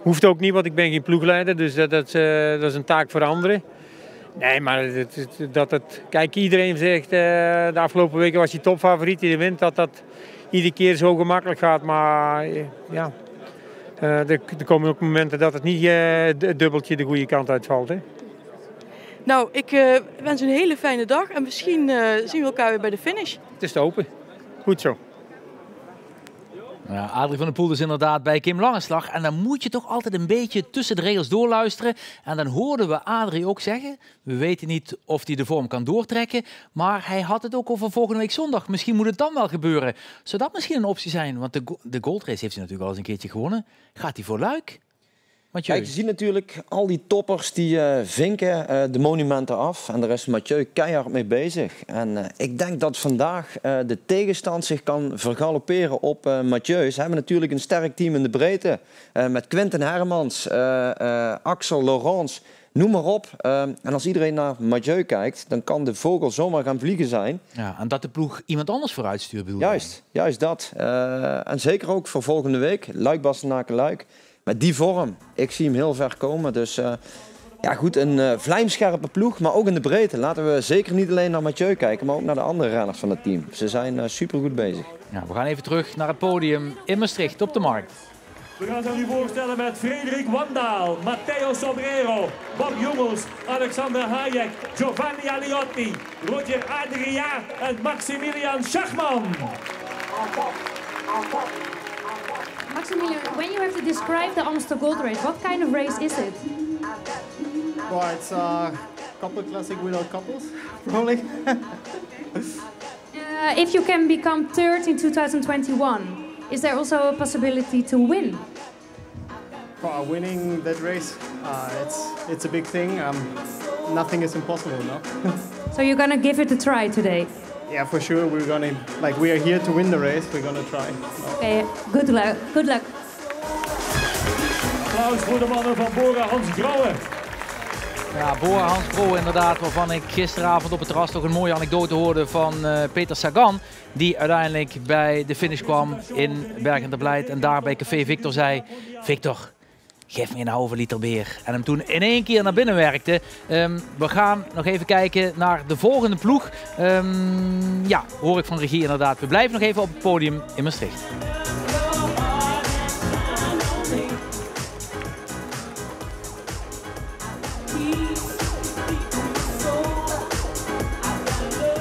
hoeft ook niet, want ik ben geen ploegleider. Dus dat, dat, dat is een taak voor anderen. Nee, maar het, dat het... Kijk, iedereen zegt de afgelopen weken was hij topfavoriet. Die wint, dat dat iedere keer zo gemakkelijk gaat. Maar ja, er, er, komen ook momenten dat het niet het dubbeltje de goede kant uitvalt. Hè. Nou, ik wens een hele fijne dag en misschien zien we elkaar weer bij de finish. Het is te open. Goed zo. Ja, Adrie van der Poel is inderdaad bij Kim Langeslag. En dan moet je toch altijd een beetje tussen de regels doorluisteren. En dan hoorden we Adrie ook zeggen, we weten niet of hij de vorm kan doortrekken. Maar hij had het ook over volgende week zondag. Misschien moet het dan wel gebeuren. Zou dat misschien een optie zijn? Want de, de goldrace heeft hij natuurlijk al eens een keertje gewonnen. Gaat hij voor Luik? Mathieu. Kijk, je ziet natuurlijk al die toppers die uh, vinken uh, de monumenten af. En daar is Mathieu keihard mee bezig. En uh, ik denk dat vandaag de tegenstand zich kan vergalopperen op Mathieu. Ze hebben natuurlijk een sterk team in de breedte. met Quinten Hermans, Axel Laurens, noem maar op. en als iedereen naar Mathieu kijkt, dan kan de vogel zomaar gaan vliegen zijn. Ja, en dat de ploeg iemand anders vooruit stuurt, bedoel Juist, juist dat. en zeker ook voor volgende week. Luik, Bastenaken, Luik met die vorm, ik zie hem heel ver komen. Dus uh, ja, goed, een uh, vlijmscherpe ploeg, maar ook in de breedte. Laten we zeker niet alleen naar Mathieu kijken, maar ook naar de andere renners van het team. Ze zijn uh, supergoed bezig. Ja, we gaan even terug naar het podium in Maastricht op de markt. We gaan ze u voorstellen met Frederik Wandaal, Matteo Sobrero, Bob Jongels, Alexander Hayek, Giovanni Aliotti, Roger Adria en Maximilian Schachman. Maximilian, when you have to describe the Amstel Gold Race, what kind of race is it? Well, it's a couple classic without couples, probably. uh, if you can become third in 2021, is there also a possibility to win? For winning that race, uh, it's it's a big thing. Um, nothing is impossible, no. so you're gonna give it a try today. Yeah, for sure. We're gonna like we are here to win the race. We're gonna try. Okay, good luck. Good luck. Applaus voor de mannen van Bora Hans Grauwe. Ja, Bora Hans Pro inderdaad, waarvan ik gisteravond op het terras toch een mooie anekdote hoorde van uh, Peter Sagan. Die uiteindelijk bij de finish kwam in Bergen de Blijt en daar bij Café Victor zei... Victor, geef me een halve liter beer. En hem toen in één keer naar binnen werkte. Um, we gaan nog even kijken naar de volgende ploeg. Um, ja, hoor ik van regie inderdaad. We blijven nog even op het podium in Maastricht.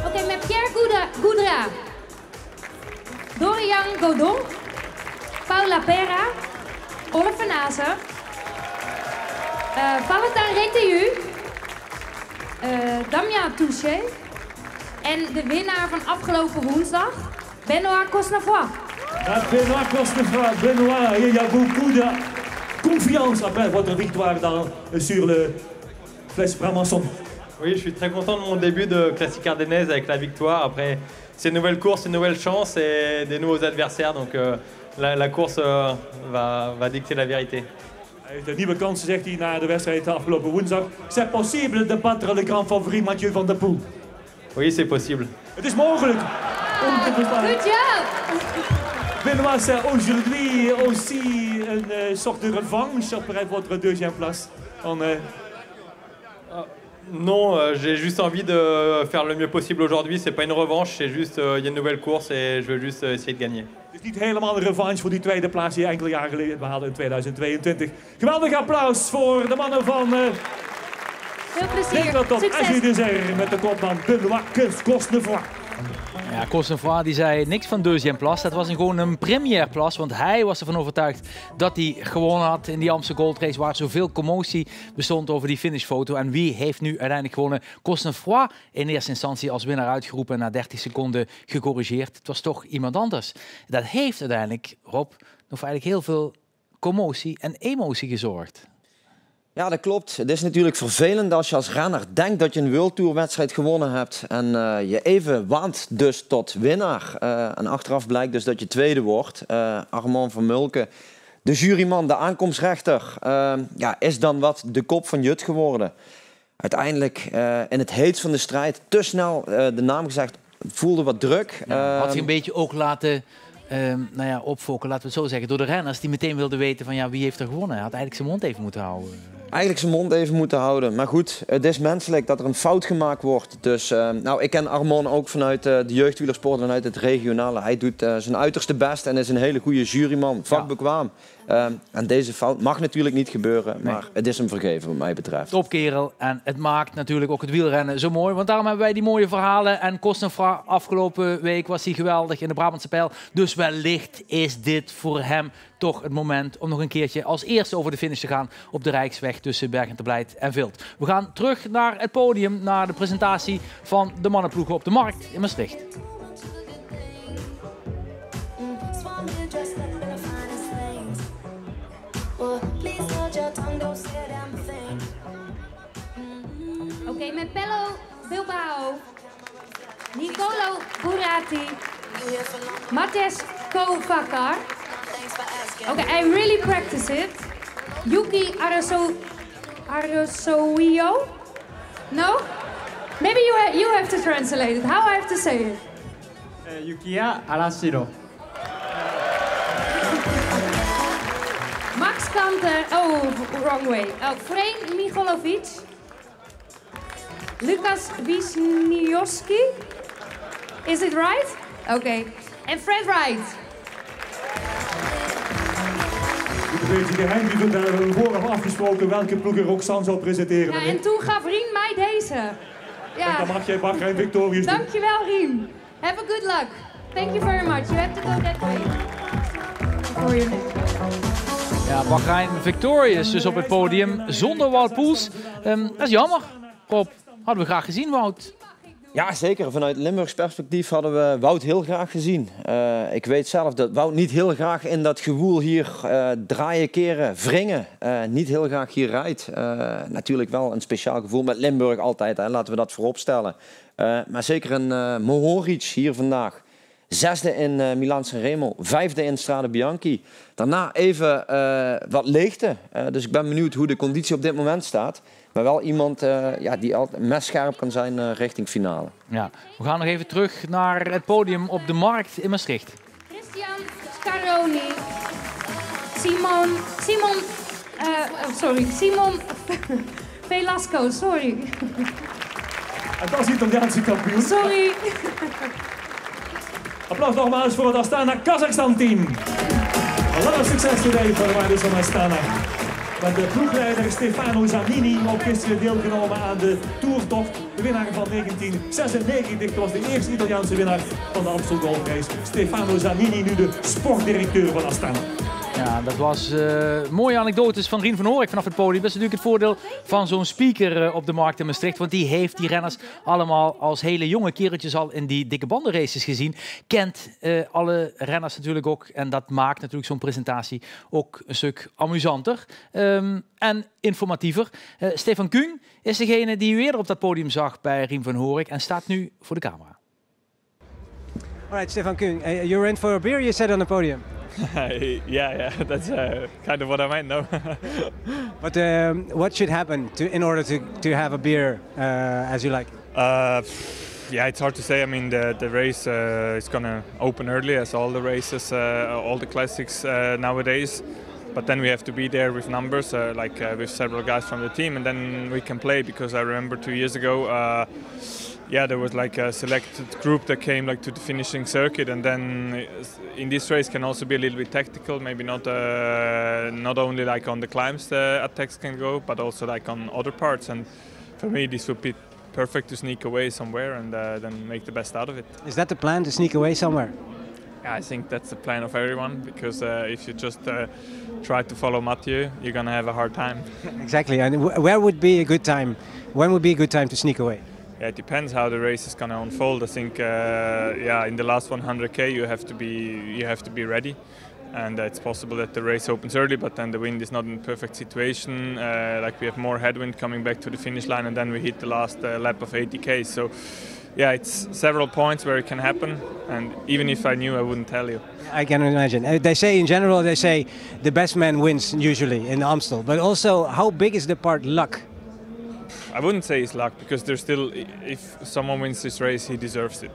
Oké, met Pierre Goudra, Dorian Godon, Paula Pera, Oliver Nazen, Valentin Retiu, uh, Damien Touché en de winnaar van afgelopen woensdag, Benoît Cosnefroy. Benoît Cosnefroy, Benoît, il y a beaucoup de confiance après votre victoire dans, sur le Flèche Bramançon. Oui, je suis très content de mon début de classique ardennaise avec la victoire. Après, c'est une nouvelle course, une nouvelle chance et des nouveaux adversaires. Donc euh, la, la, course euh, va, va dicter la vérité. Hij heeft een nieuwe kansen, zegt hij, na de wedstrijd afgelopen woensdag. C'est possible de battre le grand favori Mathieu van der Poel? Oui, c'est possible. Het is mogelijk. Good job. Benoît, c'est aujourd'hui aussi une uh, sorte de revanche après votre deuxième place. En, uh... ah, non, euh, j'ai juste envie de faire le mieux possible aujourd'hui. C'est pas une revanche, c'est juste il euh, y a une nouvelle course et je veux juste euh, essayer de gagner. Is niet helemaal een revanche voor die tweede plaats die enkele jaren geleden behaalde in 2022. Geweldig applaus voor de mannen van... Uh, Veel plezier. tot Succes. met de kopman Benoît Cosnefroy. Ja, Cosnefroy die zei niks van deuxième place. Dat was een, gewoon een première place. Want hij was ervan overtuigd dat hij gewonnen had in die Amsterdam Gold Race. Waar zoveel commotie bestond over die finishfoto. En wie heeft nu uiteindelijk gewonnen? Cosnefroy in eerste instantie als winnaar uitgeroepen. En na 30 seconden gecorrigeerd. Het was toch iemand anders. Dat heeft uiteindelijk, Rob, nog eigenlijk heel veel commotie en emotie gezorgd. Ja, dat klopt. Het is natuurlijk vervelend als je als renner denkt dat je een World Tour wedstrijd gewonnen hebt en uh, je even waant dus tot winnaar. Uh, en achteraf blijkt dus dat je tweede wordt. Uh, Armand van Mulken De juryman, de aankomstrechter, ja, is dan wat de kop van Jut geworden. Uiteindelijk in het heet van de strijd te snel de naam gezegd, voelde wat druk. Ja, had hij een beetje ook laten um, nou ja, opfokken, laten we het zo zeggen, door de renners die meteen wilden weten van ja, wie heeft er gewonnen. Hij had eigenlijk zijn mond even moeten houden. Eigenlijk zijn mond even moeten houden. Maar goed, het is menselijk dat er een fout gemaakt wordt. Dus uh, nou, ik ken Armon ook vanuit uh, de jeugdwielersport, vanuit het regionale. Hij doet uh, zijn uiterste best en is een hele goede juryman, vakbekwaam. Ja. En deze fout mag natuurlijk niet gebeuren, nee. maar het is hem vergeven wat mij betreft. Topkerel en het maakt natuurlijk ook het wielrennen zo mooi. Want daarom hebben wij die mooie verhalen. En Kostenfra afgelopen week was hij geweldig in de Brabantse pijl. Dus wellicht is dit voor hem toch het moment om nog een keertje als eerste over de finish te gaan op de Rijksweg tussen Bergen te Blijt en Vilt. We gaan terug naar het podium, naar de presentatie van de mannenploegen op de markt in Maastricht. Oké, okay, met Pello Bilbao, Nicolo Burati, Mattes Kovakar. Okay, I really practice it. Yuki Araso Arasoio? No? Maybe you, ha you have to translate it. How I have to say it? Uh, Yukiya Arashiro. Max Kante, oh, wrong way. Oh, Freen Micholovic. Lucas Wisniewski. Is it right? Okay. And Fred Wright. Een beetje geheim, die we hebben vooraf afgesproken welke ploegen Roxanne zou presenteren. Ja, en toen gaf Rien mij deze. Ja. En dan mag jij Bahrein Victorious doen. Dankjewel Rien. Have a good luck. Thank you very much. You have to go that way. For your name. Ja, Bahrein Victorious dus op het podium zonder Wout Poels. Um, dat is jammer. Rob, hadden we graag gezien Wout. Ja, zeker. Vanuit Limburgs perspectief hadden we Wout heel graag gezien. Uh, ik weet zelf dat Wout niet heel graag in dat gewoel hier uh, draaien, keren, wringen, uh, niet heel graag hier rijdt. natuurlijk wel een speciaal gevoel met Limburg altijd, hè. laten we dat voorop stellen. maar zeker een Mohoric hier vandaag. Zesde in uh, Milan Remo, vijfde in Strade Bianchi. Daarna even wat leegte. dus ik ben benieuwd hoe de conditie op dit moment staat. Maar wel iemand uh, ja, die altijd messcherp kan zijn uh, richting finale. Ja, we gaan nog even terug naar het podium op de markt in Maastricht. Christian Scaroni. Simon. Simon. Uh, oh, sorry. Simon Velasco, sorry. Dat is Italiaanse kampioen. Sorry. Applaus nogmaals voor het Astana Kazachstan team. A lot of success today for the riders from Astana. Met de ploegleider Stefano Zanini ook gisteren deelgenomen aan de Tourtocht. De winnaar van 1996 was de eerste Italiaanse winnaar van de Amstel Gold Race. Stefano Zanini, nu de sportdirecteur van Astana. Ja, dat was uh, mooie anekdotes van Rien van Horik vanaf het podium. Dat is natuurlijk het voordeel van zo'n speaker uh, op de markt in Maastricht. Want die heeft die renners allemaal als hele jonge kereltjes al in die dikke bandenraces gezien. Kent uh, alle renners natuurlijk ook. En dat maakt natuurlijk zo'n presentatie ook een stuk amusanter um, en informatiever. Stefan Kuhn is degene die u eerder op dat podium zag bij Rien van Horik. En staat nu voor de camera. All right, Stefan Kuhn, you're in for a beer, you said on the podium. yeah, yeah, that's uh, kind of what I meant, no. but um, what should happen to, in order to, to have a beer uh, as you like? Uh, yeah, it's hard to say. I mean, the the race uh, is gonna open early, as all the races, uh, all the classics uh, nowadays. But then we have to be there with numbers, like with several guys from the team, and then we can play. Because I remember two years ago yeah, there was like a selected group that came like to the finishing circuit, and then in this race can also be a little bit tactical. Maybe not uh, not only like on the climbs the attacks can go, but also like on other parts. And for me, this would be perfect to sneak away somewhere and uh, then make the best out of it. Is that the plan to sneak away somewhere? Yeah, I think that's the plan of everyone because uh, if you just uh, try to follow Mathieu, you're gonna have a hard time. exactly. And where would be a good time? When would be a good time to sneak away? Yeah, it depends how the race is going to unfold. I think, uh, yeah, in the last 100k you have to be you have to be ready, and uh, it's possible that the race opens early, but then the wind is not in perfect situation. Uh, like we have more headwind coming back to the finish line, and then we hit the last uh, lap of 80k. So yeah, it's several points where it can happen, and even if I knew, I wouldn't tell you. I can imagine. Uh, They say in general, they say the best man wins usually in Amstel. But also, how big is the part luck? I wouldn't say it's luck because there's still, if someone wins this race, he deserves it.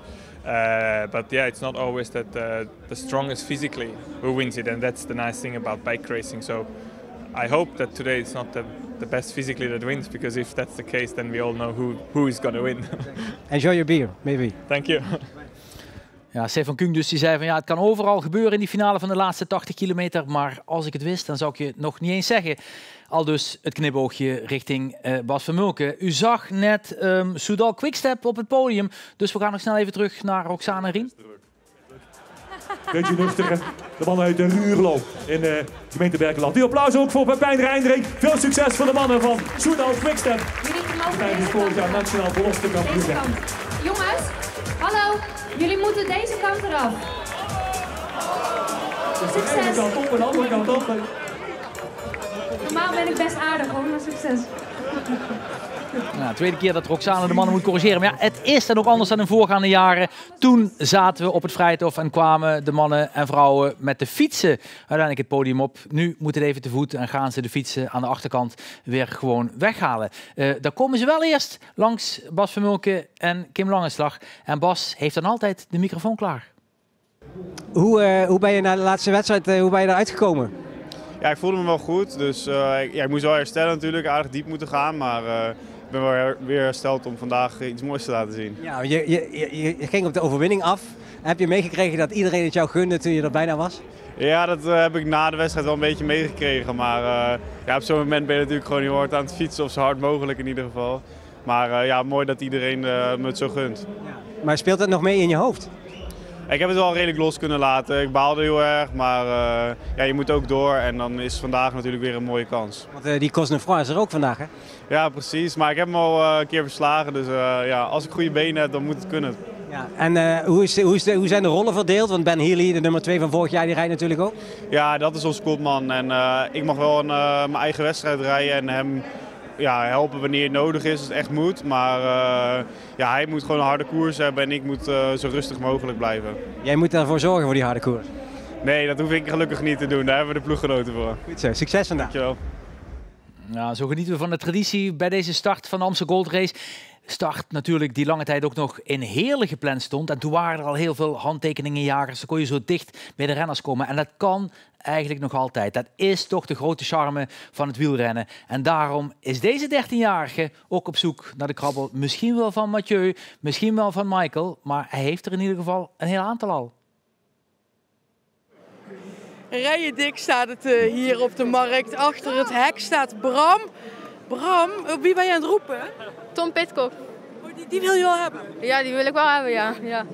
Uh, but yeah, it's not always that uh, the strongest physically who wins it, and that's the nice thing about bike racing. So I hope that today it's not the, the best physically that wins, because if that's the case, then we all know who, who is going to win. Enjoy your beer, maybe. Thank you. Ja, Stefan Kung dus die zei van ja, het kan overal gebeuren in die finale van de laatste 80 kilometer. Maar als ik het wist, dan zou ik je het nog niet eens zeggen. Al dus het knipoogje richting eh, Bas Vermulken. U zag net ehm Soudal Quickstep op het podium. Dus we gaan nog snel even terug naar Roxane en Rien. Beetje nuchter, de mannen uit de Ruurlo in de gemeente Berkeland. Die applaus ook voor Pepijn Reindrink. Veel succes voor de mannen van Soedal Quickstep. Jullie mogen deze vorig jaar nationaal belofte kampioen. Jongens, hallo. Jullie moeten deze kant eraf. Dus de ene kant op en de andere kant op. Normaal ben ik best aardig hoor, maar succes. Nou, de tweede keer dat Roxane de mannen moet corrigeren. Maar ja, het is dan ook anders dan in voorgaande jaren. Toen zaten we op het Vrijthof en kwamen de mannen en vrouwen met de fietsen uiteindelijk het podium op. Nu moet het even te voet en gaan ze de fietsen aan de achterkant weer gewoon weghalen. Eh daar komen ze wel eerst langs Bas Vermulken en Kim Langenslag. En Bas heeft dan altijd de microfoon klaar. Hoe, eh, hoe ben je na de laatste wedstrijd, eh, hoe ben je eruit gekomen? Ja, ik voelde me wel goed. Dus eh, ik, ja, ik moest wel herstellen natuurlijk. Aardig diep moeten gaan. Maar eh, ik ben wel her- weer hersteld om vandaag iets moois te laten zien. Ja, je, je, je, je ging op de overwinning af. Heb je meegekregen dat iedereen het jou gunde toen je er bijna was? Ja, dat eh, heb ik na de wedstrijd wel een beetje meegekregen. Maar ja, op zo'n moment ben je natuurlijk gewoon heel hard aan het fietsen. Of zo hard mogelijk in ieder geval. Maar ja, mooi dat iedereen me het zo gunt. Maar speelt dat nog mee in je hoofd? Ik heb het wel redelijk los kunnen laten. Ik baalde heel erg. Maar eh, ja, je moet ook door. En dan is vandaag natuurlijk weer een mooie kans. Want eh, die Cosnefroid is er ook vandaag, hè? Ja, precies. Maar ik heb hem al eh, een keer verslagen. Dus ja, als ik goede benen heb, dan moet het kunnen. Ja. En hoe, is, hoe, is de- hoe zijn de rollen verdeeld? Want Ben Healy, de nummer 2 van vorig jaar, die rijdt natuurlijk ook. Ja, dat is ons kopman. En ik mag wel een, mijn eigen wedstrijd rijden en hem ja, helpen wanneer het nodig is, als het echt moet. Maar eh, ja, hij moet gewoon een harde koers hebben en ik moet eh, zo rustig mogelijk blijven. Jij moet daarvoor zorgen voor die harde koers. Nee, dat hoef ik gelukkig niet te doen. Daar hebben we de ploeggenoten voor. Goed zo, succes vandaag. Dankjewel. Ja, zo genieten we van de traditie bij deze start van de Amstel Gold Race. Start natuurlijk die lange tijd ook nog in Heerlen gepland stond. En toen waren er al heel veel handtekeningenjagers. Dan kon je zo dicht bij de renners komen. En dat kan eigenlijk nog altijd. Dat is toch de grote charme van het wielrennen. En daarom is deze 13-jarige ook op zoek naar de krabbel. Misschien wel van Mathieu, misschien wel van Michael. Maar hij heeft er in ieder geval een heel aantal al. Rijen dik staat het eh, hier op de markt. Achter het hek staat Bram. Bram, op wie ben je aan het roepen? Tom Pitcock. die, die wil je wel hebben? Ja, die wil ik wel hebben, ja. ja.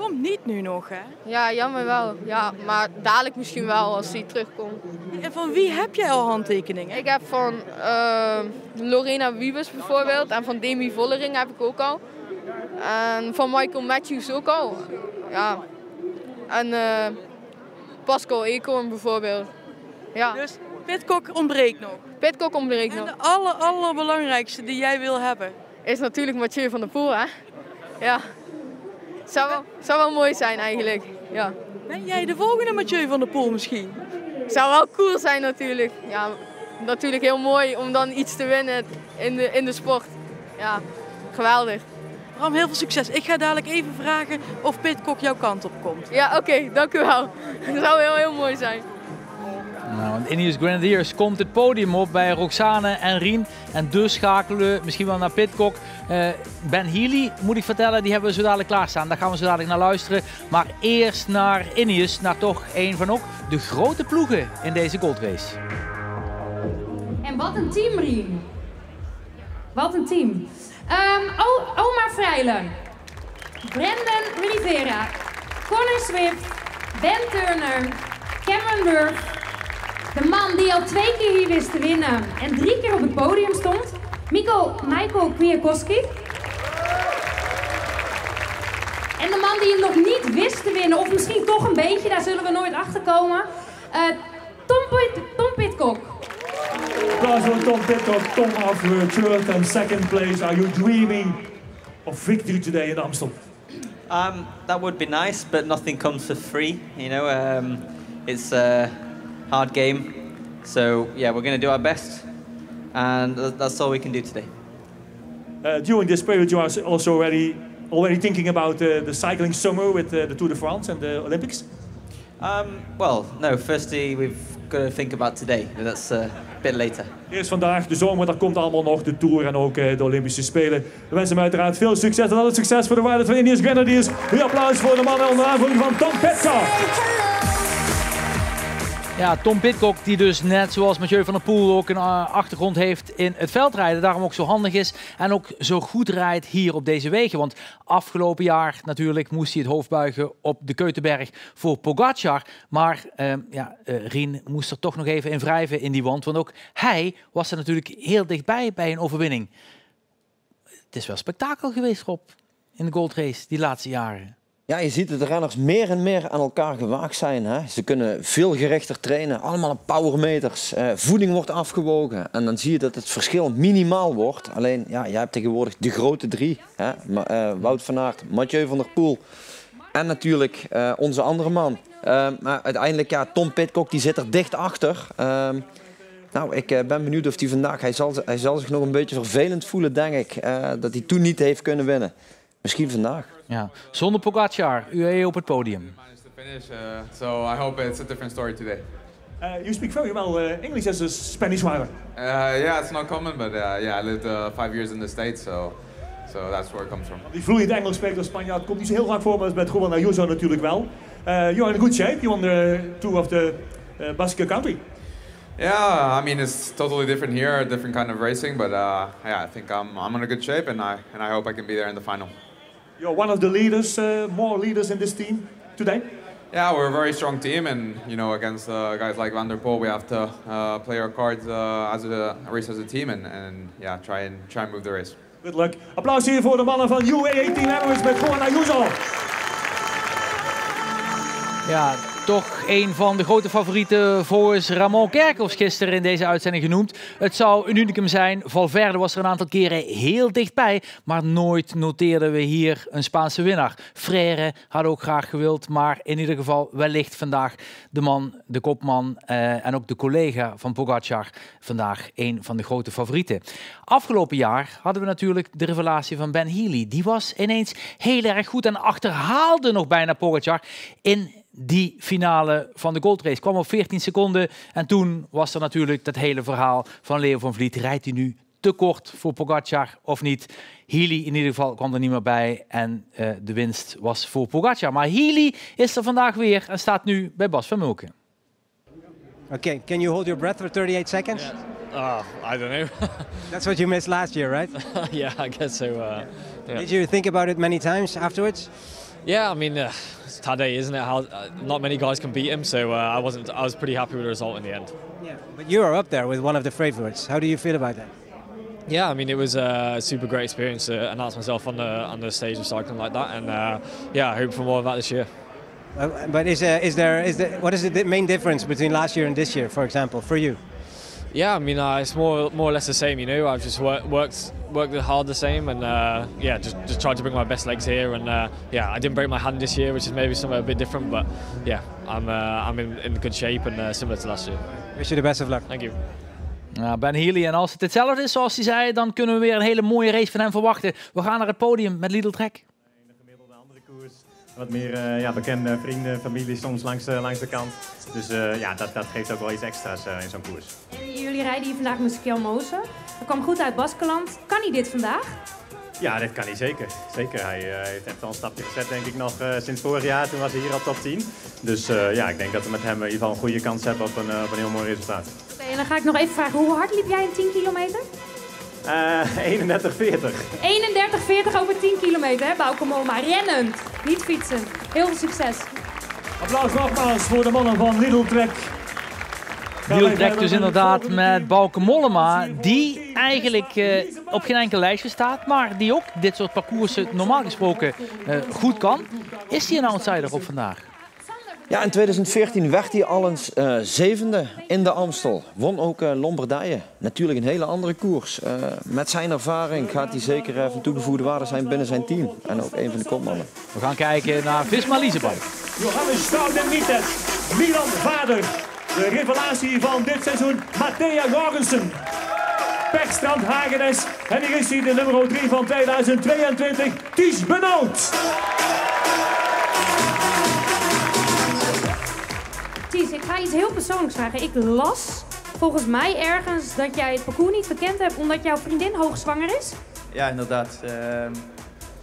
Komt niet nu nog, hè? Ja, jammer wel. Ja, maar dadelijk misschien wel als hij terugkomt. En van wie heb jij al handtekeningen? Ik heb van eh, Lorena Wiebes bijvoorbeeld en van Demi Vollering heb ik ook al. En van Michael Matthews ook al. Ja. En eh, Pascal Eekhoorn bijvoorbeeld. Ja. Dus Pitcock ontbreekt nog? Pitcock ontbreekt nog. De aller, allerbelangrijkste die jij wil hebben? Is natuurlijk Mathieu van der Poel, hè? Ja. Zou wel, zou wel mooi zijn eigenlijk. Ja. Ben jij de volgende Mathieu van der Poel misschien? Zou wel cool zijn natuurlijk. Ja, natuurlijk heel mooi om dan iets te winnen in de, in de sport. Ja, geweldig. Bram, heel veel succes. Ik ga dadelijk even vragen of Pitcock jouw kant op komt. Ja, oké, dank u wel. Dat zou heel, heel mooi zijn. Nou, want Ineos Grenadiers komt het podium op bij Roxane en Rien. En dus schakelen we misschien wel naar Pitcock. Eh, ben Healy, moet ik vertellen, die hebben we zo dadelijk klaarstaan. Daar gaan we zo dadelijk naar luisteren. Maar eerst naar Ineos, naar toch een van ook de grote ploegen in deze Gold Race. En wat een team, Rien. Wat een team. Ehm, o- Omar Vrijlen. Brandon Rivera. Colin Swift. Ben Turner. Cameron Wurf. De man die al twee keer hier wist te winnen en drie keer op het podium stond. Miko, Michael Kwiatkowski. En de man die het nog niet wist te winnen, of misschien toch een beetje, daar zullen we nooit achter komen. Eh, Tom, Pit Tom Pitcock. Applaus voor Tom Pitcock. Tom, afgekeurd en second place. Are you dreaming of victory today in Amstel? Um, that would be nice, but nothing comes for free. You know, um, it's a hard game. So yeah, we're going to do our best, and th- that's all we can do today. Uh, during this period, you are also already already thinking about uh, the cycling summer with uh, the Tour de France and the Olympics. Um, well, no. Firstly, we've got to think about today. That's uh, a bit later. Eerst vandaag, de zomer, dat komt allemaal nog, de Tour en ook eh, de Olympische Spelen. We wensen hem uiteraard veel succes en altijd succes voor de waarde van Indians Grenadiers. Een applaus voor de mannen onder aanvoering van Tom Petka. Ja, Tom Pitcock die dus net zoals Mathieu van der Poel ook een eh, achtergrond heeft in het veldrijden. Daarom ook zo handig is en ook zo goed rijdt hier op deze wegen. Want afgelopen jaar natuurlijk moest hij het hoofd buigen op de Keutenberg voor Pogacar. Maar eh, ja, eh, Rien moest er toch nog even in wrijven in die wand. Want ook hij was er natuurlijk heel dichtbij bij een overwinning. Het is wel spektakel geweest, Rob, in de Gold Race die laatste jaren. Ja, je ziet dat de renners meer en meer aan elkaar gewaagd zijn. Hè? Ze kunnen veel gerichter trainen, allemaal op powermeters. Eh, voeding wordt afgewogen en dan zie je dat het verschil minimaal wordt. Alleen, ja, jij hebt tegenwoordig de grote drie. Hè? Ma- eh, Wout van Aert, Mathieu van der Poel en natuurlijk eh, onze andere man. Eh, maar uiteindelijk, ja, Tom Pitcock die zit er dicht achter. Ehm, nou, ik eh, ben benieuwd of hij vandaag... Hij zal, hij zal zich nog een beetje vervelend voelen, denk ik. eh, dat hij toen niet heeft kunnen winnen. Misschien vandaag. Ja. Zonder Pogacar, UAE op het podium. finish. Uh, so I hope it's a different story today. Uh, you speak very well uh, English as a Spanish rider. Uh, yeah, it's not common, but uh, yeah, I lived uh, five years in the States, so so that's where it comes from. Die vloeiend Engels spreekt als Spanjaard komt niet zo heel vaak voor, maar met Juan Ayuso natuurlijk wel. Uh, you're in good shape. You won the tour of the uh, Basque country. Yeah, I mean it's totally different here, a different kind of racing, but uh, yeah, I think I'm I'm in a good shape, and I and I hope I can be there in the final. You're one of the leaders, uh, more leaders in this team today. Yeah, we're a very strong team, and you know, against uh, guys like Van der Poel, we have to uh, play our cards uh, as a, a race as a team, and, and yeah, try and try and move the race. Good luck. Applaus hier voor de mannen van UAE Team Emirates met Juan Ayuso. Ja, toch een van de grote favorieten volgens Ramon Kerkhoffs gisteren in deze uitzending genoemd. Het zou een unicum zijn. Valverde was er een aantal keren heel dichtbij, maar nooit noteerden we hier een Spaanse winnaar. Frère had ook graag gewild, maar in ieder geval wellicht vandaag de man, de kopman eh, en ook de collega van Pogacar vandaag een van de grote favorieten. Afgelopen jaar hadden we natuurlijk de revelatie van Ben Healy. Die was ineens heel erg goed en achterhaalde nog bijna Pogacar in die finale van de Gold Race. Kwam op 14 seconden en toen was er natuurlijk dat hele verhaal van Leo van Vliet. Rijdt hij nu te kort voor Pogacar of niet? Healy in ieder geval kwam er niet meer bij en eh, de winst was voor Pogacar. Maar Healy is er vandaag weer en staat nu bij Bas van Mulken. Okay, can you hold your breath for 38 seconds? Uh, I don't know. That's what you missed last year, right? yeah, I guess so. Uh, yeah. Did you think about it many times afterwards? Yeah, I mean, uh, it's Tadej, isn't it? How uh, not many guys can beat him, so uh, I wasn't. I was pretty happy with the result in the end. Yeah. But you are up there with one of the favorites. How do you feel about that? Yeah, I mean, it was a super great experience to announce myself on the on the stage of cycling like that, and uh, yeah, I hope for more of that this year. Uh, but is, uh, is there is there what is the main difference between last year and this year, for example, for you? Yeah, I mean, uh, it's more more or less the same. You know, I've just worked worked worked hard the same, and uh, yeah, just just tried to bring my best legs here. And uh, yeah, I didn't break my hand this year, which is maybe something a bit different. But yeah, I'm uh, I'm in, in good shape and uh, similar to last year. Wish you the best of luck. Thank you. Ja, ben Healy. En als het hetzelfde is zoals hij zei, dan kunnen we weer een hele mooie race van hem verwachten. We gaan naar het podium met Lidl Trek. Wat meer eh, ja, bekende vrienden, familie soms langs de, langs de kant. Dus eh, ja, dat, dat geeft ook wel iets extra's eh, in zo'n koers. Jullie rijden hier vandaag met Skel Mozen. Hij kwam goed uit Baskeland. Kan hij dit vandaag? Ja, dat kan hij zeker. Zeker. Hij heeft echt al een stapje gezet, denk ik, nog sinds vorig jaar. Toen was hij hier al top 10. Dus ja, ik denk dat we met hem in ieder geval een goede kans hebben op een, op een heel mooi resultaat. Oké, en dan ga ik nog even vragen, hoe hard liep jij in 10 kilometer? Eh 31-40. 31,40 over 10 kilometer, hè, Bauke Mollema. Rennend, niet fietsen. Heel veel succes. Applaus nogmaals voor de mannen van Lidl Trek. Lidl Trek dus inderdaad met Bauke Mollema, die eigenlijk eh, op geen enkel lijstje staat, maar die ook dit soort parcoursen normaal gesproken eh, goed kan. Is hij een outsider op vandaag? Ja, in 2014 werd hij al eens eh, zevende in de Amstel. Won ook eh, Lombardije. Natuurlijk een hele andere koers. Eh, met zijn ervaring gaat hij zeker eh, van toegevoegde waarde zijn binnen zijn team. En ook een van de kopmannen. We gaan kijken naar Visma Liesebak. Johannes Stoudemites, Milan Vader. De revelatie van dit seizoen, Matthea Jorgensen. Pekstrand Hagenes. En hier is hij, de nummer 3 van 2022, Ties Benoot. Ties, ik ga iets heel persoonlijks vragen. Ik las volgens mij ergens dat jij het parcours niet bekend hebt omdat jouw vriendin hoogzwanger is. Ja, inderdaad. Ehm,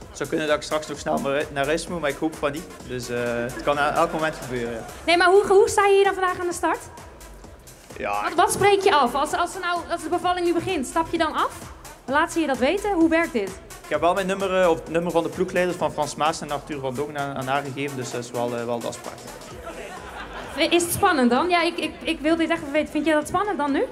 het zou kunnen dat ik straks nog snel naar- huis moet, maar ik hoop van niet. Dus eh, het kan elk moment gebeuren. ja. Nee, maar hoe, hoe sta je hier dan vandaag aan de start? Ja, Wat, wat spreek je af? Als, als, er nou, als de bevalling nu begint, stap je dan af? Laat ze je dat weten? Hoe werkt dit? ik heb wel mijn nummer, eh, of het nummer van de ploegleiders van Frans Maas en Arthur van Dongen aan, aan haar gegeven, dus dat is wel, eh, wel de afspraak. Is het spannend dan? Ja, ik, ik, ik wil dit echt weten. Vind je dat spannend dan nu?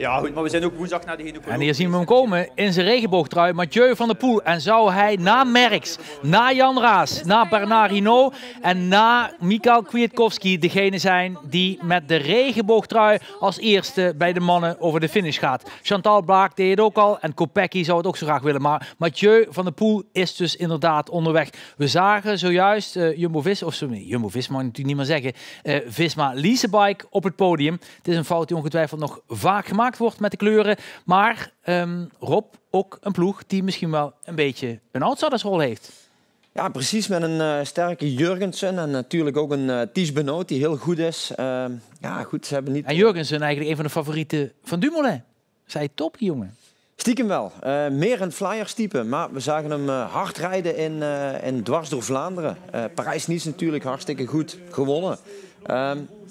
Ja, goed, maar we zijn ook woensdag naar de En gynaecoloog. hier zien we hem komen in zijn regenboogtrui. Mathieu van der Poel. En zou hij na Merckx, na Jan Raas, na Bernard Hinault en na Mikael Kwiatkowski degene zijn die met de regenboogtrui als eerste bij de mannen over de finish gaat. Chantal Blaak deed het ook al en Kopecky zou het ook zo graag willen. Maar Mathieu van der Poel is dus inderdaad onderweg. We zagen zojuist eh, Jumbo-Visma, of sorry, Jumbo-Visma mag ik natuurlijk niet meer zeggen, eh, Visma Leasebike op het podium. Het is een fout die ongetwijfeld nog vaak gemaakt wordt met de kleuren. Maar ehm, Rob, ook een ploeg die misschien wel een beetje een outsidersrol heeft. Ja, precies. Met een eh, sterke Jurgensen en natuurlijk ook een eh Ties Benoot die heel goed is. Ehm, ja, goed, ze hebben niet... En Jurgensen eigenlijk een van de favorieten van Dumoulin. Zij top, jongen. Stiekem wel. Eh, meer een flyers type. Maar we zagen hem hard rijden in, eh, in dwars door Vlaanderen. Parijs-Nice natuurlijk hartstikke goed gewonnen.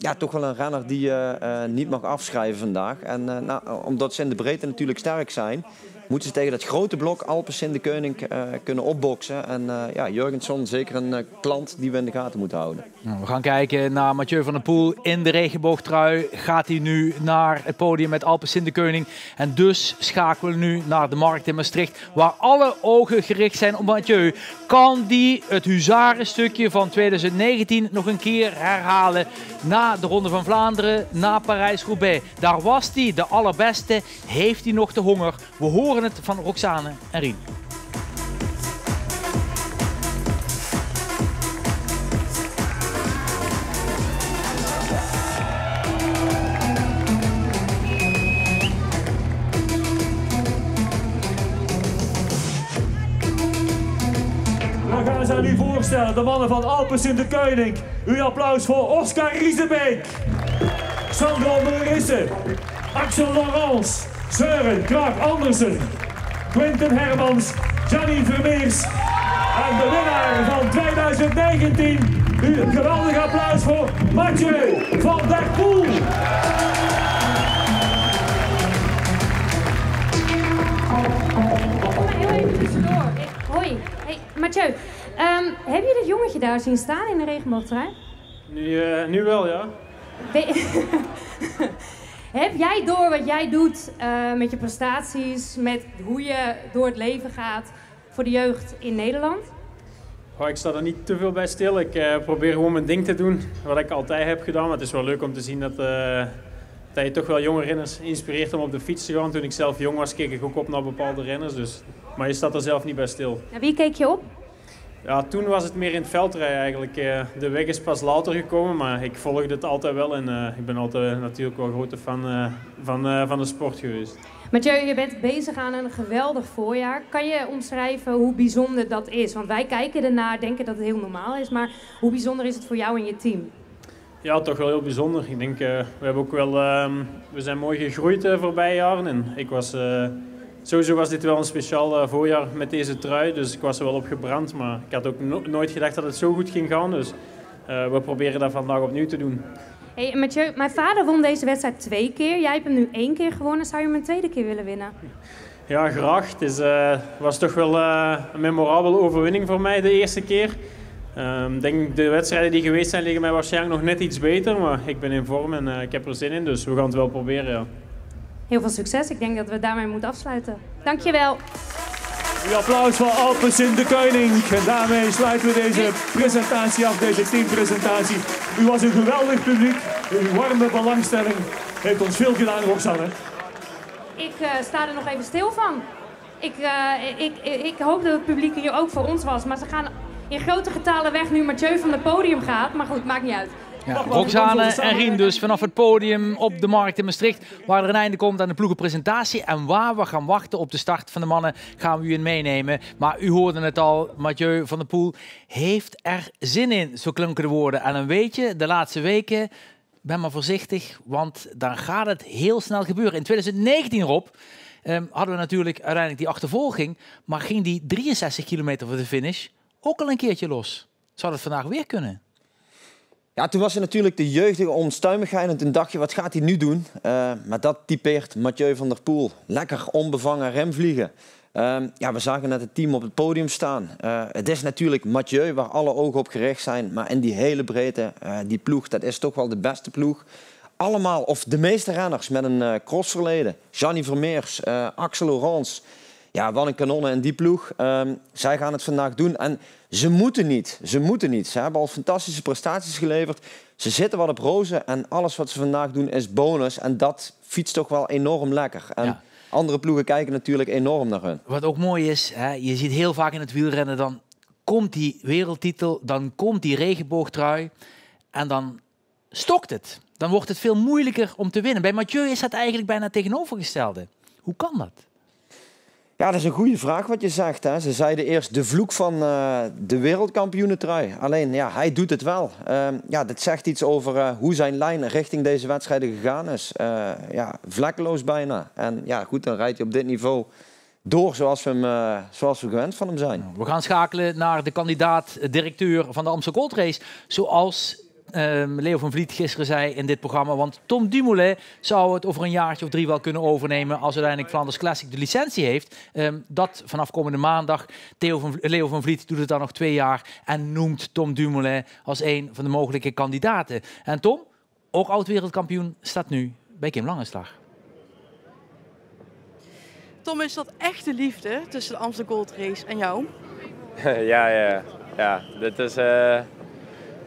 Ja, toch wel een renner die je eh, niet mag afschrijven vandaag. En eh, nou, omdat ze in de breedte natuurlijk sterk zijn, moeten ze tegen dat grote blok Alpes in de eh, kunnen opboksen. En eh, ja, Jurgensen zeker een eh, klant die we in de gaten moeten houden. Nou, we gaan kijken naar Mathieu van der Poel in de regenboogtrui. Gaat hij nu naar het podium met Alpes in de. En dus schakelen we nu naar de markt in Maastricht. Waar alle ogen gericht zijn op Mathieu. Kan die het huzarenstukje van 2019 nog een keer herhalen? Na de Ronde van Vlaanderen, na Parijs-Roubaix. Daar was hij de allerbeste. Heeft hij nog de honger? We horen van Roxane en Rien. Gaan ze aan voorstellen, de mannen van Alpes in de Keuning. Uw applaus voor Oscar Riesebeek, Sandro Murisse, Axel Laurens, Søren Krag Andersen, Quinten Hermans, Gianni Vermeers. En de winnaar van 2019, u een geweldig applaus voor Mathieu van der Poel. Heel even tussendoor. Ik- Hoi. Hey, Mathieu. ehm, heb je dat jongetje daar zien staan in de regenboogtrui? Nu, eh, nu wel, ja. heb jij door wat jij doet eh, met je prestaties, met hoe je door het leven gaat voor de jeugd in Nederland? Oh, ik sta er niet te veel bij stil. Ik eh, probeer gewoon mijn ding te doen, wat ik altijd heb gedaan. Maar het is wel leuk om te zien dat, eh, dat je toch wel jonge renners inspireert om op de fiets te gaan. Toen ik zelf jong was, keek ik ook op naar bepaalde renners. Dus, maar je staat er zelf niet bij stil. Naar wie keek je op? Ja, toen was het meer in het veldrijden eigenlijk. Eh, De weg is pas later gekomen, maar ik volgde het altijd wel. En eh, ik ben altijd natuurlijk wel grote fan eh, van, van de sport geweest. Mathieu, je bent bezig aan een geweldig voorjaar. Kan je omschrijven hoe bijzonder dat is? Want wij kijken ernaar, denken dat het heel normaal is. Maar hoe bijzonder is het voor jou en je team? Ja, toch wel heel bijzonder. Ik denk, we hebben ook wel, ehm, we zijn mooi gegroeid de voorbije jaren. En ik was, sowieso was dit wel een speciaal eh, voorjaar met deze trui, dus ik was er wel op gebrand. Maar ik had ook no- nooit gedacht dat het zo goed ging gaan, dus eh, we proberen dat vandaag opnieuw te doen. Hey, Mathieu, mijn vader won deze wedstrijd twee keer. Jij hebt hem nu één keer gewonnen. Zou je hem een tweede keer willen winnen? Ja, graag. Het is, eh, was toch wel een memorabele overwinning voor mij de eerste keer. Ehm, denk de wedstrijden die geweest zijn liggen mij waarschijnlijk nog net iets beter, maar ik ben in vorm en ik heb er zin in, dus we gaan het wel proberen. Ja. Heel veel succes. Ik denk dat we daarmee moeten afsluiten. Dankjewel. Een applaus voor Alpecin de Koning. En daarmee sluiten we deze presentatie af, deze teampresentatie. U was een geweldig publiek. Uw warme belangstelling heeft ons veel gedaan, Roxanne. Ik eh, sta er nog even stil van. Ik, eh, ik, ik, ik hoop dat het publiek hier ook voor ons was. Maar ze gaan in grote getalen weg nu Mathieu van het podium gaat. Maar goed, maakt niet uit. Ja, Roxane en Rien dus vanaf het podium op de markt in Maastricht. Waar er een einde komt aan de ploegenpresentatie. En waar we gaan wachten op de start van de mannen gaan we u in meenemen. Maar u hoorde het al, Mathieu van der Poel heeft er zin in. Zo klonken de woorden. En een weetje, de laatste weken, ben maar voorzichtig. Want dan gaat het heel snel gebeuren. In 2019 Rob, ehm, hadden we natuurlijk uiteindelijk die achtervolging. Maar ging die 63 kilometer voor de finish ook al een keertje los. Zou dat vandaag weer kunnen? Ja, toen was er natuurlijk de jeugdige onstuimigheid en toen dacht je, wat gaat hij nu doen? Uh, maar dat typeert Mathieu van der Poel. Lekker onbevangen remvliegen. Uh, ja, we zagen net het team op het podium staan. Uh, het is natuurlijk Mathieu waar alle ogen op gericht zijn. Maar in die hele breedte, uh, die ploeg, dat is toch wel de beste ploeg. Allemaal, of de meeste renners met een crossverleden. Gianni Vermeers, Axel Laurens. Ja, wat een kanonnen in die ploeg. Ehm, zij gaan het vandaag doen. En ze moeten niet. Ze moeten niet. Ze hebben al fantastische prestaties geleverd. Ze zitten wat op rozen. En alles wat ze vandaag doen is bonus. En dat fietst toch wel enorm lekker. En andere ploegen kijken natuurlijk enorm naar hun. Wat ook mooi is, hè, je ziet heel vaak in het wielrennen... dan komt die wereldtitel, dan komt die regenboogtrui... en dan stokt het. Dan wordt het veel moeilijker om te winnen. Bij Mathieu is dat eigenlijk bijna tegenovergestelde. Hoe kan dat? Ja, dat is een goede vraag wat je zegt. Hè. Ze zeiden eerst de vloek van uh, de wereldkampioenentrui. Alleen, ja, hij doet het wel. Uh, ja, dat zegt iets over uh, hoe zijn lijn richting deze wedstrijden gegaan is. Eh, ja, vlekkeloos bijna. En ja, goed, dan rijdt hij op dit niveau door zoals we, zoals we gewend van hem zijn. We gaan schakelen naar de kandidaat-directeur van de Amstel Gold Race. Zoals um, Leo van Vliet gisteren zei in dit programma. Want Tom Dumoulin zou het over een jaartje of drie wel kunnen overnemen als uiteindelijk Flanders Classic de licentie heeft. Um, dat vanaf komende maandag. Theo van, Leo van Vliet doet het dan nog twee jaar en noemt Tom Dumoulin als een van de mogelijke kandidaten. En Tom, ook oud-wereldkampioen, staat nu bij Kim Langenslag. Tom, is dat echte liefde tussen de Amsterdam Gold Race en jou? ja, ja, ja. Dit is... Uh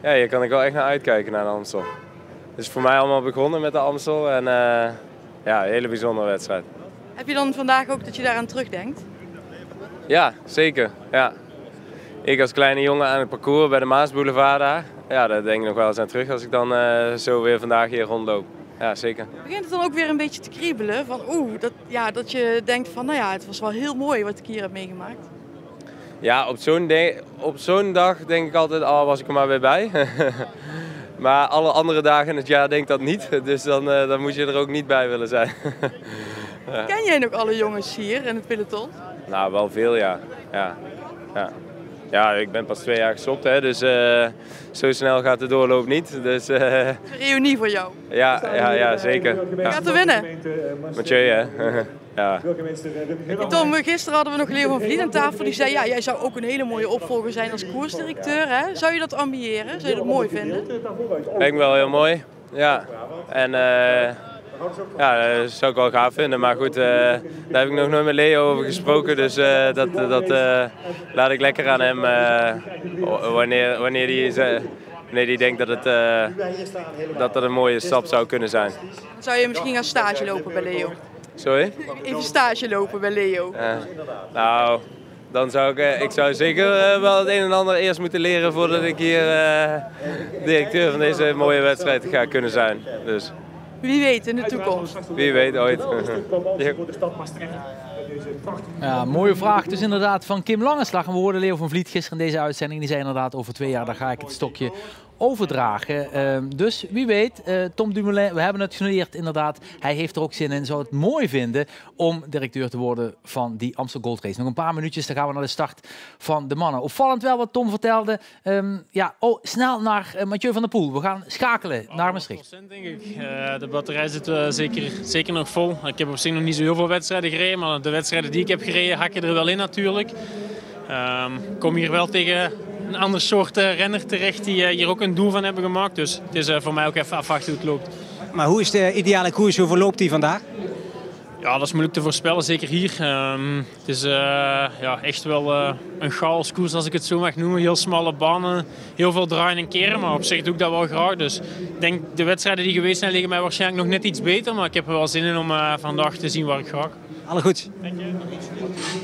ja, hier kan ik wel echt naar uitkijken naar de Amstel. Het is voor mij allemaal begonnen met de Amstel en uh, ja, een hele bijzondere wedstrijd. Heb je dan vandaag ook dat je daaraan terugdenkt? Ja, zeker. Ja. Ik als kleine jongen aan het parcours bij de Maasboulevard daar. Ja, daar denk ik nog wel eens aan terug als ik dan uh, zo weer vandaag hier rondloop. Ja, zeker. Begint het dan ook weer een beetje te kriebelen? Van oeh, dat, ja, dat je denkt van nou ja, het was wel heel mooi wat ik hier heb meegemaakt. Ja, op zo'n, op zo'n dag denk ik altijd, oh, was ik er maar weer bij. maar alle andere dagen in het jaar denk ik dat niet. Dus dan, uh, dan moet je er ook niet bij willen zijn. ja. Ken jij nog alle jongens hier in het peloton? Nou, wel veel ja. ja. ja. Ja, ik ben pas twee jaar gestopt, hè, dus uh, zo snel gaat de doorloop niet. Dus, uh... Een reunie voor jou? Ja, ja, ja zeker. Gaat er winnen? Mathieu, hè. ja. Tom, gisteren hadden we nog Leo van Vliet aan tafel. Die zei, ja, jij zou ook een hele mooie opvolger zijn als koersdirecteur. Hè? Zou je dat ambiëren? Zou je dat mooi vinden? Lijkt me wel heel mooi, ja. En... Uh... Ja, dat zou ik wel gaaf vinden. Maar goed, uh, daar heb ik nog nooit met Leo over gesproken. Dus uh, dat, dat uh, laat ik lekker aan hem wanneer, wanneer hij wanneer die denkt dat, het, dat dat een mooie stap zou kunnen zijn. Zou je misschien gaan stage lopen bij Leo? Sorry? Even stage lopen bij Leo. nou, dan zou ik, ik zou zeker wel het een en ander eerst moeten leren voordat ik hier directeur van deze mooie wedstrijd ga kunnen zijn. Dus. Wie weet in de toekomst. Wie weet ooit. Ja, mooie vraag dus inderdaad van Kim Langeslag. En we hoorden Leo van Vliet gisteren in deze uitzending. Die zei inderdaad over twee jaar, dan ga ik het stokje overdragen. Uh, dus wie weet, uh, Tom Dumoulin, we hebben het genoteerd inderdaad. Hij heeft er ook zin in, zou het mooi vinden om directeur te worden van die Amsterdam Gold Race. Nog een paar minuutjes, dan gaan we naar de start van de mannen. Opvallend wel wat Tom vertelde. Um, ja, oh, snel naar uh, Mathieu van der Poel. We gaan schakelen naar Maastricht. denk ik. Uh, de batterij zit zeker, zeker nog vol. Ik heb op zich nog niet zo heel veel wedstrijden gereden, maar de wedstrijden die ik heb gereden hak je er wel in natuurlijk. Um, kom hier wel tegen een ander soort uh, renner terecht die uh, hier ook een doel van hebben gemaakt. Dus het is uh, voor mij ook even afwachten hoe het loopt. Maar hoe is de ideale koers? Hoe verloopt die vandaag? Ja, dat is moeilijk te voorspellen, zeker hier. Ehm, het is eh, ja, echt wel uh, een chaoskoers, als ik het zo mag noemen. Heel smalle banen, heel veel draaien en keren, maar op zich doe ik dat wel graag. Dus ik denk, de wedstrijden die geweest zijn liggen mij waarschijnlijk nog net iets beter, maar ik heb er wel zin in om uh, vandaag te zien waar ik ga. Alle goed.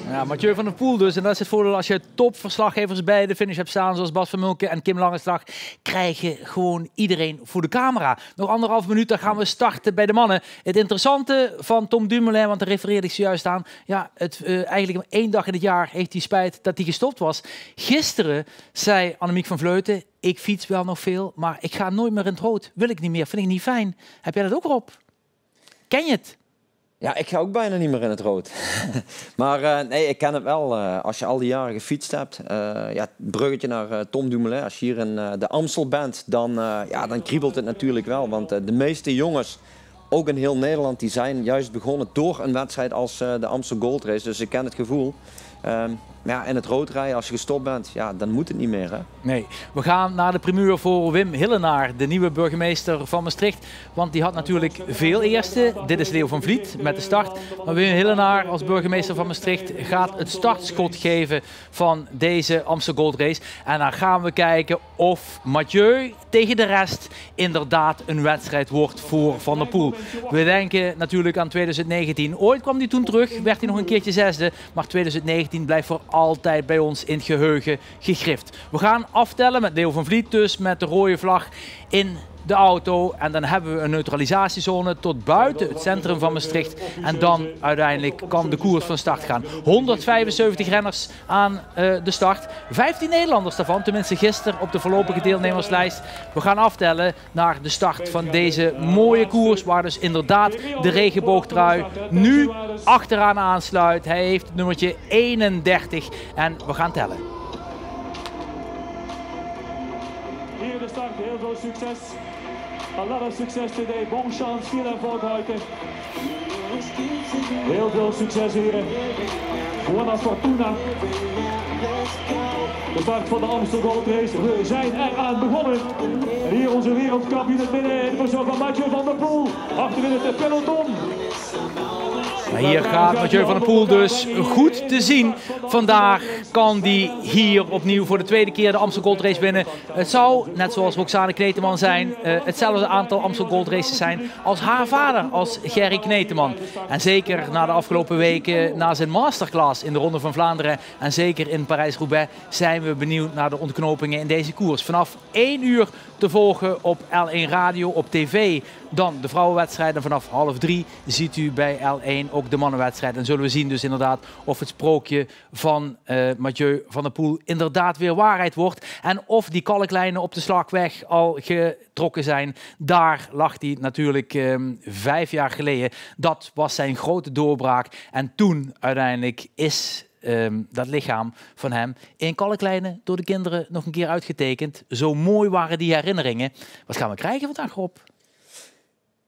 Ja, Mathieu van der Poel dus. En dat is het voordeel als je topverslaggevers bij de finish hebt staan, zoals Bas van Mulke en Kim Langeslag, krijg je gewoon iedereen voor de camera. Nog anderhalf minuut, dan gaan we starten bij de mannen. Het interessante van Tom Dumoulin, want daar refereerde ik zojuist aan. Ja, het, uh, eigenlijk één dag in het jaar heeft hij spijt dat hij gestopt was. Gisteren zei Annemiek van Vleuten, ik fiets wel nog veel, maar ik ga nooit meer in het rood. Wil ik niet meer, vind ik niet fijn. Heb jij dat ook op? Ken je het? Ja, ik ga ook bijna niet meer in het rood. maar uh, nee, ik ken het wel. Uh, als je al die jaren gefietst hebt, uh, ja, bruggetje naar Tom Dumoulin. Als je hier in de Amstel bent, dan, ja, dan kriebelt het natuurlijk wel. Want de meeste jongens, ook in heel Nederland, die zijn juist begonnen door een wedstrijd als de Amstel Gold Race. Dus ik ken het gevoel. Ja, en het rood rijden, als je gestopt bent, ja, dan moet het niet meer. Hè? Nee, we gaan naar de primeur voor Wim Hillenaar, de nieuwe burgemeester van Maastricht. Want die had natuurlijk veel eerste. Dit is Leo van Vliet met de start. Maar Wim Hillenaar als burgemeester van Maastricht gaat het startschot geven van deze Amsterdam Gold Race. En dan gaan we kijken of Mathieu tegen de rest inderdaad een wedstrijd wordt voor Van der Poel. We denken natuurlijk aan 2019. Ooit kwam hij toen terug, werd hij nog een keertje zesde. Maar 2019 blijft voor altijd bij ons in het geheugen gegrift. We gaan aftellen met Leo van Vliet dus met de rode vlag in de auto. En dan hebben we een neutralisatiezone tot buiten het centrum van Maastricht. En dan uiteindelijk kan de koers van start gaan. 175 renners aan uh, de start. 15 Nederlanders daarvan, tenminste gisteren op de voorlopige deelnemerslijst. We gaan aftellen naar de start van deze mooie koers. Waar dus inderdaad de regenboogtrui nu achteraan aansluit. Hij heeft het nummertje 31 en we gaan tellen. Hier de start, heel veel succes. A lot of success today. Bon chance, erfolg heute. Heel veel succes hier. Buona fortuna. De start van de Amsterdam Gold Race. We zijn eraan begonnen. En hier onze wereldkampioen het midden persoon van Mathieu van der Poel. Achterin het peloton. Maar hier gaat Mathieu van der Poel dus goed te zien. Vandaag kan hij hier opnieuw voor de tweede keer de Amstel Gold Race winnen. Het zou, net zoals Roxane Kneteman zijn, uh, hetzelfde aantal Amstel Gold Races zijn als haar vader, als Gerry Kneteman. En zeker na de afgelopen weken, na zijn masterclass in de Ronde van Vlaanderen en zeker in Parijs-Roubaix, zijn we benieuwd naar de ontknopingen in deze koers. Vanaf 1 uur te volgen op L1 Radio, op tv. Dan de vrouwenwedstrijden vanaf half drie ziet u bij L1 ook de mannenwedstrijd. En zullen we zien dus inderdaad of het sprookje van uh, Mathieu van der Poel inderdaad weer waarheid wordt. En of die kalklijnen op de slagweg al getrokken zijn. Daar lag hij natuurlijk um, vijf jaar geleden. Dat was zijn grote doorbraak. En toen uiteindelijk is Um, dat lichaam van hem in kalklijnen door de kinderen nog een keer uitgetekend. Zo mooi waren die herinneringen. Wat gaan we krijgen vandaag, Rob?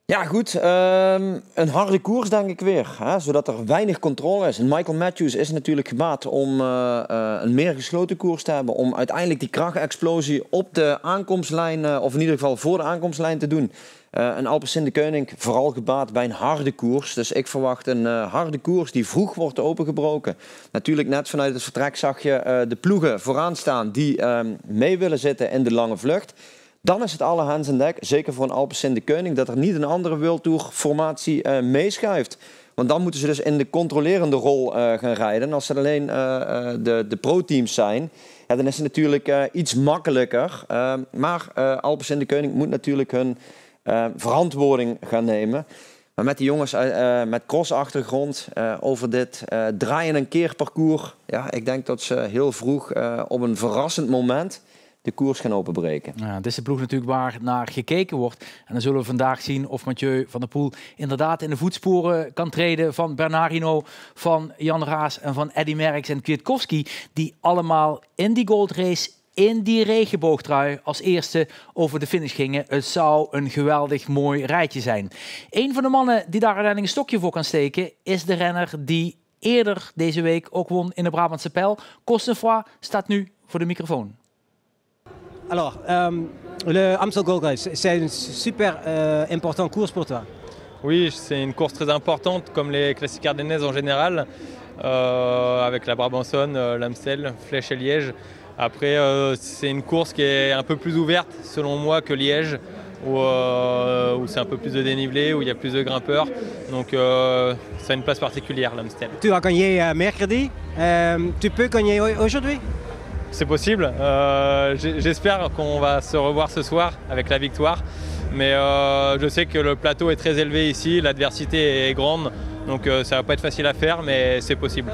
Ja, goed. Um, een harde koers, denk ik weer. Hè, zodat er weinig controle is. En Michael Matthews is natuurlijk gebaat om uh, uh, een meer gesloten koers te hebben. Om uiteindelijk die krachtexplosie op de aankomstlijn, uh, of in ieder geval voor de aankomstlijn te doen. Uh, en Alpecin de Koning vooral gebaat bij een harde koers. Dus ik verwacht een uh, harde koers die vroeg wordt opengebroken. Natuurlijk net vanuit het vertrek zag je uh, de ploegen vooraan staan die ehm, mee willen zitten in de lange vlucht. Dan is het alle hands aan dek, zeker voor een Alpecin de Koning, dat er niet een andere World Tour formatie meeschuift. Want dan moeten ze dus in de controlerende rol gaan rijden. En als het alleen de, de pro-teams zijn, ja, dan is het natuurlijk iets makkelijker. Ehm, maar Alpecin de Koning moet natuurlijk hun uh, verantwoording gaan nemen. Maar met die jongens uh, met cross-achtergrond uh, over dit draaien een keer parcours. Ja, ik denk dat ze heel vroeg op een verrassend moment de koers gaan openbreken. Ja, dit is de ploeg natuurlijk waar naar gekeken wordt. En dan zullen we vandaag zien of Mathieu van der Poel inderdaad in de voetsporen kan treden van Bernardino, van Jan Raas en van Eddy Merckx en Kwiatkowski. Die allemaal in die goldrace in die regenboogtrui als eerste over de finish gingen. Het zou een geweldig mooi rijtje zijn. Een van de mannen die daar uiteindelijk een stokje voor kan steken, is de renner die eerder deze week ook won in de Brabantse Pijl. Costenfoy staat nu voor de microfoon. Alors, um, le Amstel Gold Race, c'est une super uh, important course pour toi. Oui, c'est une course très importante, comme les classiques ardennaises en général, euh, avec la Brabançonne, euh, l'Amstel, Flèche et Liège. Après, euh, c'est une course qui est un peu plus ouverte, selon moi, que Liège, où, euh, où c'est un peu plus de dénivelé, où il y a plus de grimpeurs. Donc, euh, ça a une place particulière, l'Amstel. Tu as gagné euh, mercredi. Tu peux gagner au- aujourd'hui? C'est possible. Euh, J'espère qu'on va se revoir ce soir avec la victoire. Mais euh, je sais que le plateau est très élevé ici, l'adversité est grande. Donc euh, ça va pas être facile à faire, mais c'est possible.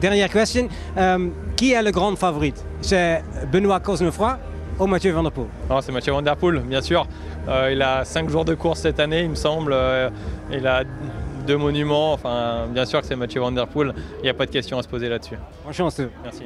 Dernière question. Qui est le grand favori? C'est Benoît Cosnefroy ou Mathieu Van Der Poel Non, c'est Mathieu Van Der Poel, bien sûr. Euh, il a 5 jours de course cette année, il me semble. Euh, il a deux monuments. Enfin, bien sûr que c'est Mathieu Van Der Poel. Il n'y a pas de question à se poser là-dessus. Bonne chance. Merci.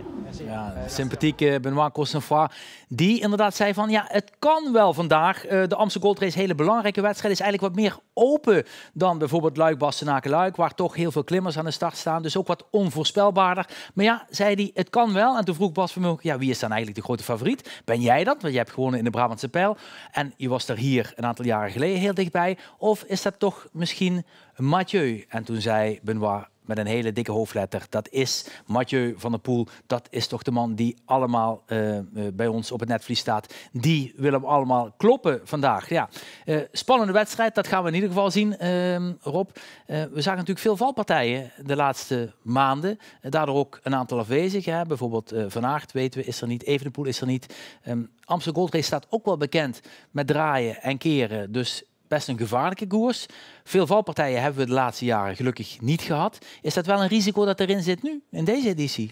Ja, sympathieke Benoit Cosnefroy, die inderdaad zei van ja, het kan wel vandaag. Eh, de Amsterdam Gold Race, hele belangrijke wedstrijd, is eigenlijk wat meer open dan bijvoorbeeld Luik, Bastenaken, Luik, waar toch heel veel klimmers aan de start staan. Dus ook wat onvoorspelbaarder. Maar ja, zei hij, het kan wel. En toen vroeg Bas Vermeugen, ja, wie is dan eigenlijk de grote favoriet? Ben jij dat? Want je hebt gewonnen in de Brabantse Pijl. En je was er hier een aantal jaren geleden heel dichtbij. Of is dat toch misschien Mathieu? En toen zei Benoit met een hele dikke hoofdletter. Dat is Mathieu van der Poel. Dat is toch de man die allemaal eh, eh, bij ons op het netvlies staat. Die willen we allemaal kloppen vandaag. Ja, eh, spannende wedstrijd. Dat gaan we in ieder geval zien, ehm, Rob. We zagen natuurlijk veel valpartijen de laatste maanden. Daardoor ook een aantal afwezig. Hè. Bijvoorbeeld Van Aert weten we is er niet. Evenepoel is er niet. Ehm Amsterdam Gold Race staat ook wel bekend met draaien en keren. Dus best een gevaarlijke koers. Veel valpartijen hebben we de laatste jaren gelukkig niet gehad. Is dat wel een risico dat erin zit nu, in deze editie?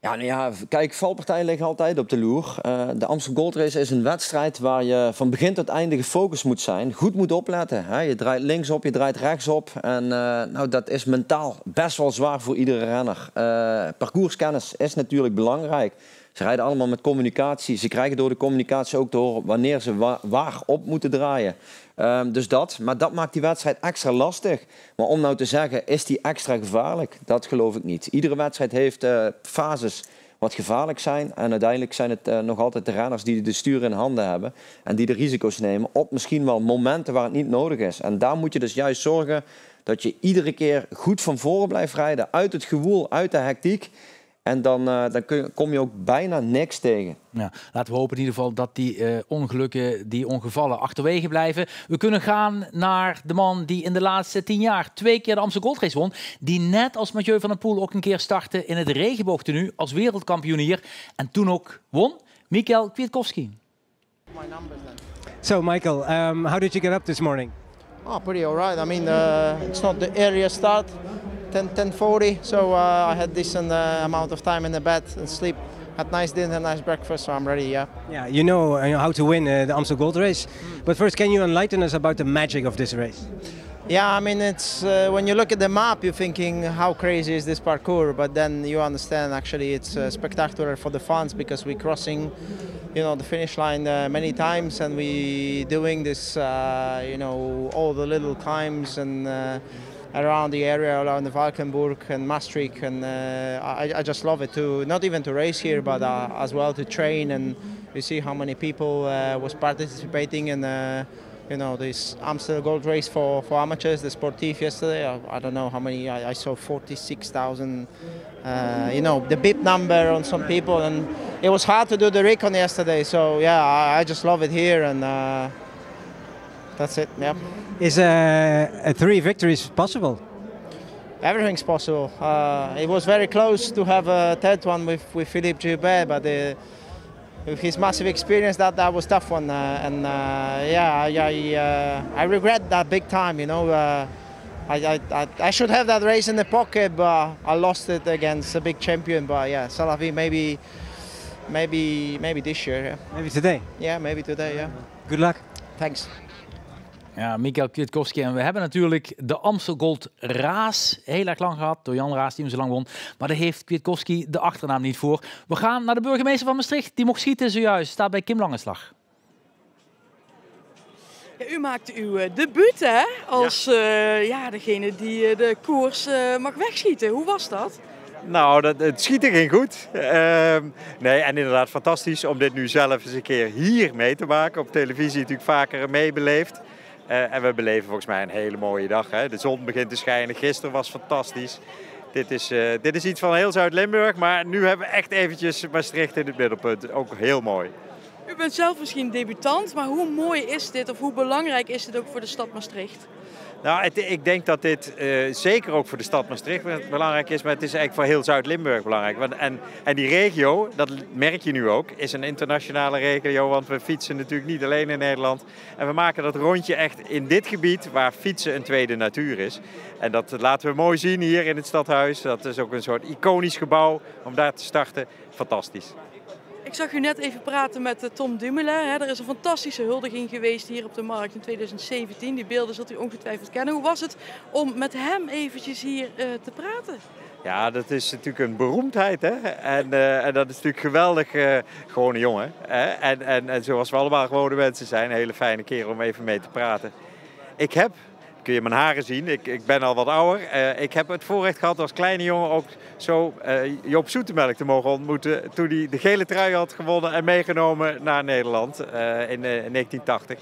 Ja, nou ja, kijk, valpartijen liggen altijd op de loer. Eh, de Amsterdam Gold Race is een wedstrijd waar je van begin tot einde gefocust moet zijn. Goed moet opletten. Hè? Je draait linksop, je draait rechtsop. En eh, nou, dat is mentaal best wel zwaar voor iedere renner. Eh, parcourskennis is natuurlijk belangrijk. Ze rijden allemaal met communicatie. Ze krijgen door de communicatie ook te horen wanneer ze wa- waar op moeten draaien. Ehm, dus dat, maar dat maakt die wedstrijd extra lastig. Maar om nou te zeggen, is die extra gevaarlijk? Dat geloof ik niet. Iedere wedstrijd heeft eh, fases wat gevaarlijk zijn. En uiteindelijk zijn het eh, nog altijd de renners die de stuur in handen hebben. En die de risico's nemen op misschien wel momenten waar het niet nodig is. En daar moet je dus juist zorgen dat je iedere keer goed van voren blijft rijden. Uit het gewoel, uit de hectiek. En dan, eh, dan kun je, kom je ook bijna niks tegen. Ja, laten we hopen in ieder geval dat die eh, ongelukken, die ongevallen achterwege blijven. We kunnen gaan naar de man die in de laatste tien jaar twee keer de Amsterdam Gold Race won. Die net als Mathieu van der Poel ook een keer startte in het regenboogtenu als wereldkampioen hier. En toen ook won. Mikael Kwiatkowski. So, Michael, um, how did you get up this morning? Oh, pretty all right. I mean, uh, it's not the earliest start, 10, 10.40, so uh, I had decent uh, amount of time in the bed and sleep. Had nice dinner, nice breakfast, so I'm ready, yeah. Yeah, you know uh, how to win uh, the Amstel Gold Race. But first, can you enlighten us about the magic of this race? Yeah, I mean, it's uh, when you look at the map, you're thinking, how crazy is this parkour? But then you understand actually it's uh, spectacular for the fans because we're crossing, you know, the finish line uh, many times and we doing this, uh, you know, all the little climbs and uh, around the area, around the Valkenburg and Maastricht, and uh, I, I just love it to not even to race here, but uh, as well to train and you see how many people uh, was participating in. Uh, you know, this Amsterdam Gold Race for, for amateurs, the Sportif yesterday. I, I don't know how many, I, I saw 46,000, uh, you know, the bib number on some people. And it was hard to do the recon yesterday. So, yeah, I, I just love it here. And uh, that's it, yeah. Is uh, a three victories possible? Everything's possible. Uh, it was very close to have a third one with, with Philippe Gilbert, but uh, with his massive experience, that, that was tough one. Uh, and uh, yeah, I, I, uh, I regret that big time, you know. Uh, I, I, I, I should have that race in the pocket, but I lost it against a big champion. But yeah, Salavi maybe, maybe, maybe this year. Yeah. Maybe today. Yeah, maybe today. Yeah. Good luck. Thanks. Ja, Mikael Kwiatkowski. En we hebben natuurlijk de Amstel Gold Raas heel erg lang gehad. Door Jan Raas, die hem zo lang won. Maar daar heeft Kwiatkowski de achternaam niet voor. We gaan naar de burgemeester van Maastricht. Die mocht schieten zojuist. Staat bij Kim Langeslag. Ja, u maakte uw eh, debuut hè? als ja. ja, degene die eh, de koers eh, mag wegschieten. Hoe was dat? Nou, dat, het schieten ging goed. Ehm, nee, en inderdaad fantastisch om dit nu zelf eens een keer hier mee te maken. Op televisie natuurlijk vaker meebeleefd. Eh, en we beleven volgens mij een hele mooie dag. Hè. De zon begint te schijnen. Gisteren was fantastisch. Dit is, eh, dit is iets van heel Zuid-Limburg. Maar nu hebben we echt eventjes Maastricht in het middelpunt. Ook heel mooi. U bent zelf misschien debutant, maar hoe mooi is dit of hoe belangrijk is dit ook voor de stad Maastricht? Nou, ik denk dat dit eh, zeker ook voor de stad Maastricht belangrijk is, maar het is eigenlijk voor heel Zuid-Limburg belangrijk. Want, en, en die regio, dat merk je nu ook, is een internationale regio, want we fietsen natuurlijk niet alleen in Nederland. En we maken dat rondje echt in dit gebied waar fietsen een tweede natuur is. En dat laten we mooi zien hier in het stadhuis. Dat is ook een soort iconisch gebouw om daar te starten. Fantastisch. Ik zag u net even praten met eh, Tom Dumoulin. Er is een fantastische huldiging geweest hier op de markt in 2017. Die beelden zult u ongetwijfeld kennen. Hoe was het om met hem eventjes hier eh, te praten? Ja, dat is natuurlijk een beroemdheid. Hè? En, eh, en dat is natuurlijk geweldig eh gewone jongen. Hè? En, en, en zoals we allemaal gewone mensen zijn, een hele fijne kerel om even mee te praten. Ik heb, kun je mijn haren zien, ik, ik ben al wat ouder. eh, ik heb het voorrecht gehad als kleine jongen ook zo eh, Joop Zoetemelk te mogen ontmoeten. Toen hij de gele trui had gewonnen en meegenomen naar Nederland eh, in eh, 1980.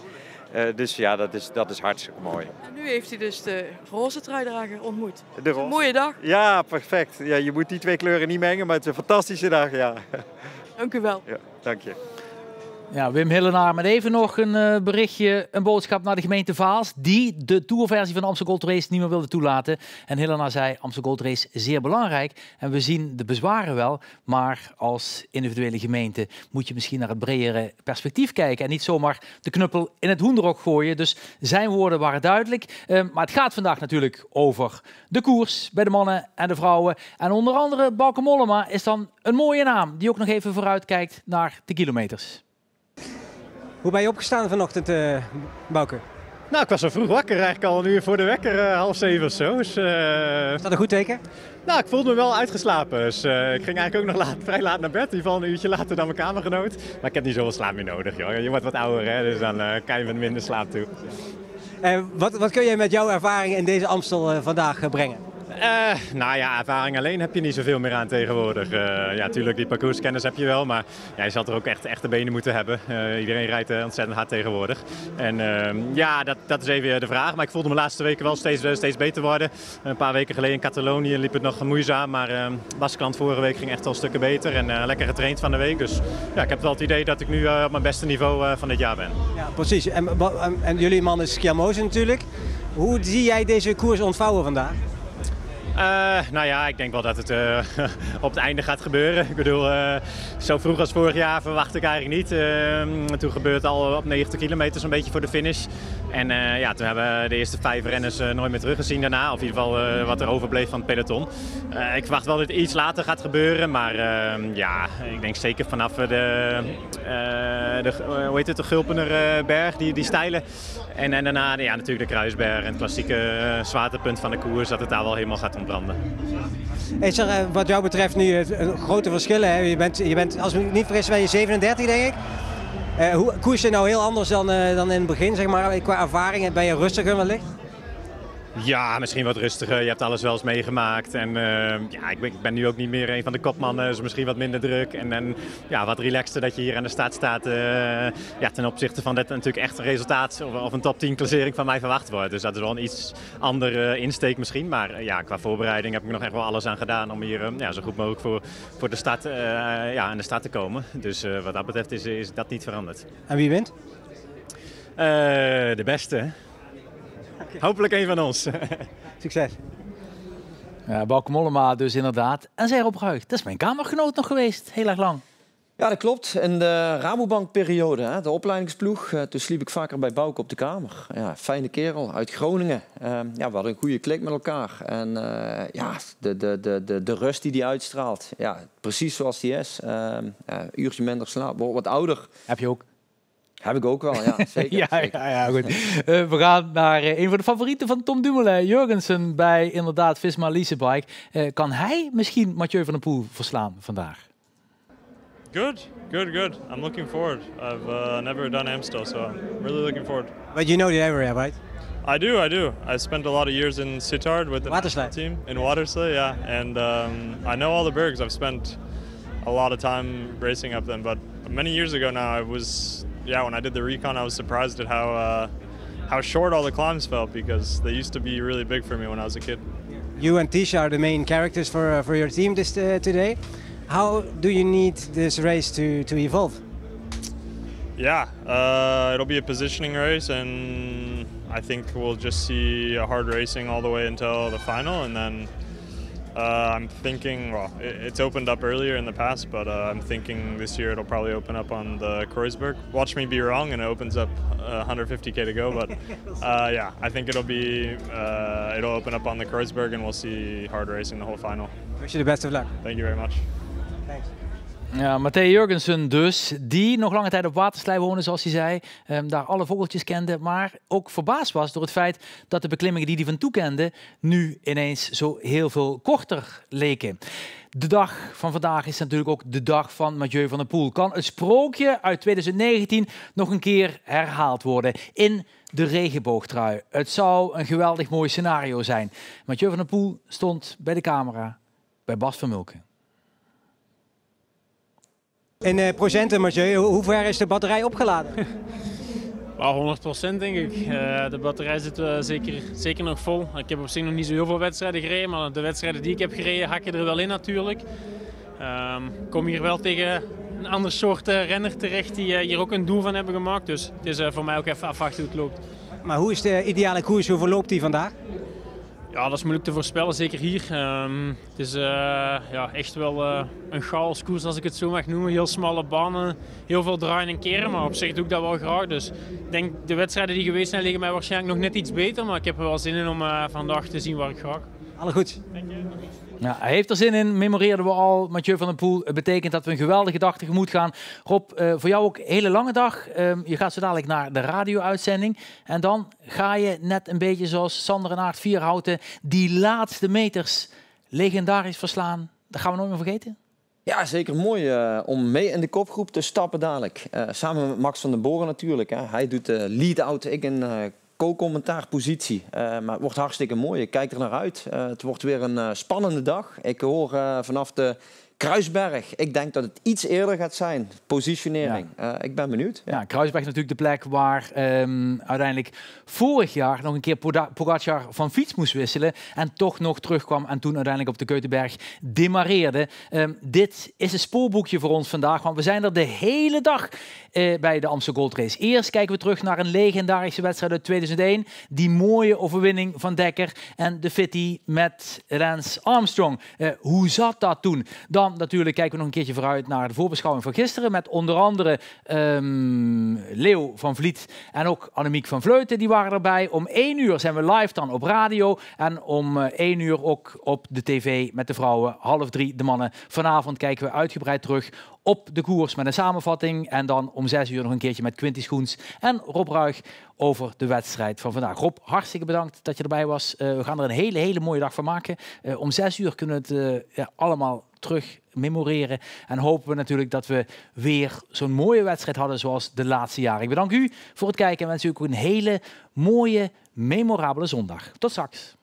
Eh, dus ja, dat is, dat is hartstikke mooi. En nu heeft hij dus de roze truidrager ontmoet. De roze. Een mooie dag. Ja, perfect. Ja, je moet die twee kleuren niet mengen, maar het is een fantastische dag, ja. Dank u wel. ja dank je. Ja, Wim Hillenaar met even nog een eh, berichtje, een boodschap naar de gemeente Vaals, die de tourversie van de Amstel Gold Race niet meer wilde toelaten. En Hillenaar zei, Amstel Gold Race zeer belangrijk. En we zien de bezwaren wel, maar als individuele gemeente moet je misschien naar het bredere perspectief kijken. En niet zomaar de knuppel in het hoenderok gooien. Dus zijn woorden waren duidelijk. Eh, maar het gaat vandaag natuurlijk over de koers bij de mannen en de vrouwen. En onder andere Bauke Mollema is dan een mooie naam, die ook nog even vooruitkijkt naar de kilometers. Hoe ben je opgestaan vanochtend, eh Bouke? Nou, ik was zo vroeg wakker eigenlijk al een uur voor de wekker, eh, half zeven of zo. Dus, is dat een goed teken? Nou, ik voelde me wel uitgeslapen. Dus eh, ik ging eigenlijk ook nog laat, vrij laat naar bed. In ieder geval een uurtje later dan mijn kamergenoot. Maar ik heb niet zoveel slaap meer nodig, joh. Je wordt wat ouder, hè, dus dan eh, kan je met minder slaap toe. Eh, wat, wat kun jij met jouw ervaring in deze Amstel eh, vandaag eh, brengen? Eh, nou ja, ervaring alleen heb je niet zoveel meer aan tegenwoordig. Eh, ja, natuurlijk, die parcourskennis heb je wel, maar ja, je zal er ook echt echte benen moeten hebben. Eh, iedereen rijdt ontzettend hard tegenwoordig. En ehm, ja, dat, dat is even de vraag. Maar ik voelde me de laatste weken wel steeds, steeds beter worden. Een paar weken geleden in Catalonië liep het nog moeizaam, maar Baskeland vorige week ging echt al stukken beter. En lekker getraind van de week. Dus ja, ik heb wel het idee dat ik nu op mijn beste niveau van dit jaar ben. Ja, precies. En, en, jullie man is Schiamoze natuurlijk. Hoe zie jij deze koers ontvouwen vandaag? Eh, nou ja, ik denk wel dat het eh, op het einde gaat gebeuren. Ik bedoel, eh, zo vroeg als vorig jaar verwacht ik eigenlijk niet. Eh, toen gebeurt het al op 90 kilometer zo'n beetje voor de finish. En ja, toen hebben we de eerste vijf renners nooit meer teruggezien daarna. Of in ieder geval wat er overbleef van het peloton. Ik verwacht wel dat het iets later gaat gebeuren. Maar eh, ja, ik denk zeker vanaf de, de hoe heet het, de Gulpenerberg, die, die steile. En, en daarna ja, natuurlijk de Kruisberg en het klassieke zwaartepunt van de koers. Dat het daar wel helemaal gaat Is er wat jou betreft nu grote verschillen? Hè? Je, bent, je bent, als ik niet vergis, ben je 37 denk ik. Eh, hoe koers je nou heel anders dan, eh, dan in het begin, zeg maar, qua ervaring? Ben je rustiger wellicht? Ja, misschien wat rustiger. Je hebt alles wel eens meegemaakt. En eh, ja, ik ben, ik ben nu ook niet meer een van de kopmannen, dus misschien wat minder druk. En, en ja, wat relaxter dat je hier aan de start staat. eh, ja, ten opzichte van dat natuurlijk echt een resultaat of, of een top 10 klassering van mij verwacht wordt. Dus dat is wel een iets andere insteek misschien. Maar eh, ja, qua voorbereiding heb ik nog echt wel alles aan gedaan om hier eh, ja, zo goed mogelijk voor, voor de start, ja, aan de start te komen. Dus wat dat betreft is, is dat niet veranderd. En wie wint? De beste. Hopelijk een van ons. Succes. Ja, Bauke Mollema dus inderdaad. En zij Ruig, dat is mijn kamergenoot nog geweest, heel erg lang. Ja, dat klopt. In de Rabobank-periode, hè, de opleidingsploeg, eh, toen sliep ik vaker bij Bouke op de kamer. Ja, fijne kerel uit Groningen. Ehm, ja, we hadden een goede klik met elkaar. En eh, ja, de, de, de, de, de rust die hij uitstraalt, ja, precies zoals die is. Ehm uurtje minder slaap, wat ouder. Heb je ook? Heb ik ook wel, ja, zeker. ja, ja, ja, goed. Eh, we gaan naar eh, een van de favorieten van Tom Dumoulin, Jurgensen, bij inderdaad Visma Leasebike. Eh, kan hij misschien Mathieu van der Poel verslaan vandaag? Good, good, good. I'm looking forward. I've uh, never done Amstel, so I'm really looking forward. But you know the area, right? I do, I do. I spent a lot of years in Sittard with the national team in Waterslide, yeah, and um, I know all the bergs. I've spent a lot of time racing up them, but many years ago now, I was, yeah, when I did the recon, I was surprised at how uh, how short all the climbs felt because they used to be really big for me when I was a kid. You and Tisha are the main characters for uh, for your team this uh, today. How do you need this race to to evolve? Yeah, uh, it'll be a positioning race, and I think we'll just see a hard racing all the way until the final, and then uh, I'm thinking. Well, it, it's opened up earlier in the past, but uh, I'm thinking this year it'll probably open up on the Kreuzberg. Watch me be wrong, and it opens up uh, 150k to go, but uh, yeah, I think it'll be uh, it'll open up on the Kreuzberg, and we'll see hard racing the whole final. Wish you the best of luck. Thank you very much. Ja, Jurgensen dus, die nog lange tijd op Waterslei woonde, zoals hij zei. ehm, daar alle vogeltjes kende, maar ook verbaasd was door het feit dat de beklimmingen die hij van toe kende, nu ineens zo heel veel korter leken. De dag van vandaag is natuurlijk ook de dag van Mathieu van der Poel. Kan het sprookje uit 2019 nog een keer herhaald worden in de regenboogtrui? Het zou een geweldig mooi scenario zijn. Mathieu van der Poel stond bij de camera bij Bas van Mulken. In uh, procenten, Mathieu, hoe ver is de batterij opgeladen? Wel 100% denk ik. Eh, de batterij zit eh, zeker, zeker nog vol. Ik heb op zich nog niet zo heel veel wedstrijden gereden, maar de wedstrijden die ik heb gereden hakken er wel in natuurlijk. Ehm, Ik kom hier wel tegen een ander soort eh, renner terecht die eh, hier ook een doel van hebben gemaakt. Dus het is eh, voor mij ook even afwachten hoe het loopt. Maar hoe is de ideale koers? Hoe verloopt die vandaag? Ja, dat is moeilijk te voorspellen, zeker hier. Ehm, het is eh, ja, echt wel eh, een chaoskoers, als ik het zo mag noemen. Heel smalle banen, heel veel draaien en keren, maar op zich doe ik dat wel graag. Dus ik denk, de wedstrijden die geweest zijn liggen mij waarschijnlijk nog net iets beter, maar ik heb er wel zin in om eh, vandaag te zien waar ik ga. Alle goed. Ja, hij heeft er zin in, memoreerden we al. Mathieu van der Poel. Het betekent dat we een geweldige dag tegemoet gaan. Rob, eh, voor jou ook een hele lange dag. Ehm, je gaat zo dadelijk naar de radio-uitzending. En dan ga je net een beetje zoals Sander en Aart Vierhouten... die laatste meters legendarisch verslaan. Dat gaan we nooit meer vergeten. Ja, zeker mooi eh, om mee in de kopgroep te stappen dadelijk. Eh, samen met Max van den Boren natuurlijk. Hè. Hij doet de lead-out, ik in eh co-commentaarpositie. Eh, maar het wordt hartstikke mooi. Ik kijk er naar uit. Eh, het wordt weer een eh, spannende dag. Ik hoor vanaf de Kruisberg. Ik denk dat het iets eerder gaat zijn. Positionering. Eh, ik ben benieuwd. Ja, Kruisberg is natuurlijk de plek waar ehm, uiteindelijk vorig jaar nog een keer Pogacar van fiets moest wisselen. En toch nog terugkwam en toen uiteindelijk op de Keutenberg demareerde. Ehm, dit is een spoorboekje voor ons vandaag, want we zijn er de hele dag eh, bij de Amsterdam Gold Race. Eerst kijken we terug naar een legendarische wedstrijd uit 2001. Die mooie overwinning van Dekker en de Fitty met Lance Armstrong. Eh, hoe zat dat toen? Dan natuurlijk kijken we nog een keertje vooruit naar de voorbeschouwing van gisteren. Met onder andere ehm Leo van Vliet en ook Annemiek van Vleuten. Die waren erbij. Om 1 uur zijn we live dan op radio. En om eh, 1 uur ook op de tv met de vrouwen. Half drie de mannen. Vanavond kijken we uitgebreid terug op de koers met een samenvatting. En dan om 6 uur nog een keertje met Quinty Schoens en Rob Ruig over de wedstrijd van vandaag. Rob, hartstikke bedankt dat je erbij was. Eh, we gaan er een hele, hele mooie dag van maken. Eh, om 6 uur kunnen we het eh, ja, allemaal terug memoreren. En hopen we natuurlijk dat we weer zo'n mooie wedstrijd hadden zoals de laatste jaren. Ik bedank u voor het kijken en wens u ook een hele mooie, memorabele zondag. Tot straks.